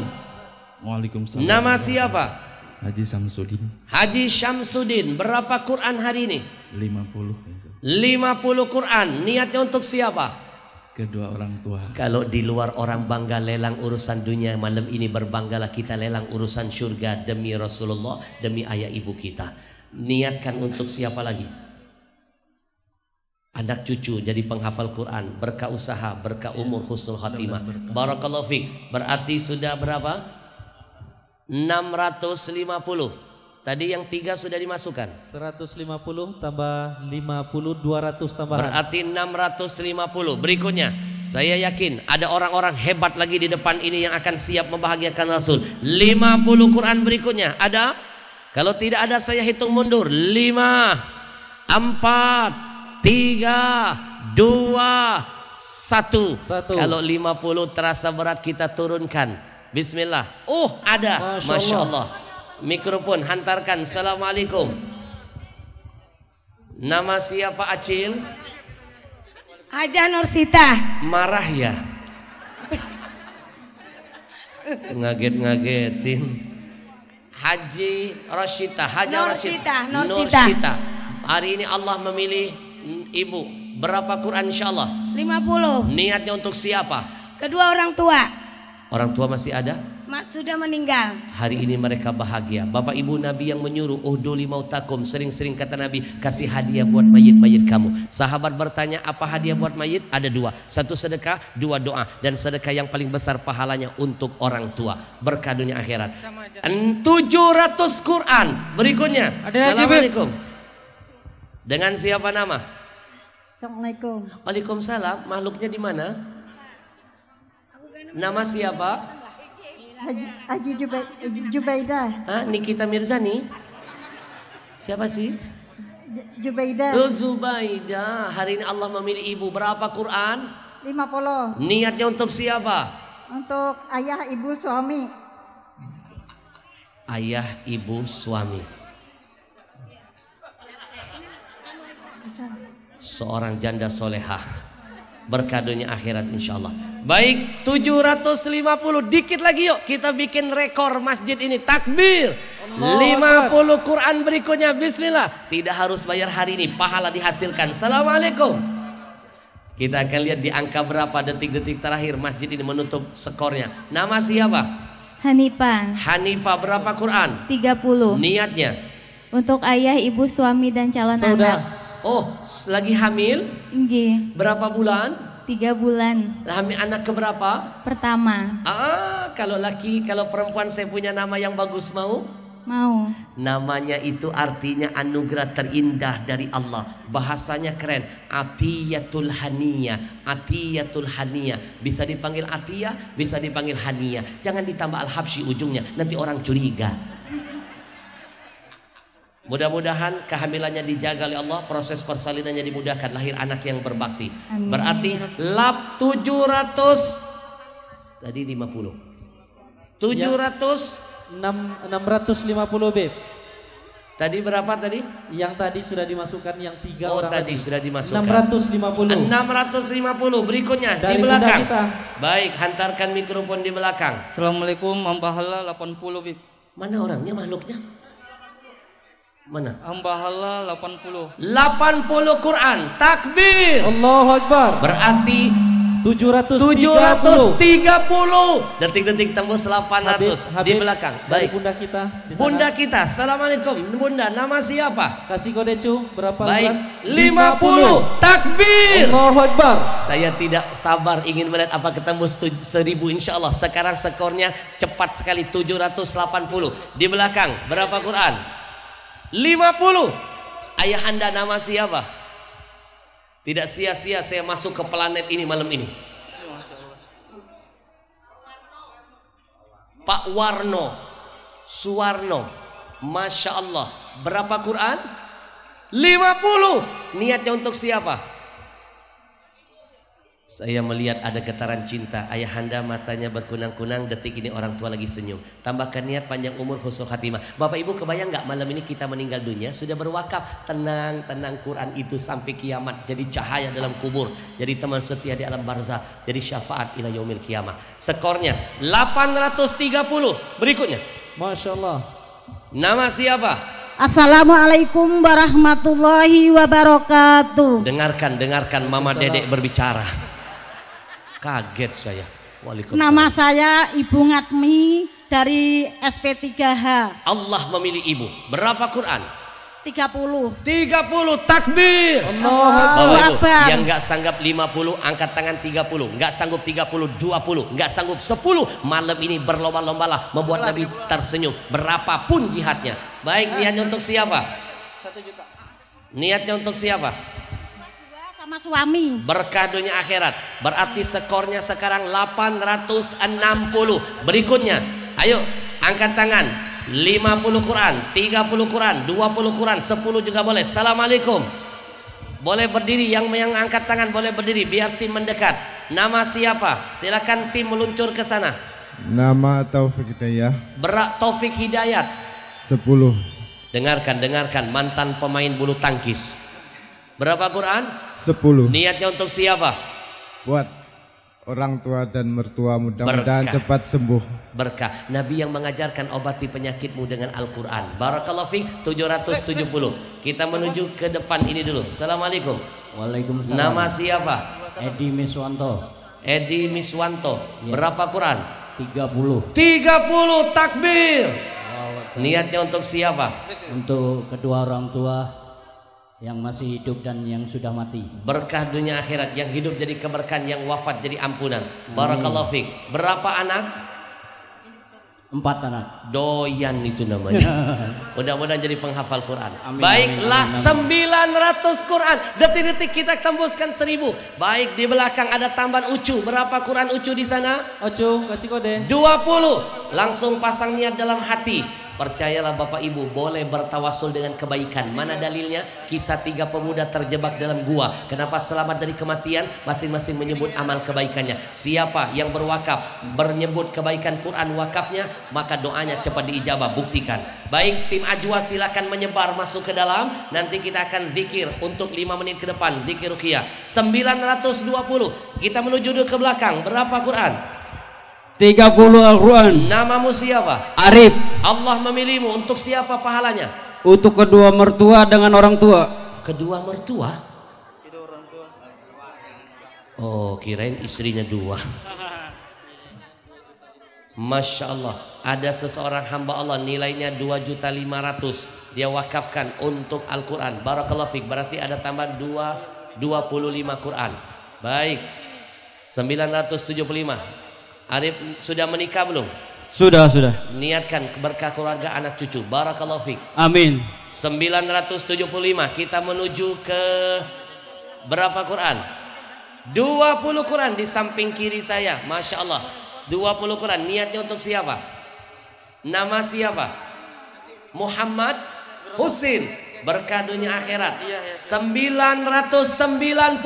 Waalaikumsalam.
Nama siapa?
Haji Samsudin
Haji Syamsuddin. Berapa Quran hari ini?
50.
50 Quran. Niatnya untuk siapa?
Kedua orang tua.
Kalau di luar orang bangga lelang urusan dunia malam ini berbanggalah kita lelang urusan surga demi Rasulullah demi ayah ibu kita. Niatkan untuk siapa lagi? Anak cucu jadi penghafal Quran, berkah usaha, berkah umur husnul khatimah. Barakallahu fiik. Berarti sudah berapa? 650. Tadi yang tiga sudah dimasukkan.
150 tambah 50 200 tambahan.
Berarti 650. Berikutnya, saya yakin ada orang-orang hebat lagi di depan ini yang akan siap membahagiakan Rasul. 50 Quran berikutnya. Ada? Kalau tidak ada saya hitung mundur. 5 4 3 2 1.
Satu.
Kalau 50 terasa berat kita turunkan. Bismillah. Oh, ada.
Masya
Masya Allah. Mikrofon hantarkan. Assalamualaikum. Nama siapa Acil?
Haja Nursita.
Marah ya? Ngaget-ngagetin. Haji Roshita, Haja
Nursita,
Roshita.
Nursita.
Hari ini Allah memilih ibu. Berapa Quran insya Allah?
50.
Niatnya untuk siapa?
Kedua orang tua.
Orang tua masih ada?
Mak sudah meninggal.
Hari ini mereka bahagia. Bapak ibu Nabi yang menyuruh uhduli mautakum. Sering-sering kata Nabi, kasih hadiah buat mayit-mayit kamu. Sahabat bertanya, apa hadiah buat mayit? Ada dua. Satu sedekah, dua doa. Dan sedekah yang paling besar pahalanya untuk orang tua. Berkah dunia akhirat. 700 Quran. Berikutnya. Assalamualaikum. Dengan siapa nama?
Assalamualaikum.
Waalaikumsalam. Makhluknya di mana? Nama siapa?
Haji, Haji Jubaidah.
Hah? Nikita Mirzani? Siapa sih?
Jubaidah.
Oh Zubaida, hari ini Allah memilih ibu berapa Quran?
50.
Niatnya untuk siapa?
Untuk ayah, ibu, suami.
Ayah, ibu, suami. Seorang janda solehah. Berkadunya akhirat insya Allah. Baik 750 dikit lagi yuk. Kita bikin rekor masjid ini takbir. 50 Quran berikutnya Bismillah. Tidak harus bayar hari ini pahala dihasilkan. Assalamualaikum. Kita akan lihat di angka berapa detik-detik terakhir masjid ini menutup skornya. Nama siapa?
Hanifah.
Hanifah berapa Quran?
30
niatnya?
Untuk ayah, ibu, suami dan calon anak.
Oh lagi hamil
Nggih,
berapa bulan
tiga bulan
hamil anak keberapa
pertama
Ah, kalau laki, kalau perempuan saya punya nama yang bagus mau?
mau.
Namanya itu artinya anugerah terindah dari Allah. Bahasanya keren. Atiyatul Haniyah. Atiyatul Haniyah. Bisa dipanggil Atiyah, bisa dipanggil Haniyah. Jangan ditambah Al-Habsyi ujungnya. Nanti orang curiga. Mudah-mudahan kehamilannya dijaga oleh Allah, proses persalinannya dimudahkan, lahir anak yang berbakti.
Amin.
Berarti lap 700 tadi 50. 700
6, 650 Beb.
tadi berapa tadi?
Yang tadi sudah dimasukkan yang tiga
Oh
orang
tadi sudah dimasukkan
650.
650 berikutnya
Dari
di belakang.
kita.
Baik, hantarkan mikrofon di belakang.
Assalamualaikum Pahala 80 Bib.
Mana orangnya makhluknya? Mana?
Hamba halal 80.
80 Quran. Takbir.
Allahu Akbar.
Berarti
730.
730. Detik-detik tembus 800
Habib,
di belakang.
Dari
Baik.
bunda kita.
Bunda kita. Assalamualaikum. Bunda, nama siapa?
Kasih kode cu berapa?
Baik.
bulan?
50. Takbir.
Allahu Akbar.
Saya tidak sabar ingin melihat apa ketembus tu- 1000 insya Allah. Sekarang skornya cepat sekali 780. Di belakang berapa Quran? 50. Ayah anda nama siapa? Tidak sia-sia saya masuk ke planet ini malam ini. Pak Warno Suwarno Masya Allah Berapa Quran? 50 Niatnya untuk siapa? Saya melihat ada getaran cinta. Ayahanda matanya berkunang-kunang Detik ini orang tua lagi senyum. Tambahkan niat panjang umur husnul khatimah. Bapak ibu kebayang nggak malam ini kita meninggal dunia? Sudah berwakaf. Tenang tenang Quran itu sampai kiamat. Jadi cahaya dalam kubur. Jadi teman setia di alam barzah. Jadi syafaat ila yaumil kiamah. Skornya 830 Berikutnya.
Masya Allah.
Nama siapa?
Assalamualaikum warahmatullahi wabarakatuh.
Dengarkan, dengarkan Mama Dedek berbicara. Kaget saya. Waalaikumsalam.
Nama saya Ibu Ngatmi dari SP3H
Allah memilih ibu. Berapa Quran?
30.
30 takbir.
Allahu
Bapak Ibu,
Akbar.
yang nggak sanggup 50 angkat tangan 30, nggak sanggup 30 20, nggak sanggup 10 malam ini berlomba-lombalah membuat Nabi tersenyum berapapun jihadnya. Baik niatnya untuk siapa?
Satu juta.
Niatnya untuk siapa?
Sama suami.
Berkah dunia akhirat. Berarti skornya sekarang 860. Berikutnya, ayo angkat tangan. 50 Quran, 30 Quran, 20 Quran, 10 juga boleh. Assalamualaikum. Boleh berdiri yang yang angkat tangan boleh berdiri biar tim mendekat. Nama siapa? Silakan tim meluncur ke sana.
Nama Taufik Hidayah
Berak Taufik Hidayat.
10
Dengarkan, dengarkan mantan pemain bulu tangkis. Berapa Quran?
10
Niatnya untuk siapa?
Buat orang tua dan mertua mudah-mudahan cepat sembuh
berkah. Nabi yang mengajarkan obati penyakitmu dengan Al-Quran. Barakallahu fiik 770. Kita menuju ke depan ini dulu. Assalamualaikum.
Waalaikumsalam.
Nama siapa?
Edi Miswanto.
Edi Miswanto. Berapa Quran?
30.
30 takbir. Niatnya untuk siapa?
Untuk kedua orang tua yang masih hidup dan yang sudah mati.
Berkah dunia akhirat yang hidup jadi keberkahan, yang wafat jadi ampunan. Barakallahu fiik. Berapa anak?
Empat anak.
Doyan itu namanya. Mudah-mudahan jadi penghafal Quran.
Amin,
Baiklah
amin, amin,
900 Quran. Detik-detik kita tembuskan 1000. Baik di belakang ada tambahan ucu. Berapa Quran ucu di sana?
Ocu, kasih kode.
20. Langsung pasang niat dalam hati. Percayalah Bapak Ibu boleh bertawasul dengan kebaikan. Mana dalilnya? Kisah tiga pemuda terjebak dalam gua. Kenapa selamat dari kematian? Masing-masing menyebut amal kebaikannya. Siapa yang berwakaf bernyebut kebaikan Quran wakafnya, maka doanya cepat diijabah. Buktikan. Baik tim Ajwa silakan menyebar masuk ke dalam. Nanti kita akan zikir untuk 5 menit ke depan. Zikir ruqyah. 920. Kita menuju ke belakang. Berapa Quran?
30 Al-Quran
Namamu siapa?
Arif
Allah memilihmu untuk siapa pahalanya?
untuk kedua mertua dengan orang tua
Kedua mertua? Oh, kirain istrinya dua. Masya Allah, ada seseorang hamba Allah nilainya 2.500 dia wakafkan untuk Al-Quran. Barakallahu fiq, berarti ada tambahan 2, 25 Quran. Baik, 975. Arif sudah menikah belum?
sudah sudah
Niatkan berkah keluarga anak cucu. Barakallahu fiq.
amin
975 kita menuju ke berapa Quran? 20 Quran di samping kiri saya. Masya Allah. 20 Quran. Niatnya untuk siapa? Nama siapa? Muhammad Husin. Berkah dunia akhirat. 995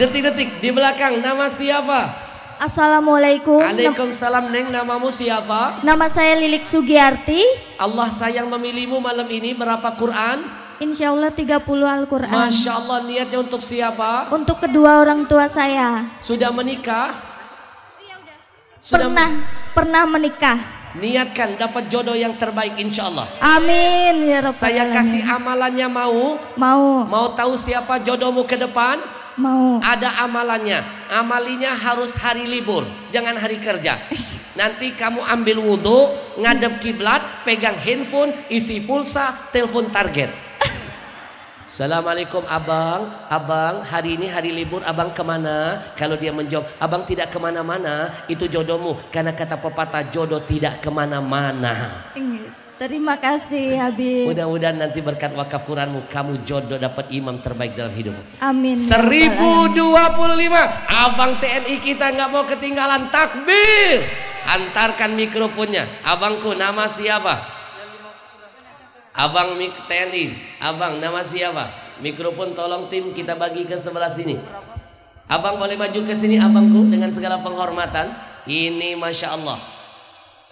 detik-detik di belakang. Nama siapa?
Assalamualaikum.
Waalaikumsalam Neng. Namamu siapa?
Nama saya Lilik Sugiyarti.
Allah sayang memilihmu malam ini berapa Quran?
Insya Allah 30 Al-Quran.
Masya Allah niatnya untuk siapa?
Untuk kedua orang tua saya.
Sudah menikah? Sudah
Pernah, pernah menikah.
Niatkan dapat jodoh yang terbaik insya Allah.
Amin ya Rabbal
Saya kasih amalannya mau?
Mau.
Mau tahu siapa jodohmu ke depan?
Mau.
Ada amalannya. Amalinya harus hari libur, jangan hari kerja. Nanti kamu ambil wudhu, ngadep kiblat, pegang handphone, isi pulsa, telepon target. Assalamualaikum abang, abang hari ini hari libur abang ke mana? Kalau dia menjawab, abang tidak ke mana-mana, itu jodohmu. Karena kata pepatah jodoh tidak ke mana-mana.
Terima kasih Habib.
Mudah-mudahan nanti berkat wakaf Quranmu, kamu jodoh dapat imam terbaik dalam hidupmu.
Amin. ya Rabbal
1025 Abang TNI kita nggak mau ketinggalan takbir Antarkan mikrofonnya Abangku nama siapa? Abang mik TNI Abang nama siapa? Mikrofon tolong tim kita bagi ke sebelah sini Abang boleh maju ke sini abangku dengan segala penghormatan Ini Masya Allah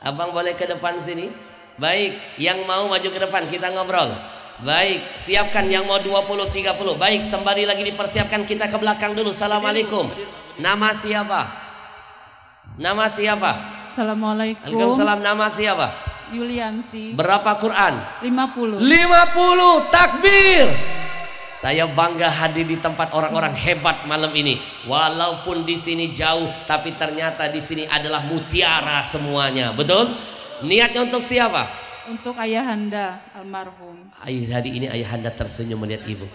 Abang boleh ke depan sini Baik yang mau maju ke depan kita ngobrol Baik, siapkan yang mau 20 30. Baik, sembari lagi dipersiapkan kita ke belakang dulu. Assalamualaikum. Nama siapa? Nama siapa?
Assalamualaikum.
Waalaikumsalam. Nama siapa?
Yulianti.
Berapa Quran?
50.
50 takbir. Saya bangga hadir di tempat orang-orang hebat malam ini. Walaupun di sini jauh, tapi ternyata di sini adalah mutiara semuanya. Betul? Niatnya untuk siapa?
Untuk ayahanda almarhum.
Ayah hari ini ayahanda tersenyum melihat ibu.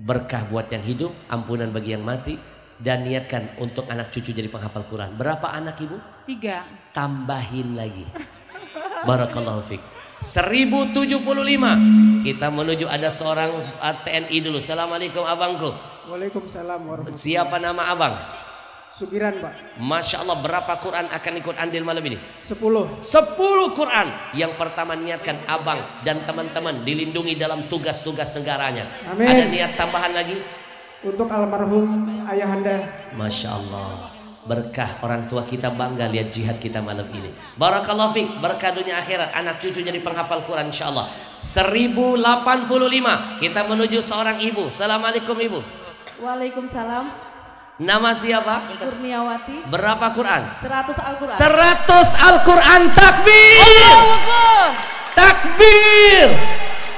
Berkah buat yang hidup, ampunan bagi yang mati, dan niatkan untuk anak cucu jadi penghafal Quran. Berapa anak ibu?
Tiga.
Tambahin lagi. Barakallahu fiqh. 1075 kita menuju ada seorang uh, TNI dulu. Assalamualaikum abangku.
Waalaikumsalam warahmatullahi
Siapa nama abang?
Sugiran Pak.
Masya Allah berapa Quran akan ikut andil malam ini?
10.
10 Quran. Yang pertama niatkan abang dan teman-teman dilindungi dalam tugas-tugas negaranya.
Amin.
Ada niat tambahan lagi?
Untuk almarhum ayahanda.
Masya Allah. Berkah orang tua kita bangga lihat jihad kita malam ini. Barakallahu fiq. Berkah dunia akhirat. Anak cucu jadi penghafal Quran insya Allah. 1085. Kita menuju seorang ibu. Assalamualaikum ibu.
Waalaikumsalam.
Nama siapa?
Kurniawati.
Berapa Quran?
100 Al-Quran.
100 Al-Quran takbir.
Allahu Akbar.
Takbir.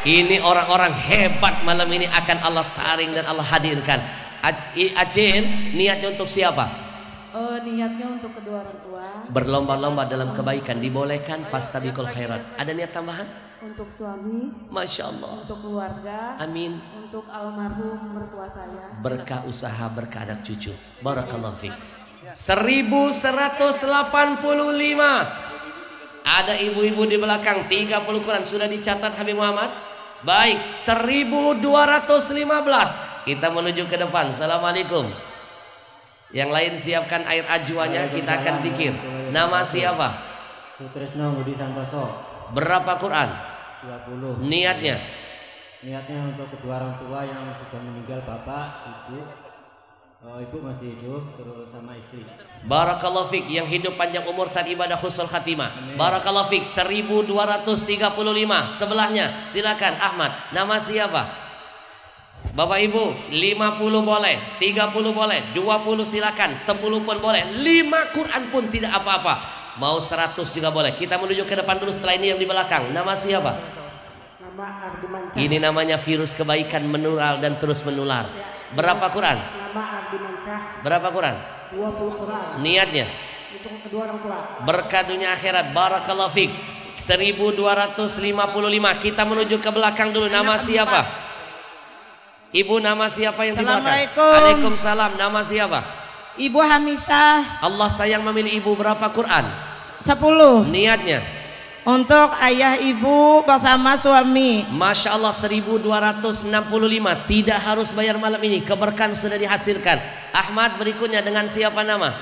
Ini orang-orang hebat malam ini akan Allah saring dan Allah hadirkan. Aceh niatnya untuk siapa?
Eh, niatnya untuk kedua orang tua.
Berlomba-lomba dalam kebaikan dibolehkan fastabiqul khairat. Ada niat tambahan?
Untuk suami.
Masya Allah.
Untuk keluarga.
Amin.
Untuk almarhum mertua saya.
Berkah usaha, berkah anak cucu. Barakallahu fiik. 1185. Ada ibu-ibu di belakang 30 Quran sudah dicatat Habib Muhammad. Baik, 1215. Kita menuju ke depan. Assalamualaikum. Yang lain siapkan air ajuannya, kita akan pikir. Nama siapa?
Sutrisno Budi Santoso.
Berapa Quran?
20.
Niatnya?
Niatnya untuk kedua orang tua yang sudah meninggal bapak, ibu. Oh, ibu masih hidup terus sama istri.
Barakallahu fik yang hidup panjang umur dan ibadah khusul khatimah. Barakallahu fik 1235. Sebelahnya silakan Ahmad. Nama siapa? Bapak Ibu, 50 boleh, 30 boleh, 20 silakan, 10 pun boleh, 5 Quran pun tidak apa-apa. Mau 100 juga boleh. Kita menuju ke depan dulu setelah ini yang di belakang. Nama siapa?
Nama Ardi Mansyah.
Ini namanya virus kebaikan menular dan terus menular. Berapa Quran?
Nama Ardi Mansyah.
Berapa Quran?
20 Quran.
Niatnya?
Untuk kedua orang tua.
berkah dunia akhirat barakallahu fik 1255 kita menuju ke belakang dulu nama siapa Ibu nama siapa yang di belakang
Assalamualaikum.
Waalaikumsalam nama siapa
Ibu Hamisah.
Allah sayang memilih ibu berapa Quran?
10
niatnya?
Untuk ayah ibu bersama suami.
Masya Allah 1265 Tidak harus bayar malam ini. Keberkahan sudah dihasilkan. Ahmad berikutnya dengan siapa nama?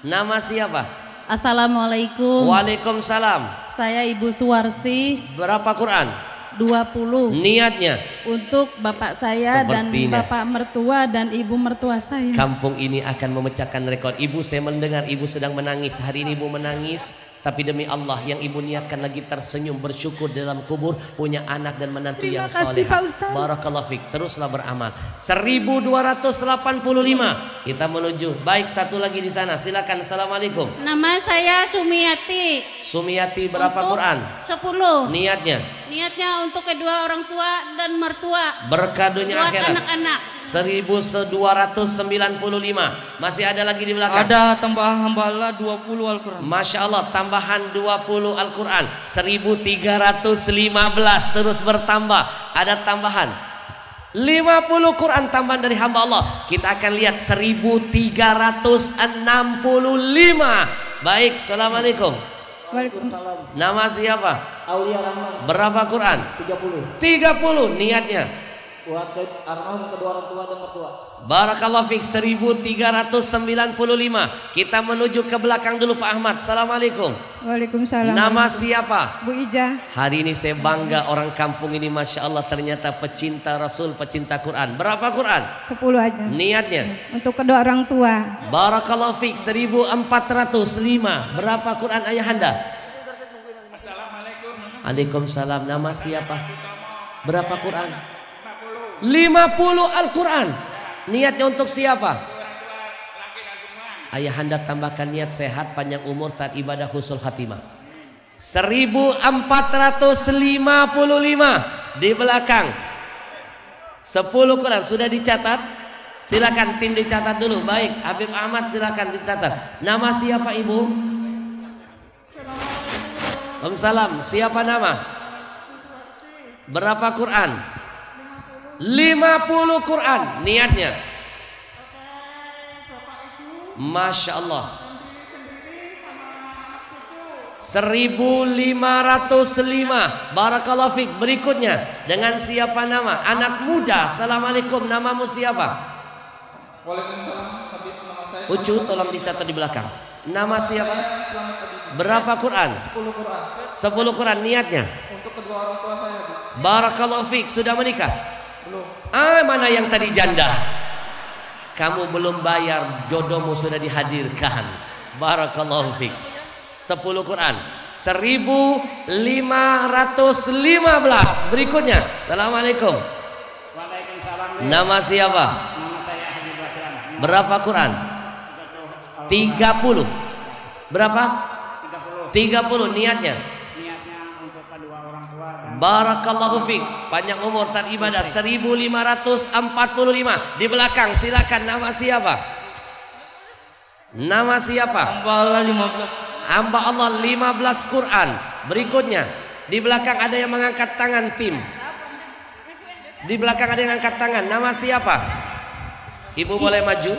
Nama siapa?
Assalamualaikum.
Waalaikumsalam.
Saya Ibu Suwarsi.
Berapa Quran?
20
Niatnya
untuk bapak saya dan
Sepertinya.
bapak mertua dan ibu mertua saya.
kampung ini akan memecahkan rekor. Ibu saya mendengar ibu sedang menangis. Hari ini ibu menangis. Tapi demi Allah yang ibu niatkan lagi tersenyum bersyukur di dalam kubur punya anak dan menantu
Terima
yang soleh. Barakallahu fiik. Teruslah beramal. 1285 kita menuju. Baik satu lagi di sana. Silakan. Assalamualaikum.
Nama saya Sumiati.
Sumiati berapa
Untuk
Quran?
10.
Niatnya
Niatnya untuk kedua orang tua dan mertua.
berkah dunia
Buat
akhirat.
anak-anak.
1295. Masih ada lagi di belakang.
Ada tambahan hambala 20 Al-Quran.
Masya Allah tambahan 20 Al-Quran 1315 terus bertambah ada tambahan 50 Quran tambahan dari hamba Allah kita akan lihat 1365 baik Assalamualaikum
Waalaikumsalam.
nama siapa?
Aulia Rahman.
Berapa Quran?
30
30 niatnya
buat almarhum kedua orang tua dan mertua.
Barakallahu fiq 1395 kita menuju ke belakang dulu Pak Ahmad Assalamualaikum
Waalaikumsalam.
Nama siapa?
Bu Ija.
Hari ini saya bangga orang kampung ini Masya Allah ternyata pecinta Rasul, pecinta Quran. Berapa Quran?
10 aja.
Niatnya?
Untuk kedua orang tua.
Barakallahu fiq 1405. Berapa Quran ayahanda? Waalaikumsalam. Nama siapa? Berapa Quran? 50 Al-Quran. Niatnya untuk siapa? Ayahanda tambahkan niat sehat, panjang umur, taat ibadah, husul khatimah. 1455 di belakang. 10 Quran sudah dicatat? Silakan tim dicatat dulu. Baik, Habib Ahmad silakan dicatat. Nama siapa Ibu? Waalaikumsalam. Siapa nama? Berapa Quran? 50 Quran niatnya. Masya Allah. 1505 Barakallahu fiq Berikutnya Dengan siapa nama Anak muda Assalamualaikum Namamu siapa
Waalaikumsalam. Habib nama saya.
Ucu tolong dicatat di belakang Nama siapa. Berapa Quran
10 Quran.
10 Quran niatnya
Untuk kedua orang tua saya.
Barakallahu fiq Sudah menikah. Ah mana yang tadi janda? Kamu belum bayar Jodohmu sudah dihadirkan. Barakallahu fiq 10 Quran. 1515 Berikutnya. Assalamualaikum.
Waalaikumsalam.
Nama siapa?
Nama saya Habib Basram.
Berapa Quran? 30 Berapa? 30 niatnya
Niatnya untuk kedua orang tua dan
Barakallahu fiq Panjang umur taat ibadah 1545 Di belakang silakan. Nama siapa? Nama siapa?
Hambala 15.
Hamba Allah 15 Quran. Berikutnya Di belakang ada yang mengangkat tangan tim. Di belakang ada yang angkat tangan. Nama siapa? Ibu boleh maju.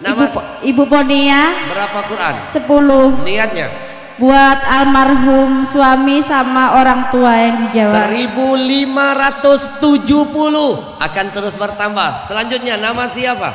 Nama
Ibu, Ibu Bonia
Berapa Quran?
10
Niatnya
buat almarhum suami sama orang tua yang di Jawa.
1570 akan terus bertambah. Selanjutnya nama siapa?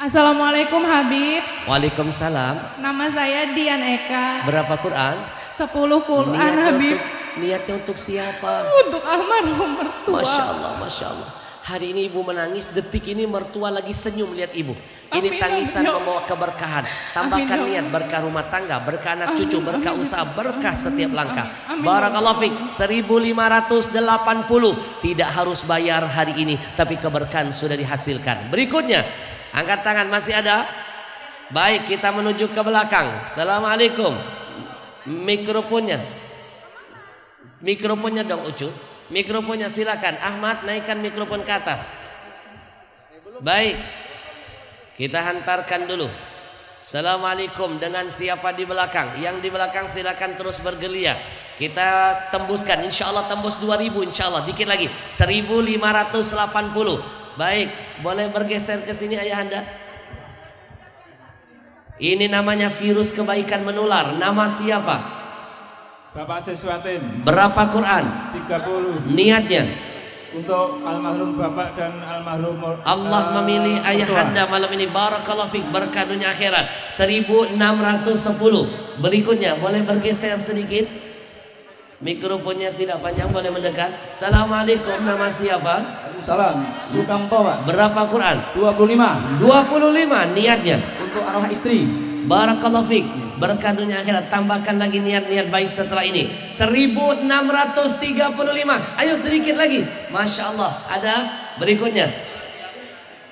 Assalamualaikum Habib.
Waalaikumsalam.
Nama saya Dian Eka.
Berapa Quran?
10 Quran
Niatnya
Habib.
untuk niatnya untuk siapa?
Untuk almarhum mertua.
Masya Allah, Masya Allah. Hari ini ibu menangis, detik ini mertua lagi senyum lihat ibu. Ini
Amin,
tangisan
amin, ya
membawa keberkahan. Tambahkan
Amin,
niat berkah rumah tangga, berkah anak
Amin,
cucu,
amin,
berkah
amin.
usaha, berkah setiap langkah.
Amin,
Barakallahu fiq. 1580 tidak harus bayar hari ini, tapi keberkahan sudah dihasilkan. Berikutnya, angkat tangan masih ada? Baik, kita menuju ke belakang. Assalamualaikum. Mikrofonnya. Mikrofonnya dong Ucu. Mikrofonnya silakan. Ahmad naikkan mikrofon ke atas. Baik. Kita hantarkan dulu. Assalamualaikum dengan siapa di belakang? Yang di belakang silakan terus bergelia. Kita tembuskan. Insya Allah tembus 2000 insya Allah. Dikit lagi. 1580. Baik. Boleh bergeser ke sini ayah anda? Ini namanya virus kebaikan menular. Nama siapa?
Bapak Seswatin.
Berapa Quran?
30.
Niatnya?
Untuk almarhum Bapak dan almarhum
Allah
eh,
memilih ayahanda malam ini barakallahu fiik berkah dunia akhirat 1610 berikutnya boleh bergeser sedikit Mikrofonnya tidak panjang boleh mendekat. Assalamualaikum nama siapa?
Salam. Sukamto Pak.
Berapa Quran?
25.
25 niatnya.
Untuk arwah istri.
Barakallahu fiq. Berkah dunia akhirat. Tambahkan lagi niat-niat baik setelah ini. 1635. Ayo sedikit lagi. Masya Allah. Ada berikutnya.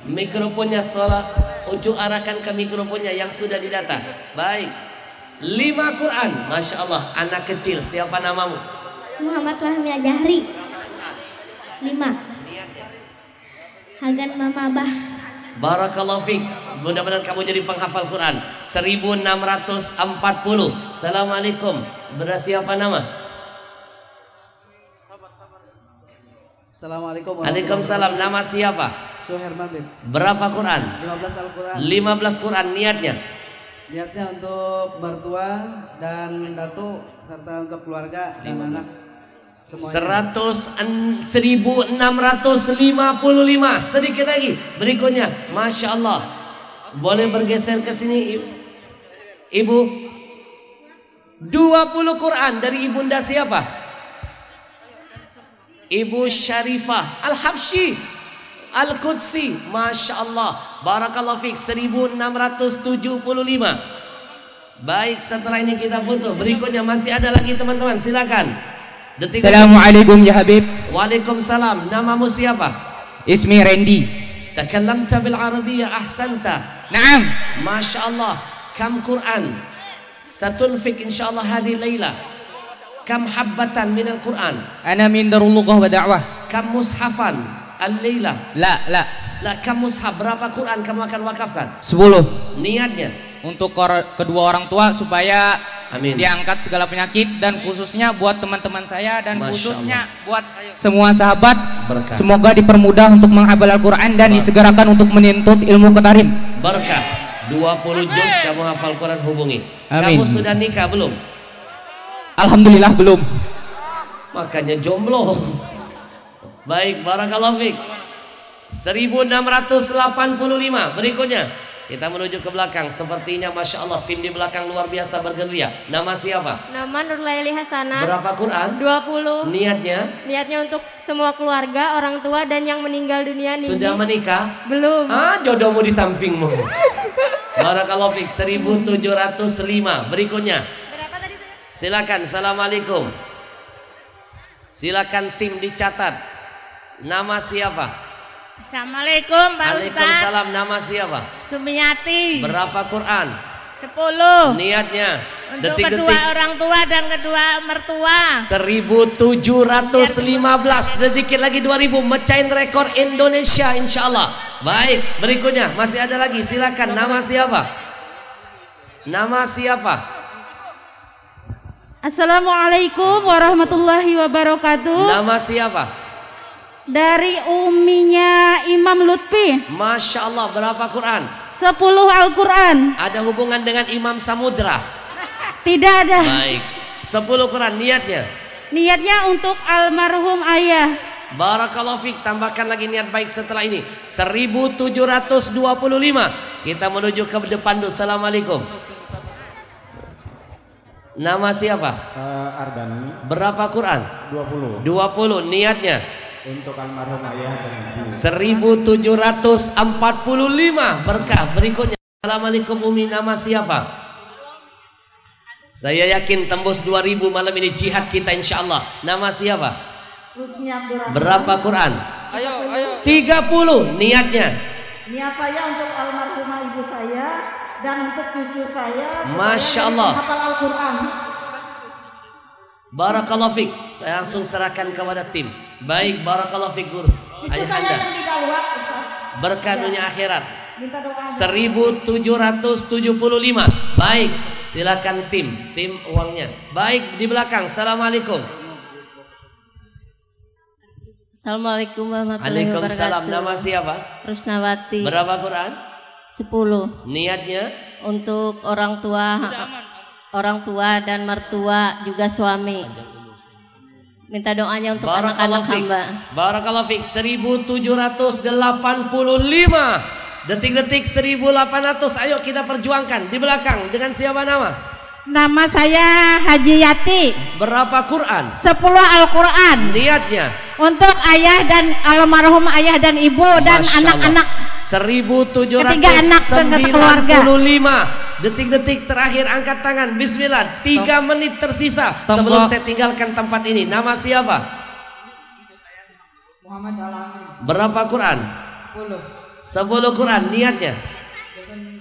Mikrofonnya sholat. Ujuk arahkan ke mikrofonnya yang sudah didata. Baik. Lima Quran. Masya Allah. Anak kecil. Siapa namamu?
Muhammad Fahmi Ajahri. Lima. Hagan Mama Abah.
Barakallahu fiq. Mudah-mudahan kamu jadi penghafal Quran. 1640. Assalamualaikum. Bersiapa nama?
Assalamualaikum
Waalaikumsalam. Nama siapa?
Suherman Bib.
Berapa Quran?
15 Al-Quran.
15 Quran niatnya.
Niatnya untuk mertua dan datu serta untuk keluarga dan anak.
100 1655 sedikit lagi. Berikutnya. Masya Allah. Boleh bergeser ke sini Ibu, Ibu? 20 Quran dari ibunda siapa? Ibu Syarifah Al-Habsyi Al-Qudsi. Masya Allah. Barakallahu Fik. 1675 Baik setelah ini kita foto Berikutnya masih ada lagi teman-teman. Silakan Detik
Assalamualaikum ya Habib.
Waalaikumsalam. Namamu siapa?
Ismi Randy.
Takallamta bil Arabiyyah ahsanta.
Naam.
Masya Allah. Kam Quran? Satunfik insyaallah hadi layla. Kam habbatan min al-Quran?
Ana min Darul Lughah wa Da'wah.
Kam mushafan al-layla?
La, la.
La kam mushaf berapa Quran kamu akan wakafkan?
10.
Niatnya
Untuk kedua orang tua supaya
Amin.
diangkat segala penyakit dan khususnya buat teman-teman saya dan
Masya
khususnya buat semua sahabat
Berkah.
semoga dipermudah untuk menghafal Al-Qur'an dan disegerakan untuk menuntut ilmu ketarim.
berkah. 20 juz kamu hafal Quran hubungi.
Amin.
Kamu sudah nikah belum?
Alhamdulillah belum.
Makanya jomblo. Baik, barakallahu fiik. 1685 berikutnya kita menuju ke belakang sepertinya Masya Allah tim di belakang luar biasa bergeria nama siapa?
Nama Nurlaili Hasanah.
berapa Quran?
20.
niatnya?
Niatnya untuk semua keluarga, orang tua dan yang meninggal dunia nih.
sudah menikah?
Belum.
ah jodohmu di sampingmu Barakallahu fiik 1705 berikutnya silakan Assalamualaikum silakan tim dicatat nama siapa?
Assalamualaikum Pak Ustaz.
Waalaikumsalam nama siapa?
Sumiati.
Berapa Quran?
Sepuluh.
Niatnya
Untuk kedua
detik-detik
orang tua dan kedua mertua.
1715 sedikit lagi 2000 mecahin rekor Indonesia insya Allah baik berikutnya masih ada lagi silakan nama siapa nama siapa
Assalamualaikum warahmatullahi wabarakatuh.
nama siapa
Dari uminya Imam Lutfi.
Masya Allah berapa Quran
10 Al-Quran.
ada hubungan dengan Imam Samudra
Tidak ada.
baik 10 Quran niatnya
Niatnya untuk almarhum ayah.
Barakallahu fiik tambahkan lagi niat baik setelah ini 1725 kita menuju ke depan Assalamualaikum Nama siapa?
Eh, Ardani
Berapa Quran?
20
20 niatnya
untuk almarhum ayah dan ibu.
1745 berkah berikutnya Assalamualaikum Umi nama siapa? Saya yakin tembus 2000 malam ini jihad kita insya Allah Nama siapa? Berapa Quran?
Ayo, ayo.
30 niatnya
Niat saya untuk almarhumah ibu saya dan untuk cucu saya.
Masya Allah.
Al-Quran.
Barakallahu fiq. Saya langsung serahkan kepada tim. Baik, barakallahu fiq guru. Ayah
saya
Anda. Berkah dunia akhirat.
Minta doa.
1775. Baik, silakan tim, tim uangnya. Baik di belakang. Assalamualaikum.
Assalamualaikum warahmatullahi
Waalaikumsalam.
wabarakatuh.
Nama siapa?
Rusnawati.
Berapa Quran?
10.
Niatnya
Untuk orang tua orang tua dan mertua juga suami. Minta doanya untuk anak-anak hamba.
Barakallahu fiq. 1785. Detik-detik 1800. Ayo kita perjuangkan di belakang dengan siapa nama?
Nama saya Haji Yati.
Berapa Quran?
10 Al-Quran.
Niatnya?
Untuk ayah dan almarhum ayah dan ibu dan anak-anak.
Allah.
Ketiga anak keluarga.
1795 detik-detik terakhir angkat tangan. Bismillah. 3 menit tersisa
Tambah-
sebelum saya tinggalkan tempat ini. Nama siapa?
Muhammad Alami
berapa Quran?
10
10 Quran niatnya?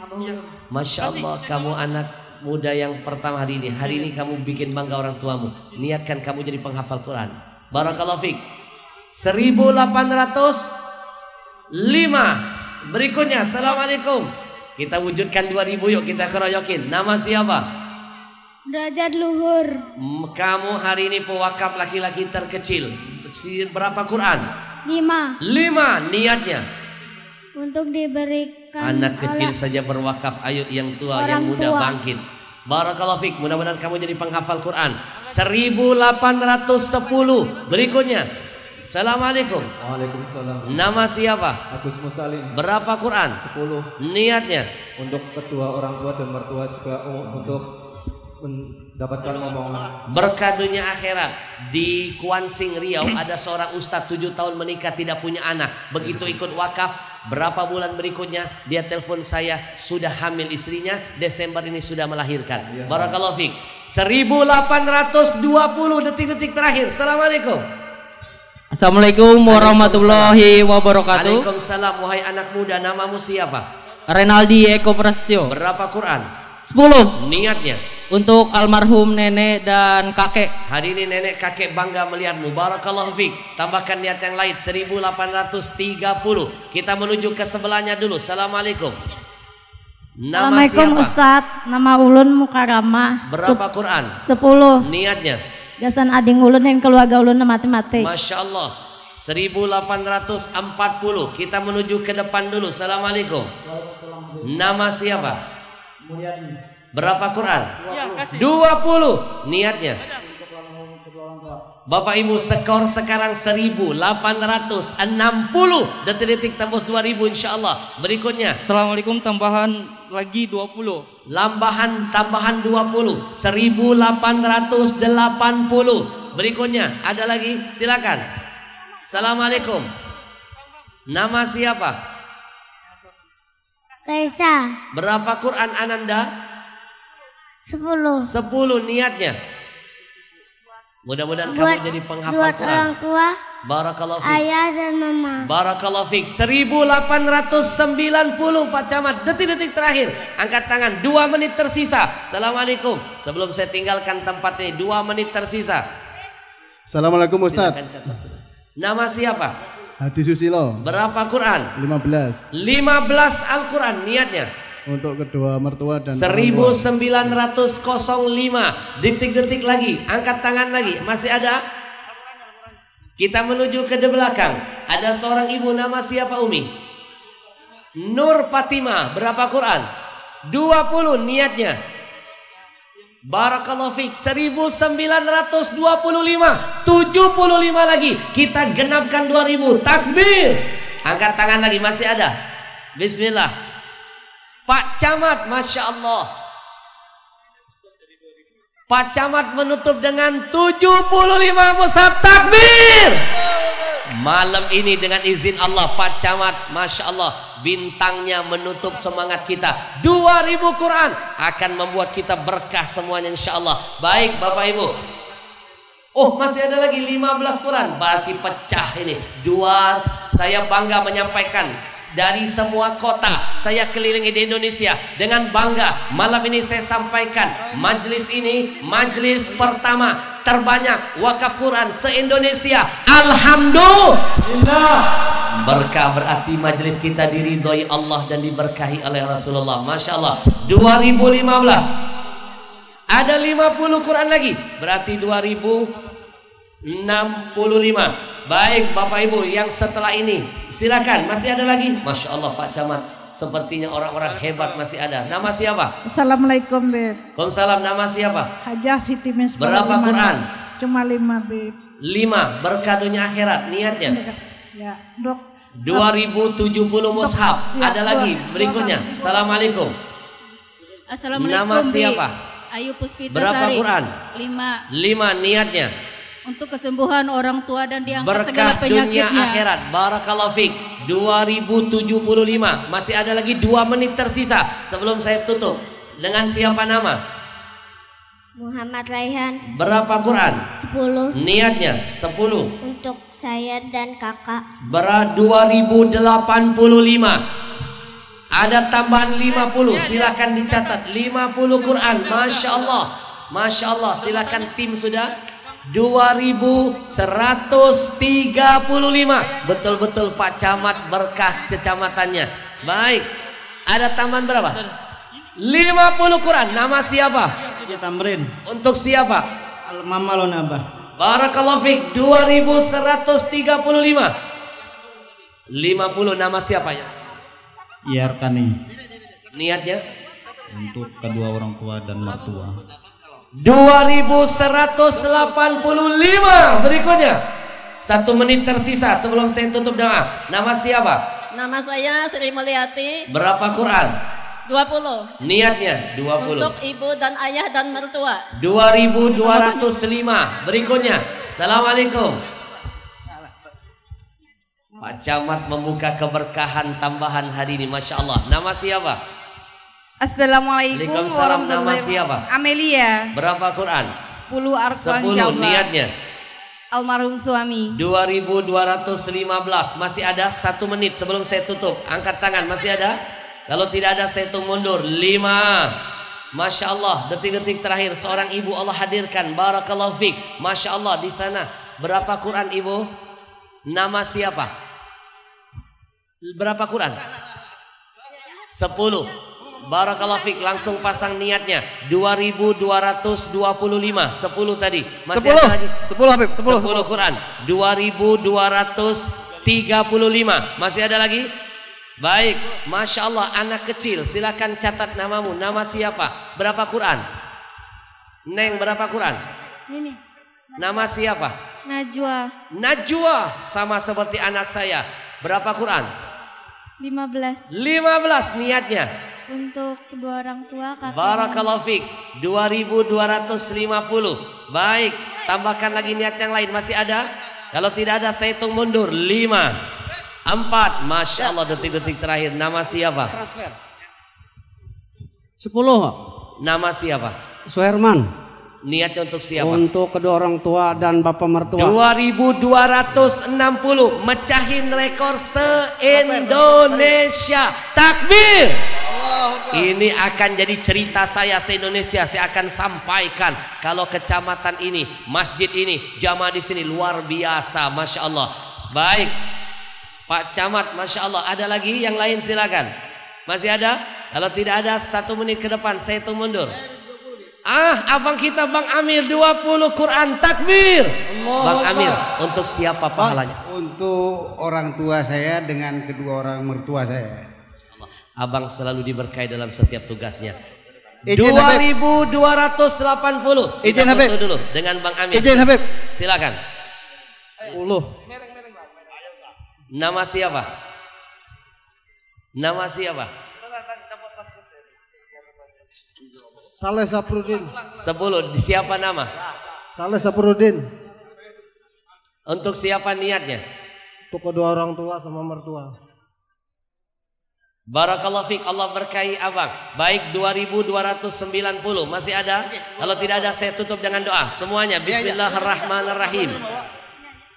Abahulun
Masya Allah kamu anak muda yang pertama hari ini. Hari ini kamu bikin bangga orang tuamu. Niatkan kamu jadi penghafal Quran. Barakallahu Fik 1805 berikutnya Assalamualaikum kita wujudkan 2000 yuk kita keroyokin nama siapa
Derajat luhur.
Kamu hari ini pewakaf laki-laki terkecil si berapa Quran
Lima.
lima niatnya
Untuk diberikan
Anak kecil
oleh
saja berwakaf, ayo yang tua,
Orang
yang muda
tua.
bangkit. Barakallahu fik, mudah-mudahan kamu jadi penghafal Quran. 1810 berikutnya. Assalamualaikum.
Waalaikumsalam.
Nama siapa?
Agus Musalim.
Berapa Quran?
10.
Niatnya?
Untuk kedua orang tua dan mertua juga oh, untuk mendapatkan omongan.
Berkah dunia akhirat di Kuansing Riau ada seorang ustadz tujuh tahun menikah tidak punya anak begitu ikut wakaf berapa bulan berikutnya dia telepon saya sudah hamil istrinya Desember ini sudah melahirkan Barakallahu fiik 1820 detik-detik terakhir Assalamualaikum
Assalamualaikum warahmatullahi wabarakatuh.
Waalaikumsalam wahai anak muda namamu siapa
Renaldi Eko Prasetyo.
berapa Quran
10
niatnya
untuk almarhum nenek dan kakek.
Hari ini nenek kakek bangga melihatmu. Barakallahu fiik. Tambahkan niat yang lain 1830. Kita menuju ke sebelahnya dulu. Assalamualaikum. Nama
Assalamualaikum
siapa?
Ustadz, nama Ulun Mukarama.
Berapa Quran?
Sepuluh.
Niatnya.
Gasan ading Ulun dan keluarga Ulun mati-mati.
Masya Allah. 1840. Kita menuju ke depan dulu. Assalamualaikum. Nama siapa?
Mulyadi
Berapa Quran?
Ya, kasih.
20. Niatnya
almarhum kedua orang tua
Bapak Ibu skor sekarang 1860 detik-detik tembus 2000 insya Allah berikutnya.
Assalamualaikum tambahan lagi 20.
lambahan tambahan 20 1880 berikutnya ada lagi? Silakan. Assalamualaikum. Nama siapa?
Kaisa.
berapa Quran Ananda?
Sepuluh.
10 niatnya mudah-mudahan kamu jadi penghafal
buat
Quran
orang tua,
Barakallahu fiik
ayah dan mama.
Barakallahu fiik 1890 Pak Camat Detik-detik terakhir Angkat tangan 2 menit tersisa Assalamualaikum Sebelum saya tinggalkan tempat ini 2 menit tersisa
Assalamualaikum Ustaz.
Catat. Nama siapa?
Hadi Susilo.
Berapa Quran?
15
15 Al-Quran niatnya
untuk kedua mertua dan orang tua.
1905 Detik-detik lagi Angkat tangan lagi. Masih ada? Kita menuju ke belakang. Ada seorang ibu nama siapa Umi? Nur Fatimah. Berapa Quran? 20 niatnya. Barakallahu fiik 1925 75 lagi. Kita genapkan 2000 Takbir. Angkat tangan lagi. Masih ada? Bismillah Pak Camat Masya Allah. Pak Camat menutup dengan 75 mushaf takbir. Malam ini dengan izin Allah Pak Camat Masya Allah Bintangnya menutup semangat kita. 2000 Quran Akan membuat kita berkah semuanya insya Allah. Baik Bapak Ibu Oh masih ada lagi 15 Quran. Berarti pecah ini. Dua Saya bangga menyampaikan Dari semua kota. Saya kelilingi di Indonesia. Dengan bangga Malam ini saya sampaikan Majlis ini Majlis pertama Terbanyak Wakaf Quran Se-Indonesia. Alhamdulillah. Berkah berarti majlis kita diridhoi Allah Dan diberkahi oleh Rasulullah. Masya Allah. 2015 Ada 50 Quran lagi. Berarti 2000 65 Baik Bapak Ibu yang setelah ini Silakan masih ada lagi Masya Allah Pak Camat Sepertinya orang-orang hebat masih ada Nama siapa?
Assalamualaikum Beb.
Waalaikumsalam nama siapa?
Hajah Siti Misbah.
Berapa. Quran?
Cuma lima Beb.
Lima Berkah dunia akhirat Niatnya
Ya, dok.
2070 mushaf
Ya,
Ada lagi
dua-
berikutnya. Assalamualaikum
Assalamualaikum.
Nama siapa?
Ayu Puspita
Berapa
Sari.
Quran?
Lima.
Lima niatnya.
Untuk kesembuhan orang tua dan diangkat
Berkah
segala
dunia
penyakitnya.
akhirat. Barakallahu fiq. 2075. Masih ada lagi dua menit tersisa sebelum saya tutup. Dengan siapa nama?
Muhammad Raihan
Berapa Quran?
10
Niatnya 10.
untuk saya dan kakak.
Berat 2085. Ada tambahan 50. Silakan dicatat 50 Quran. Masya Allah. Masya Allah. Silakan tim sudah. 2135. Betul-betul Pak Camat berkah kecamatannya. Baik. Ada tambahan berapa? 50 Quran. Nama siapa?
Ya Tamrin.
Untuk siapa?
Al Mama lo nambah.
Barakallahu fiik 2135. 50 nama siapa ya?
Yarkani.
Niatnya
Untuk kedua orang tua dan mertua.
2185 berikutnya. Satu menit tersisa sebelum saya tutup doa. Nama siapa?
Nama saya Sri Mulyati.
Berapa Quran?
20.
Niatnya 20.
Untuk ibu dan ayah dan mertua.
2205 berikutnya. Assalamualaikum. Pak Camat membuka keberkahan tambahan hari ini. Masya Allah. Nama siapa?
Assalamualaikum
Waalaikumsalam. Nama
warahmatullahi
siapa?
Amelia.
Berapa Quran?
10 arfan
10
insyaallah.
niatnya.
Almarhum suami.
2215 masih ada satu menit sebelum saya tutup angkat tangan masih ada kalau tidak ada saya hitung mundur 5 Masya Allah detik-detik terakhir seorang ibu Allah hadirkan Barakallahu fiq Masya Allah di sana berapa Quran ibu nama siapa berapa Quran 10 Barakallahu fiq langsung pasang niatnya. 2225 10 tadi. Masih
10.
ada lagi?
10 Habib, 10.
10 Quran. 2235 masih ada lagi? Baik. Masya Allah anak kecil. Silakan catat namamu. Nama siapa? Berapa Quran? Neng berapa Quran?
Ini.
Nama siapa?
Najwa.
Najwa. Sama seperti anak saya. Berapa Quran?
15
15 niatnya
untuk kedua orang tua kakak.
Barakallahu fiq 2250 baik tambahkan lagi niat yang lain. Masih ada? Kalau tidak ada saya hitung mundur. 5 4 Masya Allah detik-detik terakhir. Nama siapa?
Transfer. 10.
nama siapa?
Suherman.
Niatnya untuk siapa?
Untuk kedua orang tua dan bapak mertua.
2260 mecahin rekor se-Indonesia. Takbir! Ini akan jadi cerita saya se-Indonesia saya akan sampaikan. Kalau kecamatan ini masjid ini jamaah di sini luar biasa Masya Allah. Baik. Pak Camat Masya Allah. Ada lagi yang lain silakan. Masih ada? Kalau tidak ada satu menit ke depan saya hitung mundur Ah, abang kita Bang Amir 20 Quran takbir. Bang Amir, untuk siapa pahalanya?
Untuk orang tua saya dengan kedua orang mertua saya.
Abang selalu diberkahi dalam setiap tugasnya.
Izin,
2280. Kita
Izin, Habib.
dulu dengan Bang Amir.
Izin, Habib.
Silakan.
10.
Nama siapa? Nama siapa?
Saleh Saprudin.
10. Di Siapa nama?
Saleh Saprudin.
Untuk siapa niatnya?
Untuk kedua orang tua sama mertua.
Barakallahu fiq Allah berkahi abang Baik 2290 Masih ada? Kalau tidak ada saya tutup dengan doa Semuanya Bismillahirrahmanirrahim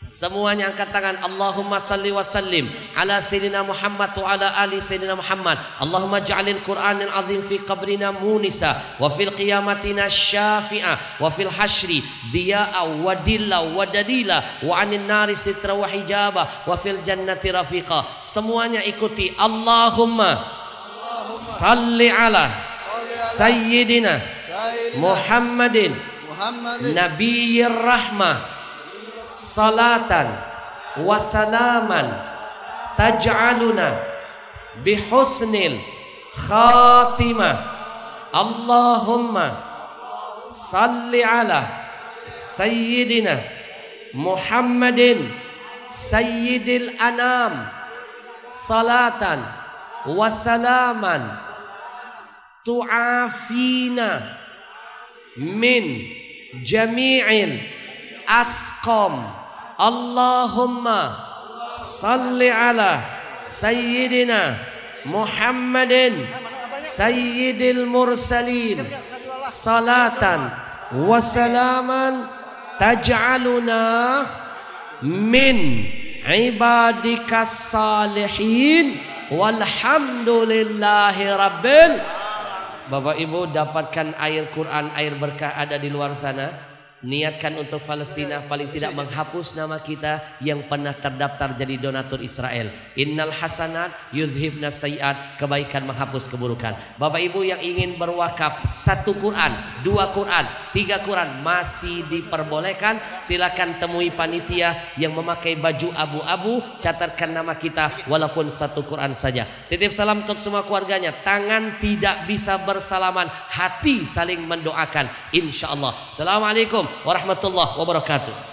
Semuanya angkat tangan. Allahumma salli wa sallim Ala Sayyidina Muhammad wa ala ali Sayyidina Muhammad. Allahumma ja'alil Qur'anil azim fi qabrina munisa Wa fil qiyamatina syafi'a Wa fil hashri diya'a wa dilla wa dadila Wa anin nari sitra wa hijaba Wa fil jannati rafiqa. Semuanya ikuti. Allahumma salli ala Sayyidina Muhammadin Nabiyyir rahmah salatan wa salaman taj'aluna bihusnil khatimah Allahumma salli ala sayyidina Muhammadin sayyidil anam salatan wa salaman tu'afina min jami'il asqam Allahumma salli ala sayyidina Muhammadin sayyidil mursalin. Salatan wa salaman taj'aluna min ibadikas salihin. Walhamdulillahi rabbil Bapak Ibu dapatkan air Quran, air berkah ada di luar sana. Niatkan untuk Palestina paling tidak menghapus nama kita yang pernah terdaftar jadi donatur Israel. Innal hasanat yudhibna sayiat. Kebaikan menghapus keburukan. Bapak Ibu yang ingin berwakaf satu Quran, dua Quran, tiga Quran masih diperbolehkan. Silakan temui panitia yang memakai baju abu-abu. Catatkan nama kita walaupun satu Quran saja. Titip salam untuk semua keluarganya. Tangan tidak bisa bersalaman, hati saling mendoakan. Insya Allah. Assalamualaikum warahmatullahi wabarakatuh.